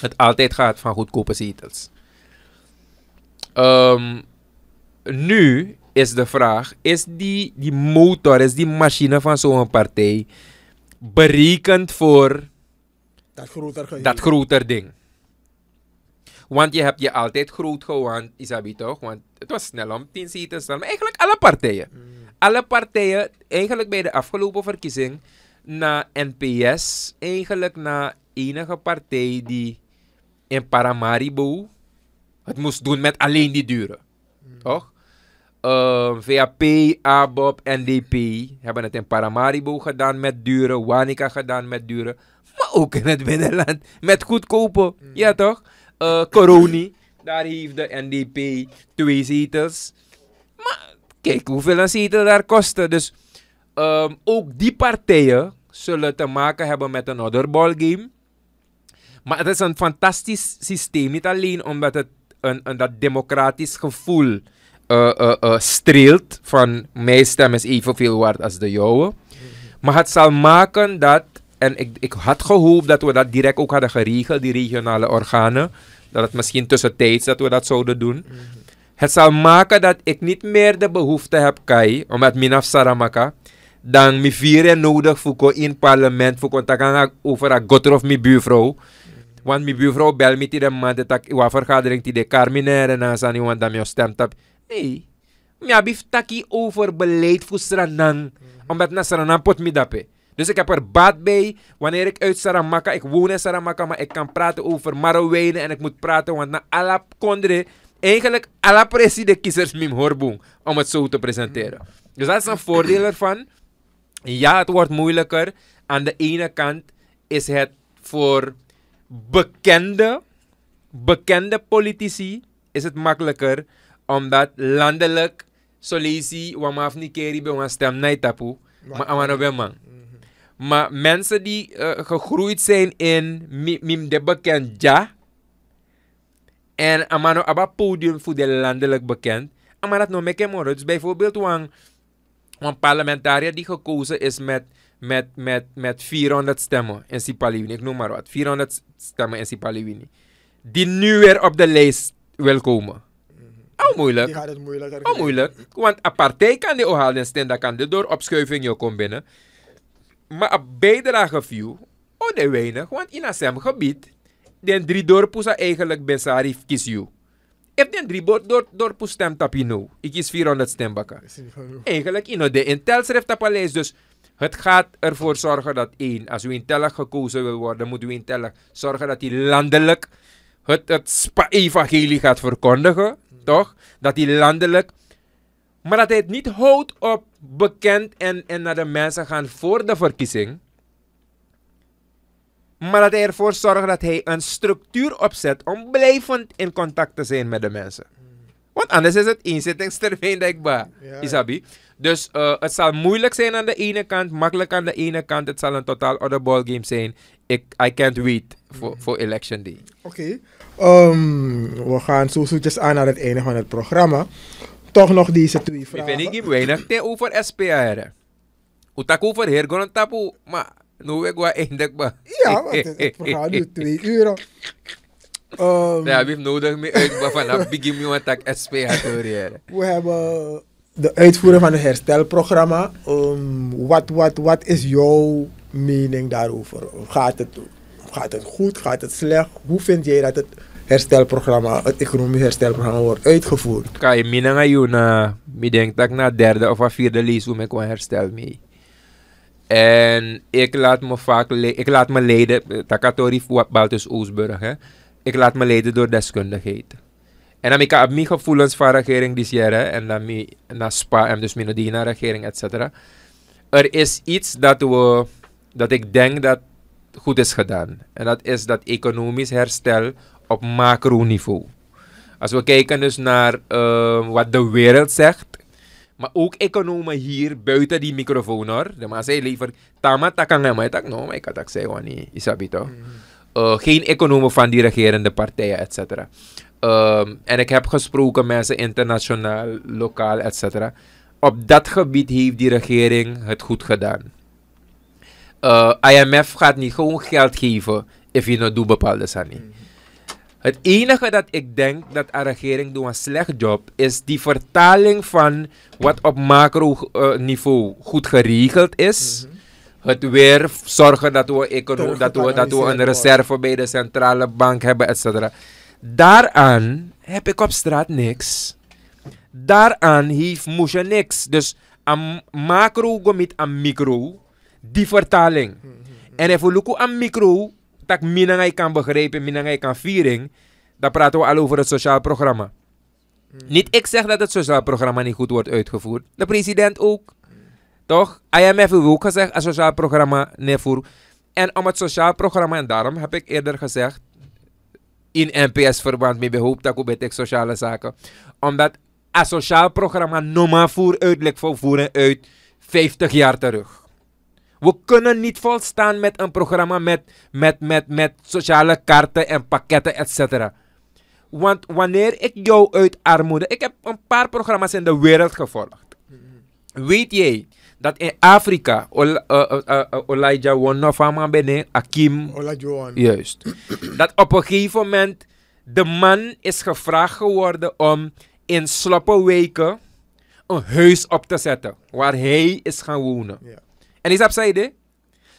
het altijd gaat van goedkope zetels. Um, nu is de vraag, is die, die motor, is die machine van zo'n partij berekend voor dat groter, dat groter ding? Want je hebt je altijd groot gewoond, Isabi toch? Want het was snel om tien zetels te Maar eigenlijk alle partijen. Mm. Alle partijen, eigenlijk bij de afgelopen verkiezing, na NPS, eigenlijk na enige partij die in Paramaribo het moest doen met alleen die duren. Mm. Toch? uh, ehm, VAP, ABOP, NDP hebben het in Paramaribo gedaan met dure, Wanica gedaan met dure, maar ook in het binnenland met goedkope. Mm. Ja toch? Uh, Coroni, daar heeft de NDP twee zetels. Maar kijk hoeveel een zetel daar kostte. Dus um, ook die partijen zullen te maken hebben met een other ballgame. Maar het is een fantastisch systeem. Niet alleen omdat het een, een dat democratisch gevoel uh, uh, streelt van mijn stem is evenveel waard als de jouwe. Maar het zal maken dat, en ik, ik had gehoopt dat we dat direct ook hadden geregeld, die regionale organen, dat het misschien tussentijds dat we dat zouden doen. Het zal maken dat ik niet meer de behoefte heb, Kai, om met Minaf Saramaka, dan mi vieren nodig voor in parlement, voor contact over een gotter of mijn buurvrouw. Want mijn buurvrouw bel me die de man dat ik vergadering die de Carminaire en dan zei want dat je stemt op. Nee. Abif taki over beleid voor Sranang. Omdat na Sranang pot mi dape. Dus ik heb er baat bij wanneer ik uit Saramaka, ik woon in Saramaka, maar ik kan praten over Marowijnen en ik moet praten, want na alle kondre, eigenlijk alle president kiezers mim horboen, om het zo te presenteren. Dus dat is een voordeel ervan. Ja, het wordt moeilijker. Aan de ene kant is het voor bekende, bekende politici is het makkelijker omdat landelijk solisi wamaf ni keri wan stem na tapu maar amano man. Maar mensen die uh, gegroeid zijn in mim de bekend ja en amano aba podium voor de landelijk bekend. Maar dat no meke moro. Dus bijvoorbeeld een, een parlementariër die gekozen is met, met, met, met 400 stemmen in Sipaliwini. Ik noem maar wat. 400 stemmen in Sipaliwini. Die nu weer op de lijst wil komen. Moeilijk. Die gaat het moeilijker Oh, moeilijk. Want een partij kan die ook halen en dat kan de door opschuiving je komt binnen. Maar een bijdrage view, oh, de weinig. Want in een gebied, den drie dorpus eigenlijk besari kies you. If den drie door, dorpus stem tap je nou. Ik kies 400 stembakken. Eigenlijk, know, de intel schrift tapalees. Dus het gaat ervoor zorgen dat één, als u intellig gekozen wil worden, moet u intellig zorgen dat hij landelijk het, het spa-evangelie gaat verkondigen toch? Dat hij landelijk. Maar dat hij het niet houdt op bekend en, en naar de mensen gaan voor de verkiezing. Maar dat hij ervoor zorgt dat hij een structuur opzet om blijvend in contact te zijn met de mensen. Want anders is het inzettingstermijn, denk ik, ja, Isabi. Dus uh, het zal moeilijk zijn aan de ene kant, makkelijk aan de ene kant. Het zal een totaal other ball game zijn. Ik, I can't wait voor mm. election day. Oké. Okay. Um, we gaan zo zoetjes aan naar het einde van het programma. Toch nog deze twee Ik vragen. vind ik weinig te over SPR. Utak over hier gewoon tapu, maar nu ik wel ba. Ja, want het, duurt twee uur. Ehm, Ja, we hebben nodig mee uit vanaf begin me wat te horen. we hebben de uitvoering van het herstelprogramma. Ehm, wat, wat, wat is jouw mening daarover? Gaat het, gaat het goed? Gaat het slecht? Hoe vind jij dat het herstelprogramma, het economisch herstelprogramma wordt uitgevoerd? Kan je minanga je na, mi denk dat ik na derde of vierde hoe ik herstel mee. En ik laat me vaak ik laat me leiden, Baltus Oosburg. Ik laat me leiden door deskundigheid. En dan heb ik mijn gevoelens van regering die jaar, en dan mi na SPA en dus mijn die regering, et cetera. Er is iets dat we, dat ik denk dat goed is gedaan. En dat is dat economisch herstel op macroniveau. Als we kijken dus naar eh, wat de wereld zegt, maar ook economen hier buiten die microfoon hoor. De man zei liever, tama takanga, maar ik no, maar ik had dat zeggen, niet, isabi toch? Eh, geen economen van die regerende partijen, et cetera. Ehm, en ik heb gesproken met mensen internationaal, lokaal, et cetera. Op dat gebied heeft die regering het goed gedaan. Eh, IMF gaat niet gewoon geld geven if je nou doet bepaalde zaken niet. Het enige dat ik denk dat een regering doet een slecht job is die vertaling van wat op macro eh, niveau goed geregeld is. Het weer zorgen dat we, econo- dat, we, dat we een reserve bij de centrale bank hebben, et cetera. Daaraan heb ik op straat niks. Daaraan heeft Moesje niks. Dus aan macro gomit aan micro, die vertaling. En if we look aan micro, dat minangai kan begrijpen, minangai kan viering, dan praten we al over het sociaal programma. Niet ik zeg dat het sociaal programma niet goed wordt uitgevoerd. De president ook. Toch? IMF heeft ook gezegd, het sociaal programma niet voor. En om het sociaal programma, en daarom heb ik eerder gezegd, in NPS-verband met behoopt dat ik bij de sociale zaken. Omdat een sociaal programma normaal voor uitleg voor voeren uit 50 jaar terug. We kunnen niet volstaan met een programma met, met, met, met sociale kaarten en pakketten, etc. Want wanneer ik jou uit armoede. Ik heb een paar programma's in de wereld gevolgd. Weet jij dat in Afrika. Ol, uh, uh, uh, Elijah Wonofama bene, Akim. Juist. Dat op een gegeven moment de man is gevraagd geworden om in sloppenweken een huis op te zetten. Waar hij is gaan wonen. Ja. En is dat zei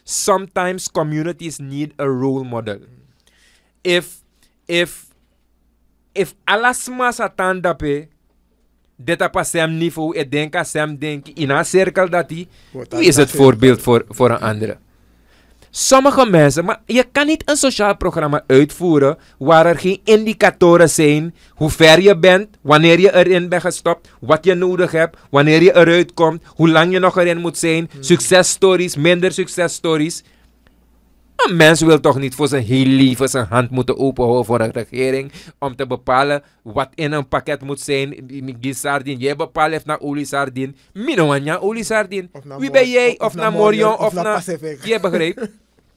Sometimes communities need a role model. If if if alasma satan dape dit op sem niveau, ik denk aan sem denk in een cirkel dat hij, Wordt wie is dat het voorbeeld voor, voor een andere? Sommige mensen, maar je kan niet een sociaal programma uitvoeren waar er geen indicatoren zijn hoe ver je bent, wanneer je erin bent gestopt, wat je nodig hebt, wanneer je eruit komt, hoe lang je nog erin moet zijn, successtories, minder successtories. Een mens wil toch niet voor zijn heel leven zijn hand moeten openhouden voor een regering om te bepalen wat in een pakket moet zijn. Die sardin, jij bepaalt heeft naar olie sardin, minowanya olie sardin. Of naar Wie ben jij? of naar Morion, of naar. Pacific. Je begrijpt?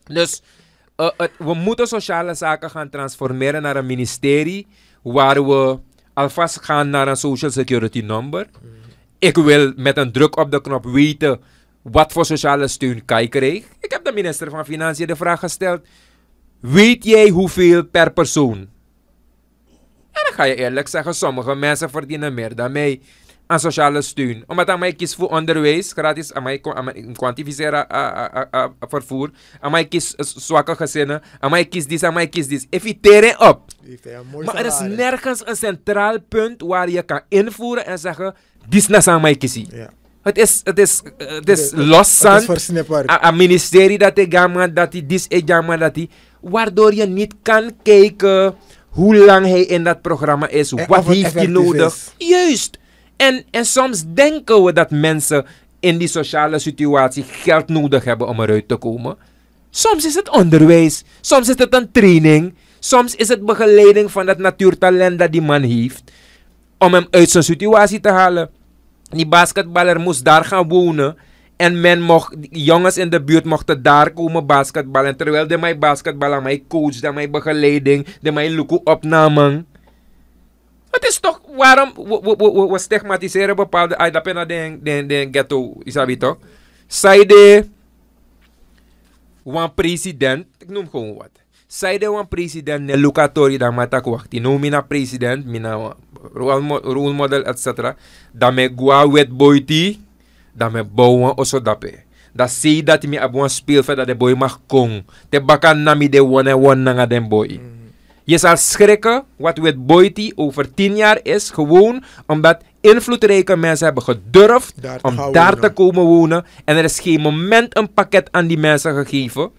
Dus eh, we moeten sociale zaken gaan transformeren naar een ministerie waar we alvast gaan naar een social security number. Ik wil met een druk op de knop weten wat voor sociale steun kan ik krijgen. Ik heb de minister van Financiën de vraag gesteld. Weet jij hoeveel per persoon? En dan ga je eerlijk zeggen, sommige mensen verdienen meer dan mij aan sociale steun. Omdat aan mij kies voor onderwijs, gratis, aan mij, kwantificeren ah, ah, ah, vervoer. Aan mij kies eh, zwakke gezinnen. Aan mij kies dit, aan mij kies dit. Eviteren op. Maar er is nergens een centraal punt waar je kan invoeren en zeggen, dit is aan mij kiesie. Ja. Het is, het is, eh, het is loszand is een ministerie dat ik gamma dat hij dis ik gamma dat hij waardoor je niet kan kijken hoe lang hij in dat programma is, En wat heeft hij nodig. is. Juist. En, en soms denken we dat mensen in die sociale situatie geld nodig hebben om eruit te komen. Soms is het onderwijs, soms is het een training, soms is het begeleiding van dat natuurtalent dat die man heeft om hem uit zijn situatie te halen. Die basketballer moest daar gaan wonen. En men mocht, jongens in de buurt mochten daar komen basketballen. Terwijl de mij basketballen, mijn coach, de mij begeleiding, de mij luku opnamen. Het is toch, waarom we, stigmatiseren bepaalde, ay, dat ben den, den, den ghetto, isabi toch? Zij de, president, ik noem gewoon wat. Zij de wan president, ne locatori dan matak wacht. Die noem mina president, mina role model, etc. Dan me gua wet boyti, dan me bouwen oso dape. Dat zie dat mi abuan speel dat de boy mag kong. Te bakan nami de one one nanga den boy. Je zal schrikken wat wet boyti over tien jaar is. Gewoon omdat invloedrijke mensen hebben gedurfd Daar om daar wonen. te komen wonen. En er is geen moment een pakket aan die mensen gegeven.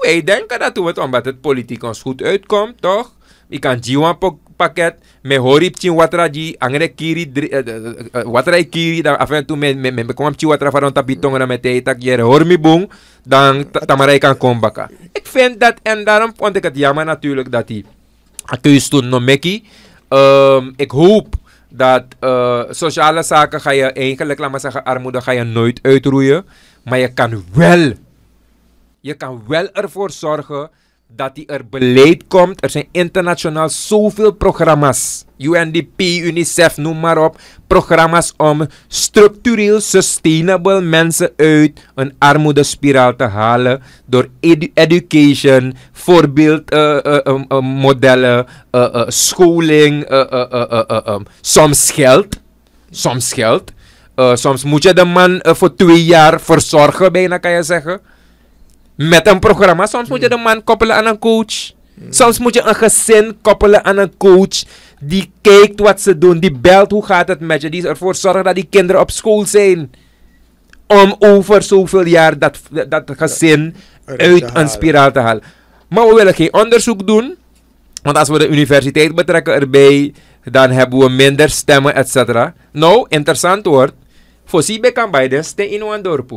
Wij denken dat doen we het omdat het politiek ons goed uitkomt, toch? Ik kan Jiwan pakket, me horip chin watra ji, angre kiri, eh, eh, eh, watra kiri, dan af en toe me, me, kwam watra van tapitong na met te tak jere hormi boom, dan tamarai kan komen baka. Ik vind dat, en daarom vond ik het jammer natuurlijk dat hij keus toen nog. Ehm, ik hoop dat eh, sociale zaken ga je eigenlijk, laat maar zeggen, armoede ga je nooit uitroeien. Maar je kan wel, je kan wel ervoor zorgen dat die er beleid komt. Er zijn internationaal zoveel programma's. UNDP, UNICEF, noem maar op. Programma's om structureel sustainable mensen uit een armoedespiraal te halen. Door edu- education, voorbeeld modellen, eh, eh, scholing, soms geld. Soms geld. Eh, soms moet je de man eh, voor twee jaar verzorgen, bijna kan je zeggen met een programma. Soms moet je de man koppelen aan een coach. Soms moet je een gezin koppelen aan een coach die kijkt wat ze doen, die belt hoe gaat het met je, die ervoor zorgt dat die kinderen op school zijn. Om over zoveel jaar dat, dat gezin uit een spiraal te halen. Maar we willen geen onderzoek doen, want als we de universiteit betrekken erbij, dan hebben we minder stemmen, et cetera. Nou, interessant wordt. Voor Sibe kan bij de in een dorp.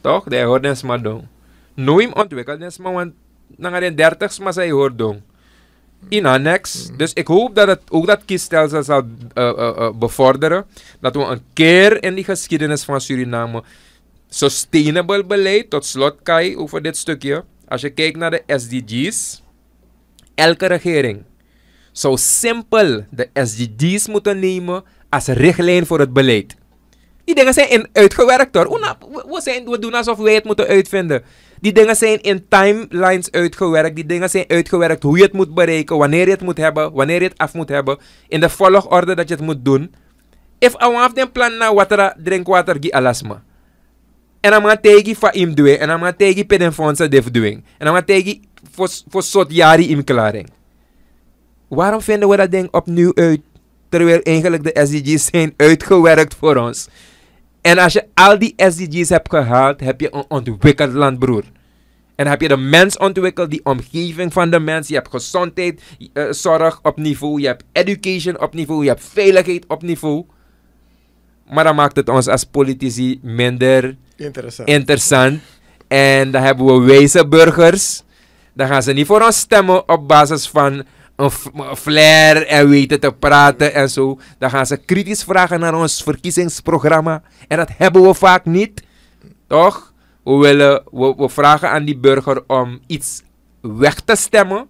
Toch? Dat hoort maar doen. Nooit ontwikkeld is maar want na de 30 maar zij hoort doen. In annex. Dus ik hoop dat het ook dat kiesstelsel zal eh, eh, eh, bevorderen. Dat we een keer in die geschiedenis van Suriname sustainable beleid, tot slot Kai, over dit stukje. Als je kijkt naar de SDG's, elke regering zou simpel de SDG's moeten nemen als richtlijn voor het beleid. Die dingen zijn in uitgewerkt hoor. We zijn, we doen alsof wij het moeten uitvinden. Die dingen zijn in timelines uitgewerkt. Die dingen zijn uitgewerkt hoe je het moet bereiken, wanneer je het moet hebben, wanneer je het af moet hebben. In de volgorde dat je het moet doen. If I want den plan na water, drinkwater gi alasma. En dan moet tegen van im doen. En dan moet tegen def doen. En dan tegen voor voor soort jari im klaring. Waarom vinden we dat ding opnieuw uit? Terwijl eigenlijk de SDG's zijn uitgewerkt voor ons. En als je al die SDG's hebt gehaald, heb je een ontwikkeld land, broer. En heb je de mens ontwikkeld, die omgeving van de mens. Je hebt gezondheid, eh, zorg op niveau. Je hebt education op niveau. Je hebt veiligheid op niveau. Maar dan maakt het ons als politici minder Interessant. interessant. En dan hebben we wijze burgers. Dan gaan ze niet voor ons stemmen op basis van een flair en weten te praten en zo. Dan gaan ze kritisch vragen naar ons verkiezingsprogramma. En dat hebben we vaak niet. Toch? We, willen, we, we vragen aan die burger om iets weg te stemmen.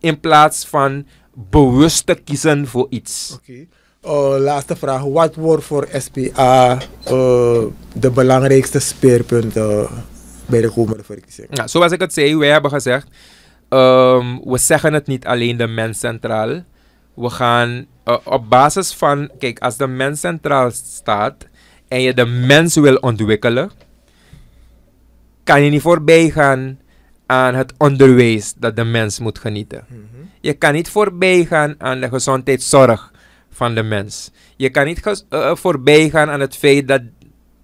In plaats van bewust te kiezen voor iets. Oké. Eh, laatste vraag. Wat wordt voor SPA eh, de belangrijkste speerpunten bij de komende verkiezingen? Ja, zoals ik het zei, wij hebben gezegd, ehm, we zeggen het niet alleen de mens centraal. We gaan eh, op basis van, kijk, als de mens centraal staat en je de mens wil ontwikkelen, kan je niet voorbij gaan aan het onderwijs dat de mens moet genieten. Je kan niet voorbij gaan aan de gezondheidszorg van de mens. Je kan niet ges- eh, voorbij gaan aan het feit dat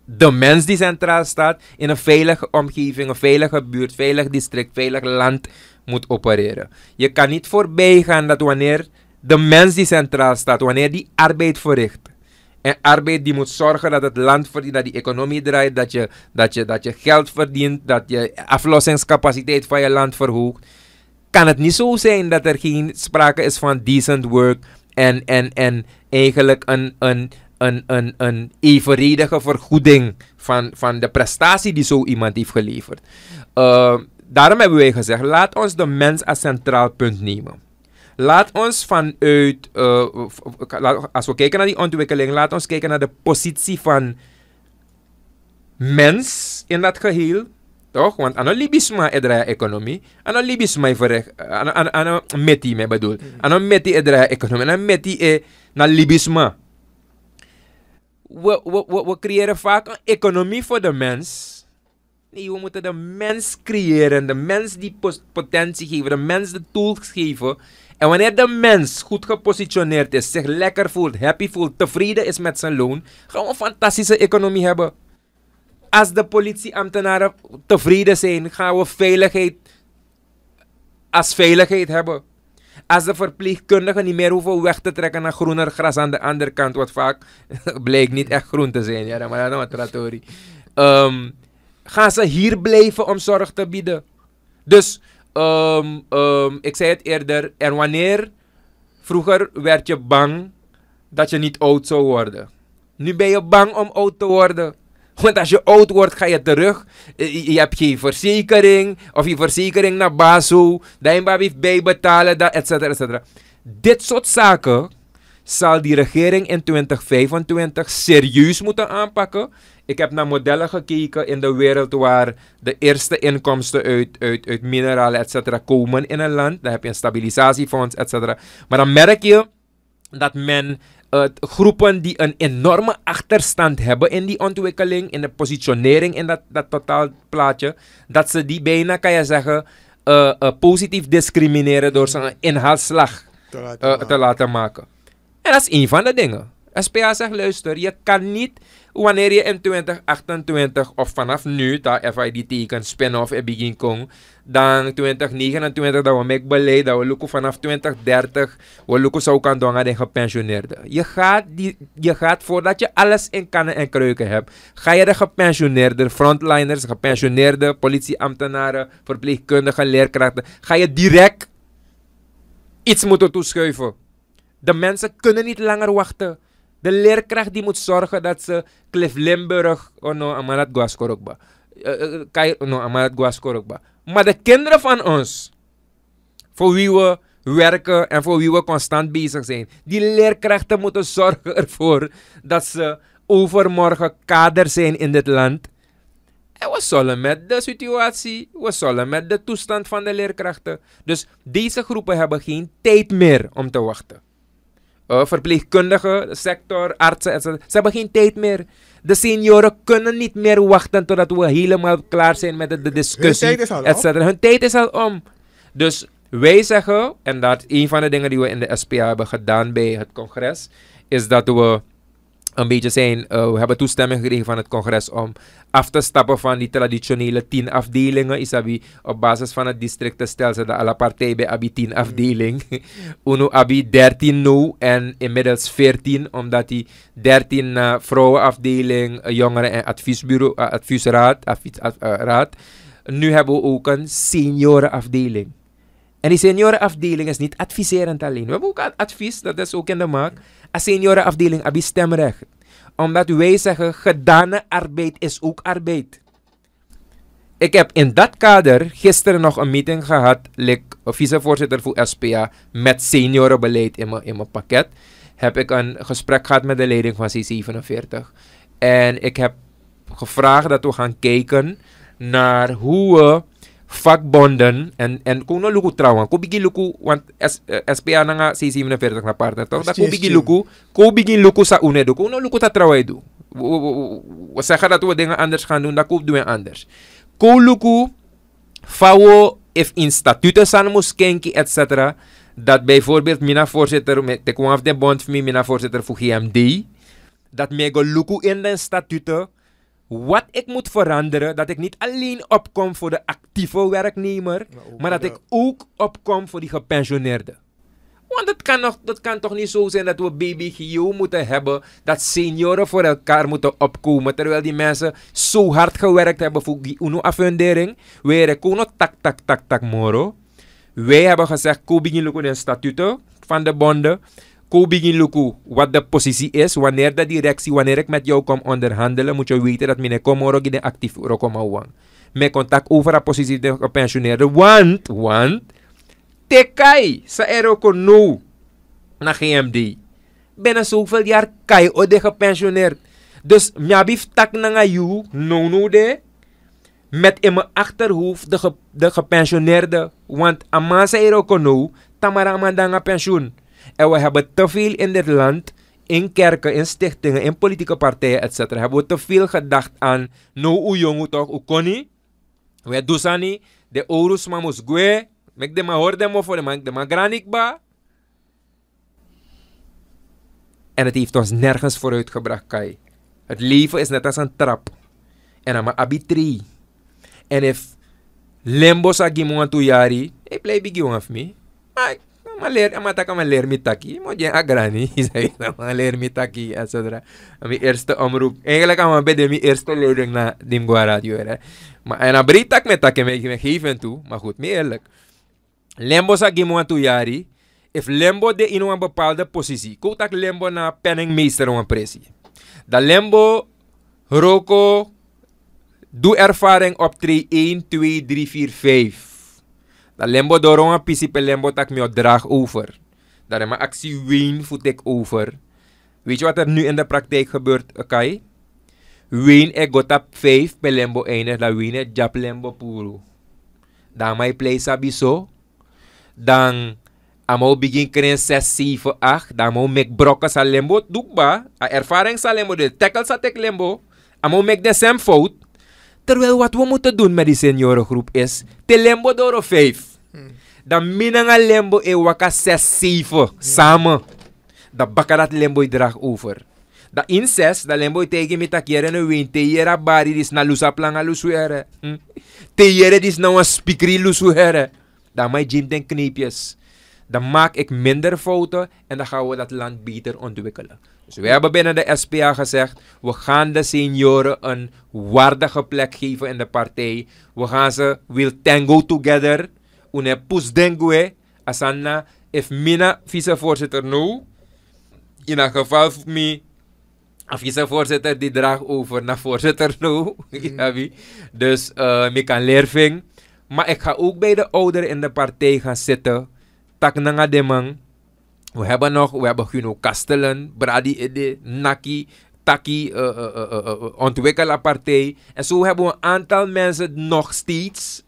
de mens die centraal staat in een veilige omgeving, een veilige buurt, veilig district, veilig land moet opereren. Je kan niet voorbij gaan dat wanneer de mens die centraal staat, wanneer die arbeid verricht, en arbeid die moet zorgen dat het land verdient, dat die economie draait, dat je, dat je, dat je geld verdient, dat je aflossingscapaciteit van je land verhoogt, kan het niet zo zijn dat er geen sprake is van decent work en, en, en eigenlijk een, een, een, een, een evenredige vergoeding van, van de prestatie die zo iemand heeft geleverd. Uh, daarom hebben wij gezegd, laat ons de mens als centraal punt nemen. Laat ons vanuit, uh, als we kijken naar die ontwikkeling, laat ons kijken naar de positie van mens in dat geheel. Toch? Want ano libisma edra economie, ano libisma verreg, ano, ano meti me bedoel. Ano meti edra economie, ano meti e na libisma. We, we, we, we creëren vaak een economie voor de mens. Nee, we moeten de mens creëren, de mens die potentie geven, de mens de tools geven. En wanneer de mens goed gepositioneerd is, zich lekker voelt, happy voelt, tevreden is met zijn loon, gaan we een fantastische economie hebben. Als de politieambtenaren tevreden zijn, gaan we veiligheid als veiligheid hebben. Als de verpleegkundigen niet meer hoeven weg te trekken naar groener gras aan de andere kant, wat vaak blijkt niet echt groen te zijn. Ja, maar dat is een trattorie. Um, gaan ze hier blijven om zorg te bieden. Dus, um, um, ik zei het eerder, en wanneer vroeger werd je bang dat je niet oud zou worden. Nu ben je bang om oud te worden. Want als je oud wordt, ga je terug. Je, hebt geen verzekering. Of je verzekering naar Basu. Dan heeft bijbetalen, et cetera, et cetera. Dit soort zaken zal die regering in 2025 serieus moeten aanpakken. Ik heb naar modellen gekeken in de wereld waar de eerste inkomsten uit, uit, uit mineralen etc. komen in een land. Dan heb je een stabilisatiefonds etc. Maar dan merk je dat men uh, groepen die een enorme achterstand hebben in die ontwikkeling, in de positionering in dat, dat totaalplaatje, dat ze die bijna, kan je zeggen, uh, uh, positief discrimineren door ze een inhaalslag te laten, te laten maken. En dat is een van de dingen. SPA zegt, luister, je kan niet wanneer je in 2028 of vanaf nu, dat FID teken spin-off en begin kon, dan 2029 dat we met beleid, dat we lukken vanaf 2030, we lukken zo kan doen aan de gepensioneerden. Je gaat, die, je gaat, voordat je alles in kannen en kruiken hebt, ga je de gepensioneerden, frontliners, gepensioneerde politieambtenaren, verpleegkundigen, leerkrachten, ga je direct iets moeten toeschuiven. De mensen kunnen niet langer wachten. De leerkracht die moet zorgen dat ze Cliff Limburg, oh no, Amanat Guaskorokba. No, Amanat Guaskorokba. Maar de kinderen van ons, voor wie we werken en voor wie we constant bezig zijn, die leerkrachten moeten zorgen ervoor dat ze overmorgen kader zijn in dit land. En we zullen met de situatie, we zullen met de toestand van de leerkrachten. Dus deze groepen hebben geen tijd meer om te wachten uh, verpleegkundigen, sector, artsen, etc. Ze hebben geen tijd meer. De senioren kunnen niet meer wachten totdat we helemaal klaar zijn met de, de discussie. Hun tijd is al om. Hun tijd is al om. Dus wij zeggen, en dat een van de dingen die we in de SPA hebben gedaan bij het congres, is dat we een beetje zijn, uh, we hebben toestemming gekregen van het congres om af te stappen van die traditionele tien afdelingen. Isabi, op basis van het districtenstelsel, de alle partijen bij Abi 10 afdeling. Uno Abi 13 nu en inmiddels 14, omdat die 13 uh, vrouwenafdeling, uh, jongeren- en adviesbureau, adviesraad, advies, raad. Nu hebben we ook een seniorenafdeling. En die seniorenafdeling is niet adviserend alleen. We hebben ook advies, dat is ook in de maak. Een seniorenafdeling heb stemrecht. Omdat wij zeggen, gedane arbeid is ook arbeid. Ik heb in dat kader gisteren nog een meeting gehad, like vicevoorzitter voor SPA, met seniorenbeleid in mijn, in mijn pakket. Heb ik een gesprek gehad met de leiding van C47. En ik heb gevraagd dat we gaan kijken naar hoe we vakbonden en en kuno luku trouwen ko bigi luku want SPA na nga C47 na partner toch da ko bigi luku ko bigi luku sa UNEDO kuno luku ta trouwen do. We zeggen dat we dingen anders gaan doen dan ko doen anders. Ko luku fawo if in statuten san mus kenki etc dat bijvoorbeeld mina voorzitter met de kwam de bond mina voorzitter voor GMD dat mego luku in de statuten wat ik moet veranderen, dat ik niet alleen opkom voor de actieve werknemer, maar, dat ik ook opkom voor die gepensioneerden. Want het kan, nog, dat kan toch niet zo zijn dat we BBGO moeten hebben, dat senioren voor elkaar moeten opkomen, terwijl die mensen zo hard gewerkt hebben voor die UNO-affundering. Wij kunnen tak, tak, tak, tak, moro. Wij hebben gezegd, koop in statuten van de bonden. Ko begin luku wat de positie is. Wanneer de directie, wanneer ik met jou kom onderhandelen, moet je weten dat meneer Komoro de actief rokoma wang. Met contact over de positie de gepensioneerde. Want, want, tekai sa eroko no na GMD. Binnen zoveel jaar kai o de gepensioneerd. Dus mjabif tak na nga you, no no de. Met in mijn achterhoofd de, ge, de gepensioneerde. Want amasa eroko no, tamara amandanga pensioen. En we hebben te veel in dit land in kerken, in stichtingen, in politieke partijen, etc. hebben we te veel gedacht aan no jongu toch, u koni. We dusani, de orus mamus gue, mek de ma hoorde mo voor de man, de ma granik. En het heeft ons nergens vooruitgebracht, Kai. Het leven is net als een trap. En aan mijn abitri. En if lembo sa gimo tu yari, ik blijf bigi af me. Maar ma leer, ma taka ma leer mitaki. Mo je agrani, zei ma leer mitaki, et cetera. Mijn eerste omroep. Eigenlijk aan mijn mijn eerste leerling na Dimgwa Radio. Hè. Maar en dan breed tak met tak en me geven toe. Maar goed, meer eerlijk. Lembo sa gimo tu yari. If Lembo de in een bepaalde positie. Koop tak Lembo na penningmeester een pressie. Dat Lembo, Roko, doe ervaring op 3, 1, 2, 3, 4, 5. Dat lembo door een pisi pe lembo tak me draag over. Dat is mijn actie ween voet ik over. Weet je wat er nu in de praktijk gebeurt, Akai? Ween ik got op 5 pe lembo enig, dat ween ik jap lembo puro. Dan mijn play sabi so. Dan amo begin kren 6, 7, 8. Dan mo mek brokken sa lembo. Doek ba? A ervaring sa lembo, de tackle sa tek lembo. Amo mek de sem fout. Terwijl wat we moeten doen met die seniorengroep is, te lembo door 5. Dan minanga lembo e waka 6, 7 samen. Dat bakken dat lembo draag over. Dat incest, dat lembo tegen me takiere no win, te yera bari na lusa planga lusuere. Hm? Te yere dis na een spikri lusuere. Dan mijn den kneepjes. Dan maak ik minder fouten en dan gaan we dat land beter ontwikkelen. Dus we hebben binnen de SPA gezegd, we gaan de senioren een waardige plek geven in de partij. We gaan ze will tango together. Une pus dengue. Asana, if mina vicevoorzitter no, in een geval me, een vicevoorzitter die draagt over naar voorzitter no. Mm. dus uh, ik kan leerving. Maar ik ga ook bij de ouderen in de partij gaan zitten. Tak nanga demang. We hebben nog, we hebben Guno Kastelen, Brady Ede, Naki, Taki, uh, uh, uh, uh, ontwikkelaarpartij. En zo hebben we een aantal mensen nog steeds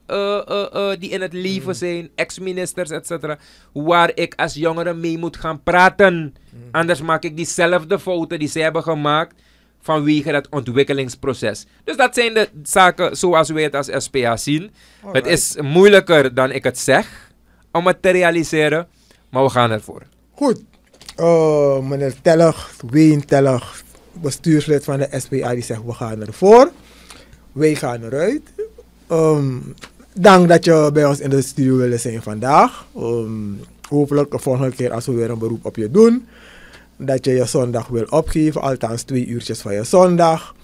die in het leven mm. zijn, ex-ministers, etc. Waar ik als jongere mee moet gaan praten. Mm. Anders maak ik diezelfde fouten die ze hebben gemaakt vanwege dat ontwikkelingsproces. Dus dat zijn de zaken zoals wij het als SPA zien. Alright. Het is moeilijker dan ik het zeg om het te realiseren, maar we gaan ervoor. Goed. Uh, meneer Teller, Ween Teller, bestuurslid van de SPA, die zegt we gaan ervoor. Wij gaan eruit. Um, dank dat je bij ons in de studio wilde zijn vandaag. Um, hopelijk de volgende keer als we weer een beroep op je doen. Dat je je zondag wil opgeven, althans twee uurtjes van je zondag.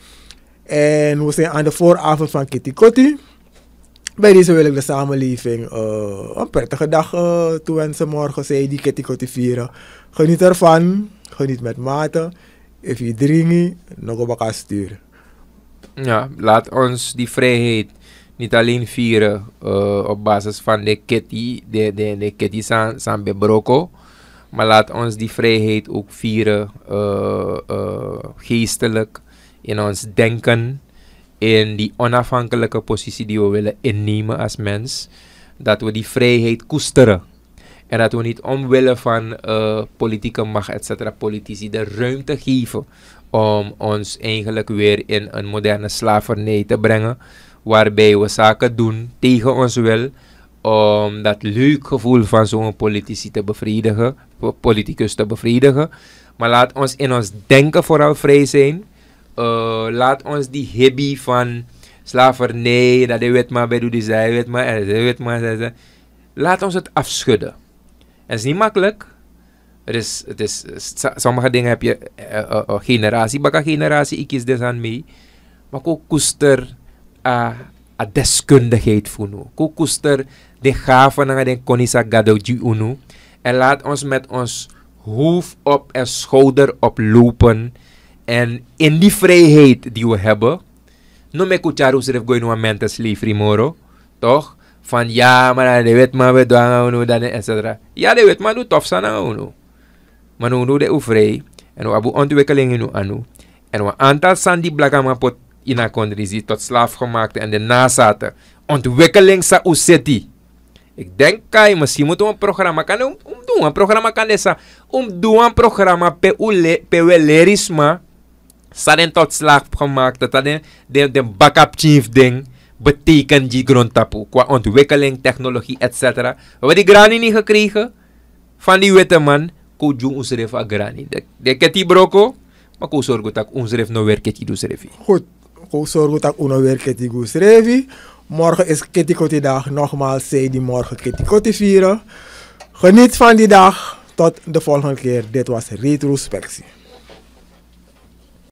En we zijn aan de vooravond van Kitty Kotti. Bij deze wil ik de samenleving uh, een prettige dag uh, toewensen morgen. Zij die Kitty Kotti vieren. Geniet ervan. Geniet met mate. If je drinkt, nog op elkaar sturen. Ja, laat ons die vrijheid niet alleen vieren uh, op basis van de kitty, de, de, de kitty san, san. Maar laat ons die vrijheid ook vieren uh, geestelijk in ons denken. In die onafhankelijke positie die we willen innemen als mens. Dat we die vrijheid koesteren. En dat we niet omwille van uh, politieke macht, et cetera, politici de ruimte geven om ons eigenlijk weer in een moderne slavernij te brengen. Waarbij we zaken doen tegen ons wil. Om dat leuk gevoel van zo'n politici te bevredigen, politicus te bevredigen. Maar laat ons in ons denken vooral vrij zijn. Uh, laat ons die hobby van slavernij, dat de wet maar bij doet die zij wet maar, de wet maar, laat ons het afschudden. Het is niet makkelijk. Het is, het is, sommige dingen heb je uh, generatie, baka generatie, ik is des aan mee. Maar ook koester a, deskundigheid voor Ook koester de gave naar de konisa gadoji unu. En laat ons met ons hoofd op en schouder oplopen. En in die vrijheid die we hebben. No me kucharu seref goinu a mentes livre. Toch? Van ja, maar de wet maar we doen dan et cetera. Ja, de wet maar doet tof zijn nou. Maar nu de vrij en we hebben ontwikkelingen nu aan En we aantal san die blaga pot in een country tot slaafgemaakte en de nazaten. Ontwikkeling sa useti. Ik denk kai misschien moeten we een programma kan om doen een programma kan desa om doen een programma pe ule pe welerisma sa tot slaaf gemaakt dat de de de backup chief ding betekent die grondtapu qua ontwikkeling, technologie, etc. We die grani niet gekregen van die witte man. Ko jung usref a grani. De, keti broko, maar ko zorgo tak unsref no werketi du srefi. Goed, ko zorgo tak uno werketi gu srefi. Morgen is Kitty Kotti dag. Nogmaals, zij die morgen Kitty Kotti vieren. Geniet van die dag. Tot de volgende keer. Dit was Retrospectie.